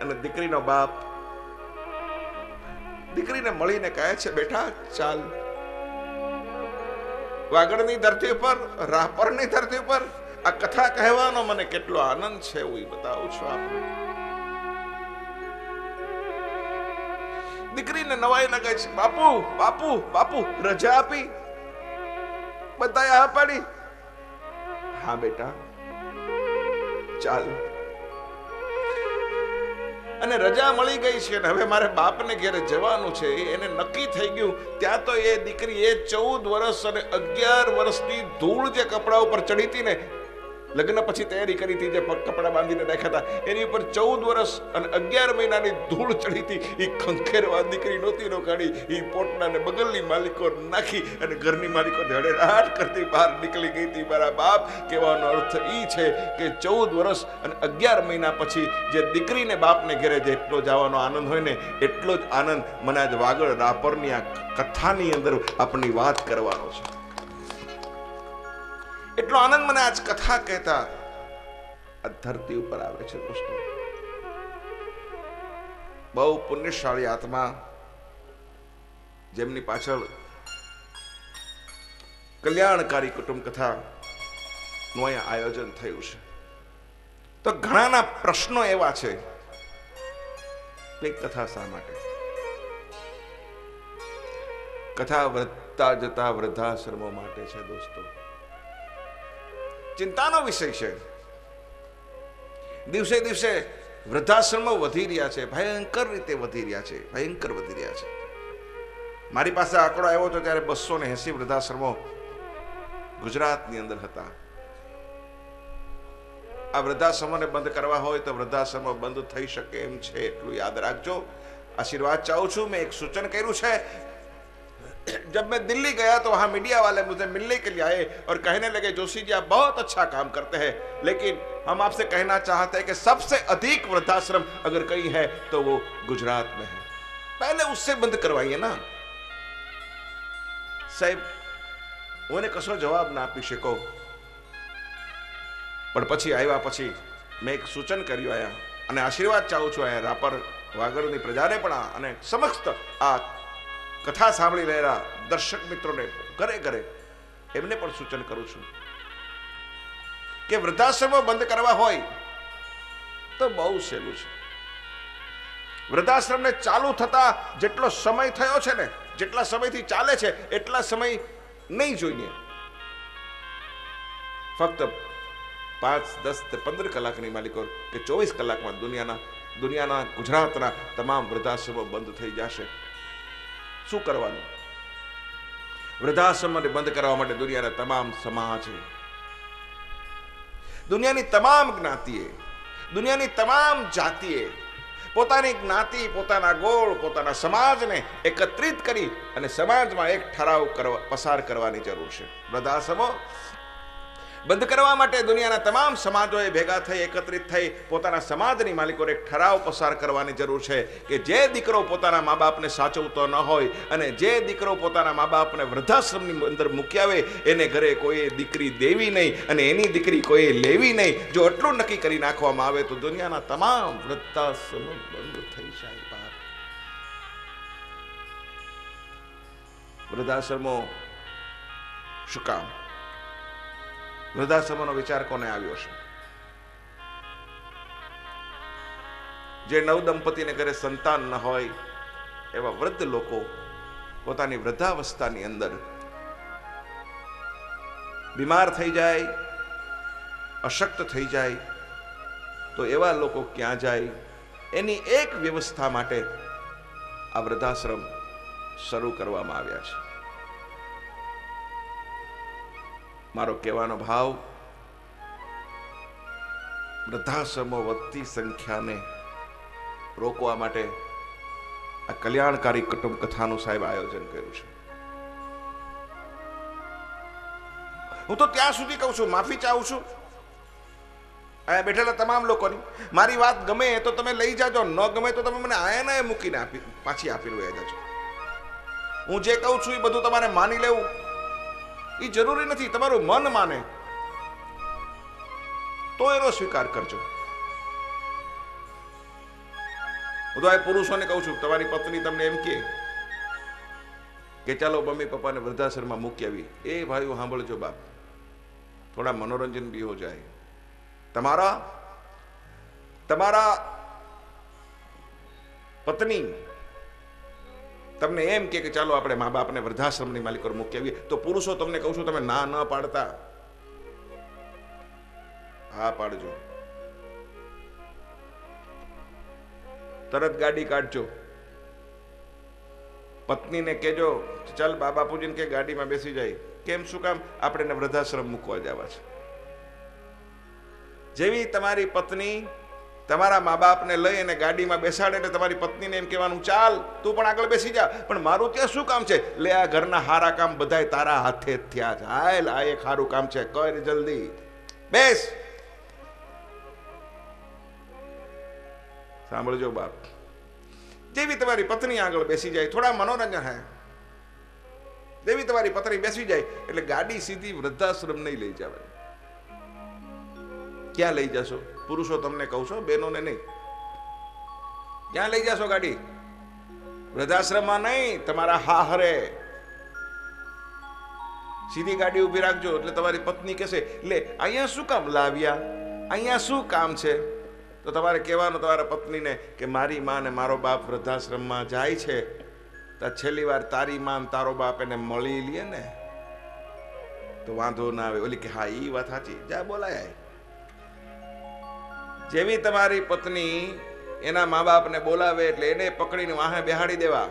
અને દીકરીનો બાપ દીકરીને મળીને કહે છે, બેટા, ચાલ. વાગડની ધરતી પર, રાપરની ધરતી પર આ કથા કહેવાનો મને કેટલો આનંદ છે હું એ બતાવું છું આપ દીકરીને નવાઈ લાગે છે, બાપુ બાપુ બાપુ, રજા આપી. બધાએ હા પાડી. હા, બેટા. ચાલ. અને રજા મળી ગઈ છે ને હવે મારે બાપને ઘેરે જવાનું છે, એને નક્કી થઈ ગયું. ત્યાં તો એ દીકરી એ ચૌદ વર્ષ અને અગિયાર વર્ષની ધૂળ જે કપડા ઉપર ચડી હતી ને લગ્ન પછી તૈયારી કરી હતી, જે કપડા બાંધીને રાખ્યા હતા. એની ઉપર ચૌદ વર્ષ અને અગિયાર મહિનાની ધૂળ ચડી હતી. એ ખંખેરવા દીકરી નહોતી રોકાડી એ પોટના બગલની માલિકો નાખી અને ઘરની માલિકો ધડેરાટ કરતી બહાર નીકળી ગઈ હતી. મારા બાપ, કહેવાનો અર્થ એ છે કે ચૌદ વર્ષ અને અગિયાર મહિના પછી જે દીકરીને બાપને ઘેરે જેટલો જવાનો આનંદ હોય ને, એટલો જ આનંદ મને આજ વાગડ રાપરની આ કથાની અંદર આપણી વાત કરવાનો છે. એટલો આનંદ મને આજ કથા કહેતા આ ધરતી ઉપર આવે છે દોસ્તો બહુ પુણ્યશાળી આત્મા જેમની પાછળ કલ્યાણકારી કુટુંબ કથા નું અહીંયા આયોજન થયું છે. તો ઘણાના પ્રશ્નો એવા છે એક કથા શા માટે? કથા વધતા જતા વૃદ્ધાશ્રમો માટે છે દોસ્તો. ચિંતાનો વિષય છે. દિવસે દિવસે વૃદ્ધાશ્રમો વધી રહ્યા છે, ભયંકર રીતે વધી રહ્યા છે, ભયંકર વધી રહ્યા છે. મારી પાસે આંકડો આવ્યો હતો ત્યારે બસો ને એસી વૃદ્ધાશ્રમો ગુજરાતની અંદર હતા. આ વૃદ્ધાશ્રમોને બંધ કરવા હોય તો વૃદ્ધાશ્રમો બંધ થઈ શકે એમ છે, એટલું યાદ રાખજો. આશીર્વાદ ચાહું છું, મેં એક સૂચન કર્યું છે. जब मैं दिल्ली गया तो वहां मीडिया वाले मुझे मिलने के लिए आए और कहने लगे जोशी जी आप बहुत अच्छा काम करते हैं लेकिन हम आपसे कहना चाहते हैं कि सबसे अधिक वृद्धाश्रम अगर कहीं है तो वो गुजरात में है पहले उससे बंद करवाइए ना સાહેબ હું એને કશો જવાબ ના આપી શકો પણ પછી આવ્યા પછી મેં એક સૂચન કર્યું આયા અને આશીર્વાદ ચાહું છું અહીંયા રાપર વાગડની પ્રજાને પણ આ અને સમસ્ત આ કથા સાંભળી રહેલા દર્શક મિત્રોને ઘરે ઘરે એમને પણ સૂચન કરું છું કે વૃદ્ધાશ્રમો બંધ કરવા હોય તો બહુ સહેલું છે. વૃદ્ધાશ્રમને ચાલુ થતા જેટલો સમય થયો છે ને, જેટલા સમયથી ચાલે છે, એટલા સમય નહીં જોઈએ. ફક્ત પાંચ, દસ કે પંદર કલાકની માલિકો કે ચોવીસ કલાકમાં દુનિયાના દુનિયાના ગુજરાતના તમામ વૃદ્ધાશ્રમો બંધ થઈ જશે. શું કરવાનું? વૃદ્ધાશ્રમને બંધ કરવા માટે દુનિયાના તમામ સમાજ દુનિયાની તમામ જ્ઞાતિએ, દુનિયાની તમામ જાતિએ પોતાની જ્ઞાતિ, પોતાના ગોળ, પોતાના સમાજને એકત્રિત કરી અને સમાજમાં એક ઠરાવ કરવા, પસાર કરવાની જરૂર છે. વૃદ્ધાશ્રમો બંધ કરવા માટે દુનિયાના તમામ સમાજોએ ભેગા થઈ, એકત્રિત થઈ પોતાના સમાજની માલિકોને એક ઠરાવ પસાર કરવાની જરૂર છે કે જે દીકરો પોતાના મા બાપને સાચવતો ન હોય અને જે દીકરો પોતાના મા બાપને વૃદ્ધાશ્રમની અંદર મૂકી આવે, એને ઘરે કોઈએ દીકરી દેવી નહીં અને એની દીકરી કોઈએ લેવી નહીં. જો એટલું નક્કી કરી નાખવામાં આવે તો દુનિયાના તમામ વૃદ્ધાશ્રમો બંધ થઈ જાય વૃદ્ધાશ્રમો શું કામ? વૃદ્ધાશ્રમનો વિચાર કોને આવ્યો છે? જે નવ દંપતીને ઘરે સંતાન ન હોય, એવા વૃદ્ધ લોકો પોતાની વૃદ્ધાવસ્થાની અંદર બીમાર થઈ જાય, અશક્ત થઈ જાય, તો એવા લોકો ક્યાં જાય? એની એક વ્યવસ્થા માટે આ વૃદ્ધાશ્રમ શરૂ કરવામાં આવ્યા છે. મારો કહેવાનો ભાવ, વૃદ્ધાશ્રમો વધતી સંખ્યાને રોકવા માટે આ કલ્યાણકારી કુટુંબ કથાનું સાહેબ આયોજન કર્યું છે. હું તો ત્યાં સુધી કહું છું, માફી ચાહું છું. અહીંયા બેઠેલા તમામ લોકોની, મારી વાત ગમે તો તમે લઈ જાજો, ન ગમે તો તમે મને આયાને મૂકીને આપી, પાછી આપીને વયા જાજો. હું જે કહું છું એ બધું તમારે માની લેવું. એ જરૂરી નથી, તમારું મન માને. તો એનો સ્વીકાર કરજો. હું તો આ પુરુષોને કહું છું, તમારી પત્ની તમને એમ કે કે ચાલો મમ્મી પપ્પાને વૃદ્ધાશ્રમમાં મૂકી આવી. એ ભાઈઓ, સાંભળજો બાપ. થોડા મનોરંજન બી હો જાય. તમારા તમારા પત્ની તમને એમ કે ચાલો આપણે મા બાપને વૃદ્ધાશ્રમની માલિકો મૂકી આવીએ, તો પુરુષો તમને કહું છું, તમે ના ન પાડતા. હા, પાડજો. તરત ગાડી કાઢજો. પત્નીને કહેજો, ચાલ બાબા પૂજીને કે ગાડીમાં બેસી જાય. કેમ, શું કામ? આપણે વૃદ્ધાશ્રમ મૂકવા જવા છે. જેવી તમારી પત્ની તમારા મા બાપને લઈ અને ગાડીમાં બેસાડે એટલે તમારી પત્નીને એમ કહેવાનું, ચાલ, તું પણ આગળ બેસી જા. પણ મારું ત્યાં શું કામ છે? લે, આ ઘરના હારા કામ બધાય તારા હાથે જ થયા છે. હાલ આ એક સારું કામ છે. કર જલ્દી. બેસ. સાંભળજો બાપ. જેવી તમારી પત્ની આગળ બેસી જાય, થોડા મનોરંજન હે. જેવી તમારી પત્ની બેસી જાય, એટલે ગાડી સીધી વૃદ્ધાશ્રમ નહીં લઈ જવાની ક્યાં લઈ જશો? પુરુષો તમને કહું છો, બહેનોને નહીં. ક્યાં લઈ જશો ગાડી? વૃદ્ધાશ્રમમાં નહીં, તમારા હાહરે સીધી ગાડી ઊભી રાખજો, એટલે તમારી પત્ની કહેશે, લે, અહીંયા શું કામ લાવ્યા? અહીંયા શું કામ છે? તો તમારે કહેવાનું તમારા પત્નીને કે, મારી માં ને મારો બાપ વૃદ્ધાશ્રમમાં જાય છે. તો છેલ્લી વાર તારી માં તારો બાપ એને મળી લે ને. તો વાંધો ના આવે. ઓલી કે, હા, ઈ વાત સાચી. જા, બોલાય. જેવી તમારી પત્ની એના મા બાપને બોલાવે એટલે એને પકડીને વાહે બેહાડી દેવા.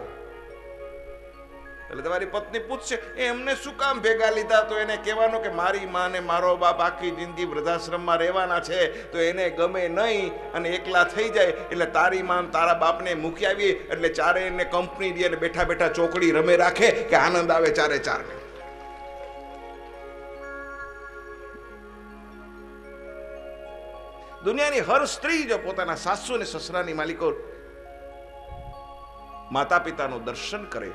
એટલે તમારી પત્ની પૂછશે, એ એમને શું કામ ભેગા લીધા? તો એને કહેવાનું કે મારી માને મારો બાપ આખી જિંદગી વૃદ્ધાશ્રમમાં રહેવાના છે, તો એને ગમે નહીં અને એકલા થઈ જાય, એટલે તારી માન તારા બાપને મૂકી આવી એટલે ચારે એને કંપની દે અને બેઠા બેઠા ચોકડી રમે રાખે, કે આનંદ આવે ચારે ચારને. દુનિયાની હર સ્ત્રી જો પોતાના સાસુ અને સસરાની માલિકો માતા પિતાનું દર્શન કરે,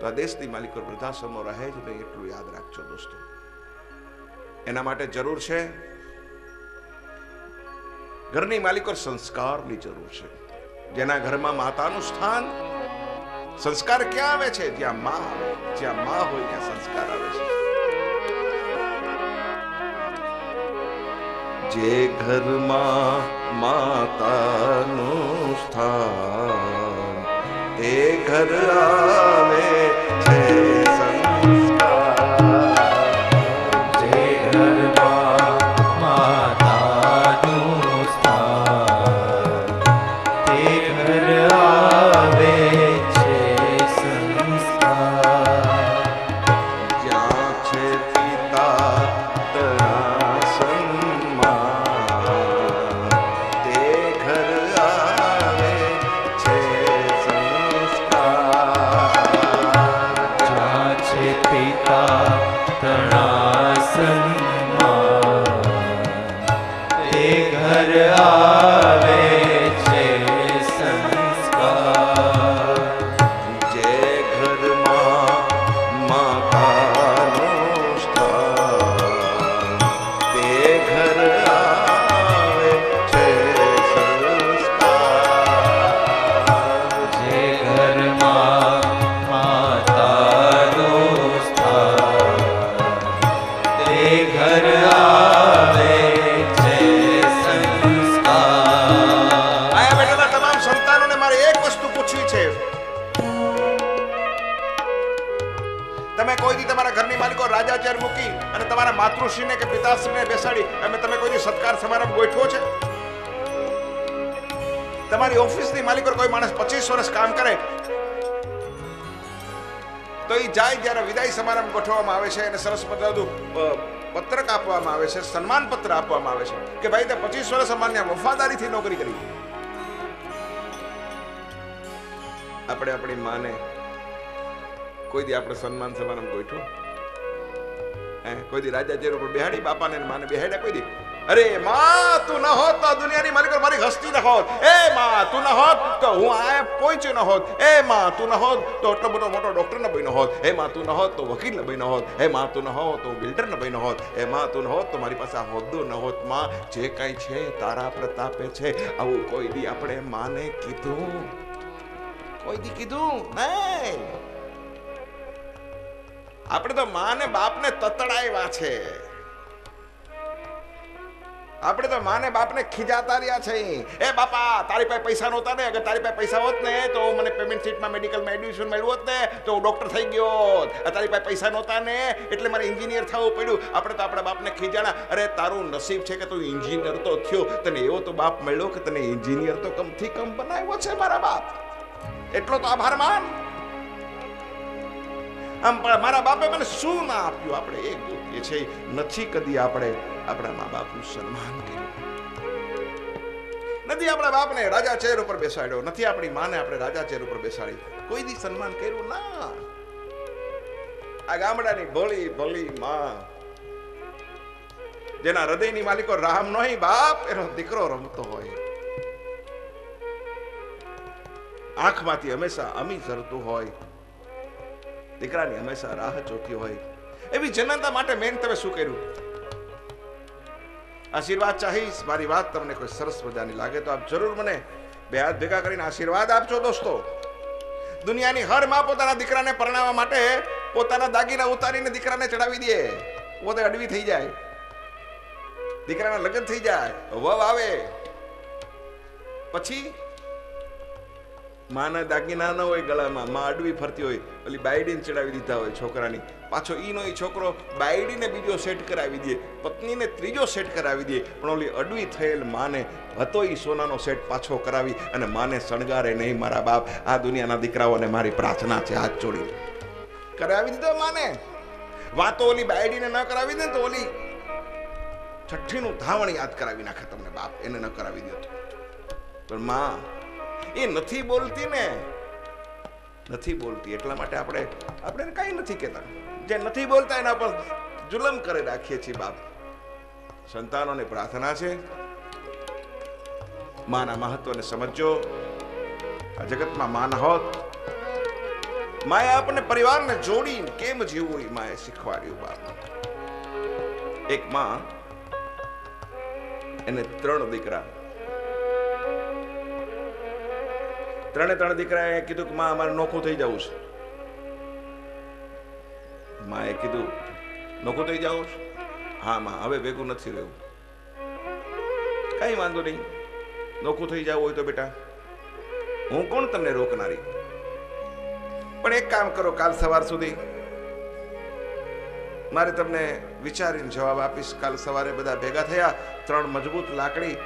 તો આ દેશની માલિકો વૃદ્ધાશ્રમો રહે જ નહીં એટલું યાદ રાખજો દોસ્તો. એના માટે જરૂર છે, ઘરની માલિકો સંસ્કારની જરૂર છે. જેના ઘરમાં માતાનું સ્થાન, સંસ્કાર ક્યાં આવે છે? જ્યાં માં જ્યાં માં હોય ત્યાં સંસ્કાર આવે છે. જે ઘરમાં માતાનું સ્થાન તે ઘર આવે માતૃશ્રીને કે પિતાશ્રીને બેસાડી અને તમે કોઈ સત્કાર સમારંભ ગોઠવો છે? તમારી ઓફિસની માલિકો કોઈ માણસ પચીસ વર્ષ કામ કરે તો એ જાય જ્યારે વિદાય સમારંભ ગોઠવવામાં આવે છે અને સરસ મજાનું પત્રક આપવામાં આવે છે સન્માન પત્ર આપવામાં આવે છે કે ભાઈ તે પચીસ વર્ષ અમારને વફાદારીથી નોકરી કરી. આપણે આપણી માને કોઈ દી આપણે સન્માન સમારંભ ગોઠવો. કોઈ દી રાજા જેરો પર બેહાડી બાપાને માને બેહાડ્યા, કોઈ દી? અરે, માં, તું ન હોત તો દુનિયાની માલિક મારી હસ્તી ન હોત. એ, માં, તું ન હોત તો હું આ પહોંચ્યો ન હોત. એ, માં, તું ન હોત તો એટલો બધો મોટો ડોક્ટર ન બન્યો હોત. એ, માં, તું ન હોત તો વકીલ ન બન્યો હોત. એ, માં, તું ન હોત તો બિલ્ડર ન બન્યો હોત. એ, માં, તું ન હોત તો મારી પાસે આ હોદ્દો ન હોત, માં. જે કાંઈ છે તારા પ્રતાપે છે. આવું કોઈ દી આપણે માને કીધું. કોઈ દી કીધું નહીં. આપણે તો માને બાપને તતડાવ્યા છે. આપણે તો માને બાપને ખીજાતા રહ્યા છે. એ બાપા, તારી પાસે પૈસા નહોતા ને. અગર તારી પાસે પૈસા હોત ને, તો મને પેમેન્ટ સીટમાં મેડિકલમાં એડમિશન મળ્યું હોત ને, તો હું ડૉક્ટર થઈ ગયો. તારી પાસે પૈસા નહોતા ને, એટલે મારે એન્જિનિયર થવું પડ્યું. આપણે તો આપણા બાપને ખીજાણા. અરે, તારું નસીબ છે કે તું એન્જિનિયર તો થયો. તને એવો તો બાપ મળ્યો કે તને એન્જિનિયર તો કમથી કમ બનાવ્યો છે મારા બાપ. એટલો તો આભાર માન. આમ પણ મારા બાપે મને શું ના આપ્યું? આપણે એ ગોતીએ છે, નથી કદી આપણે આપણા મા બાપનું સન્માન કર્યું. નથી આપણા બાપને રાજા ચહેર ઉપર બેસાડ્યો, નથી આપણી માને આપણે રાજા ચહેર ઉપર બેસાડી. કોઈ દી સન્માન કર્યું ના. આ ગામડાની ભોળી ભલી માં, જેના હૃદયની માલિકો રામ નહીં, બાપ એનો દીકરો રમતો હોય. આંખમાંથી હંમેશા અમી ઝરતું હોય. દીકરાની હંમેશા રાહ જોતી હોય. એવી જનતા માટે મેન તમે શું કર્યું? આશીર્વાદ ચાહીશ. મારી વાત તમને કોઈ સરસ મજાની લાગે તો આપ જરૂર મને બે હાથ ભેગા કરીને આશીર્વાદ આપજો, દોસ્તો. દુનિયાની હરમાં પોતાના દીકરાને પરણાવવા માટે પોતાના દાગીના ઉતારીને દીકરાને ચડાવી દે. પોતે અડવી થઈ જાય. દીકરાના લગ્ન થઈ જાય. વવ આવે. પછી માના દાગીના ન હોય ગળામાં, માં અડવી ફરતી હોય, ઓલી બાયડીને ચડાવી દીધા હોય છોકરાની. પાછો ઈનો એ છોકરો બાયડીને બીજો સેટ કરાવી દે, પત્નીને ત્રીજો સેટ કરાવી દે, પણ ઓલી અડવી થયેલ માને હતો એ સોનાનો સેટ પાછો કરાવી અને માને શણગારે નહીં મારા બાપ. આ દુનિયાના દીકરાઓને મારી પ્રાર્થના છે, હાથ જોડી કરાવી દીધો માને. વાતો ઓલી બાયડીને ન કરાવી દે તો ઓલી છઠ્ઠીનું ધાવણ યાદ કરાવી નાખે તમને બાપ, એને ન કરાવી દે પણ માં એ નથી બોલતી ને. નથી બોલતી, એટલા માટે આપણે આપણે કાંઈ નથી કહેતા. જે નથી બોલતા એના પર જુલમ કરી રાખીએ છીએ બાપ. સંતાનોને પ્રાર્થના છે. માના મહત્વને સમજો આ જગતમાં માન હોત. માએ આપણને પરિવારને જોડીને કેમ જીવવું એ માએ શીખવાડ્યું બાપ. એક માં, એને ત્રણ દીકરા ત્રણે ત્રણ દીકરાએ કીધું કે માં, અમારે નોખું થઈ જવું છે. માએ કીધું, નોખું થઈ જાવ હા, માં, હવે ભેગું નથી રહેવું. કઈ વાંધો નહીં. નોખું થઈ જવું હોય તો બેટા. હું કોણ તમને રોકનારી? પણ એક કામ કરો, કાલ સવાર સુધી મારે તમને વિચારીને જવાબ આપીશ. કાલ સવારે બધા ભેગા થયા, ત્રણ મજબૂત લાકડી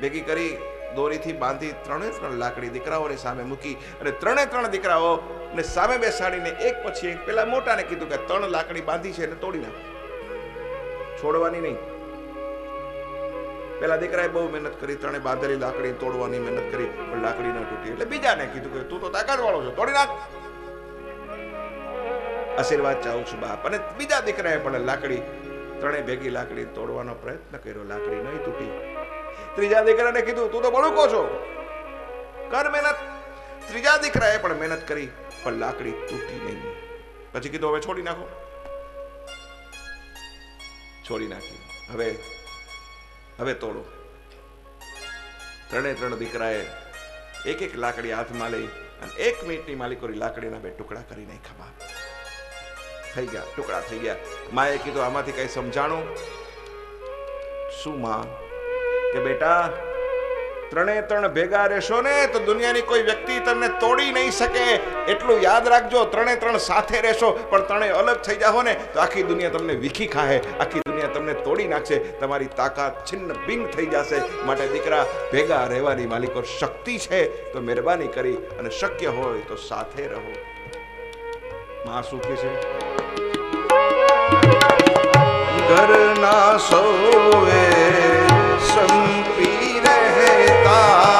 ભેગી કરી દોરીથી બાંધી ત્રણે ત્રણ લાકડી દીકરાઓની સામે મૂકી અને ત્રણે ત્રણ દીકરાઓ ને સામે બેસાડીને એક પછી એક પેલા મોટાને કીધું કે ત્રણ લાકડી બાંધી છે એને તોડી નાખ. છોડવાની નહીં. પેલા દીકરાએ બહુ મહેનત કરી, ત્રણે બાંધેલી લાકડી તોડવાની મહેનત કરી, પણ લાકડી ન તૂટી. એટલે બીજાને કીધું કે તું તો તાકાત વાળો છો, તોડી નાખ. આશીર્વાદ ચાહું છું બાપ. અને બીજા દીકરાએ પણ લાકડી, ત્રણે ભેગી લાકડી તોડવાનો પ્રયત્ન કર્યો. લાકડી નહીં તૂટી. ત્રીજા દીકરાને કીધું, તું તો બળુકો છો. કર મહેનત. ત્રીજા દીકરાએ પણ મહેનત કરી, પણ લાકડી તૂટી નહીં. પછી કીધું, હવે છોડી નાખો. છોડી નાખી. હવે હવે તોડો. ત્રણે ત્રણ દીકરાએ એક એક લાકડી હાથમાં લઈ અને એક મિનિટની માલિકોની લાકડીના બે ટુકડા કરી નાખ્યા બાપ. થઈ ગયા, ટુકડા થઈ ગયા. માએ કીધું, આમાંથી કઈ સમજાણું? શું, માં? કે બેટા, ત્રણે ત્રણ ભેગા રહેશો ને તો દુનિયાની કોઈ વ્યક્તિ તમને તોડી નહીં શકે. એટલું યાદ રાખજો, ત્રણે ત્રણ સાથે રહેશો, પણ ત્રણે અલગ થઈ જાઓ ને તો આખી દુનિયા તમને વિખી ખાહે, આખી દુનિયા તમને તોડી નાખશે, તમારી તાકાત છિન્ન ભિન્ન થઈ જશે. માટે દીકરા, ભેગા રહેવાની માલિકો શક્તિ છે, તો મહેરબાની કરી અને શક્ય હોય તો સાથે રહો. માં કે છે? ઘરના સૌએ સંપી રહેતા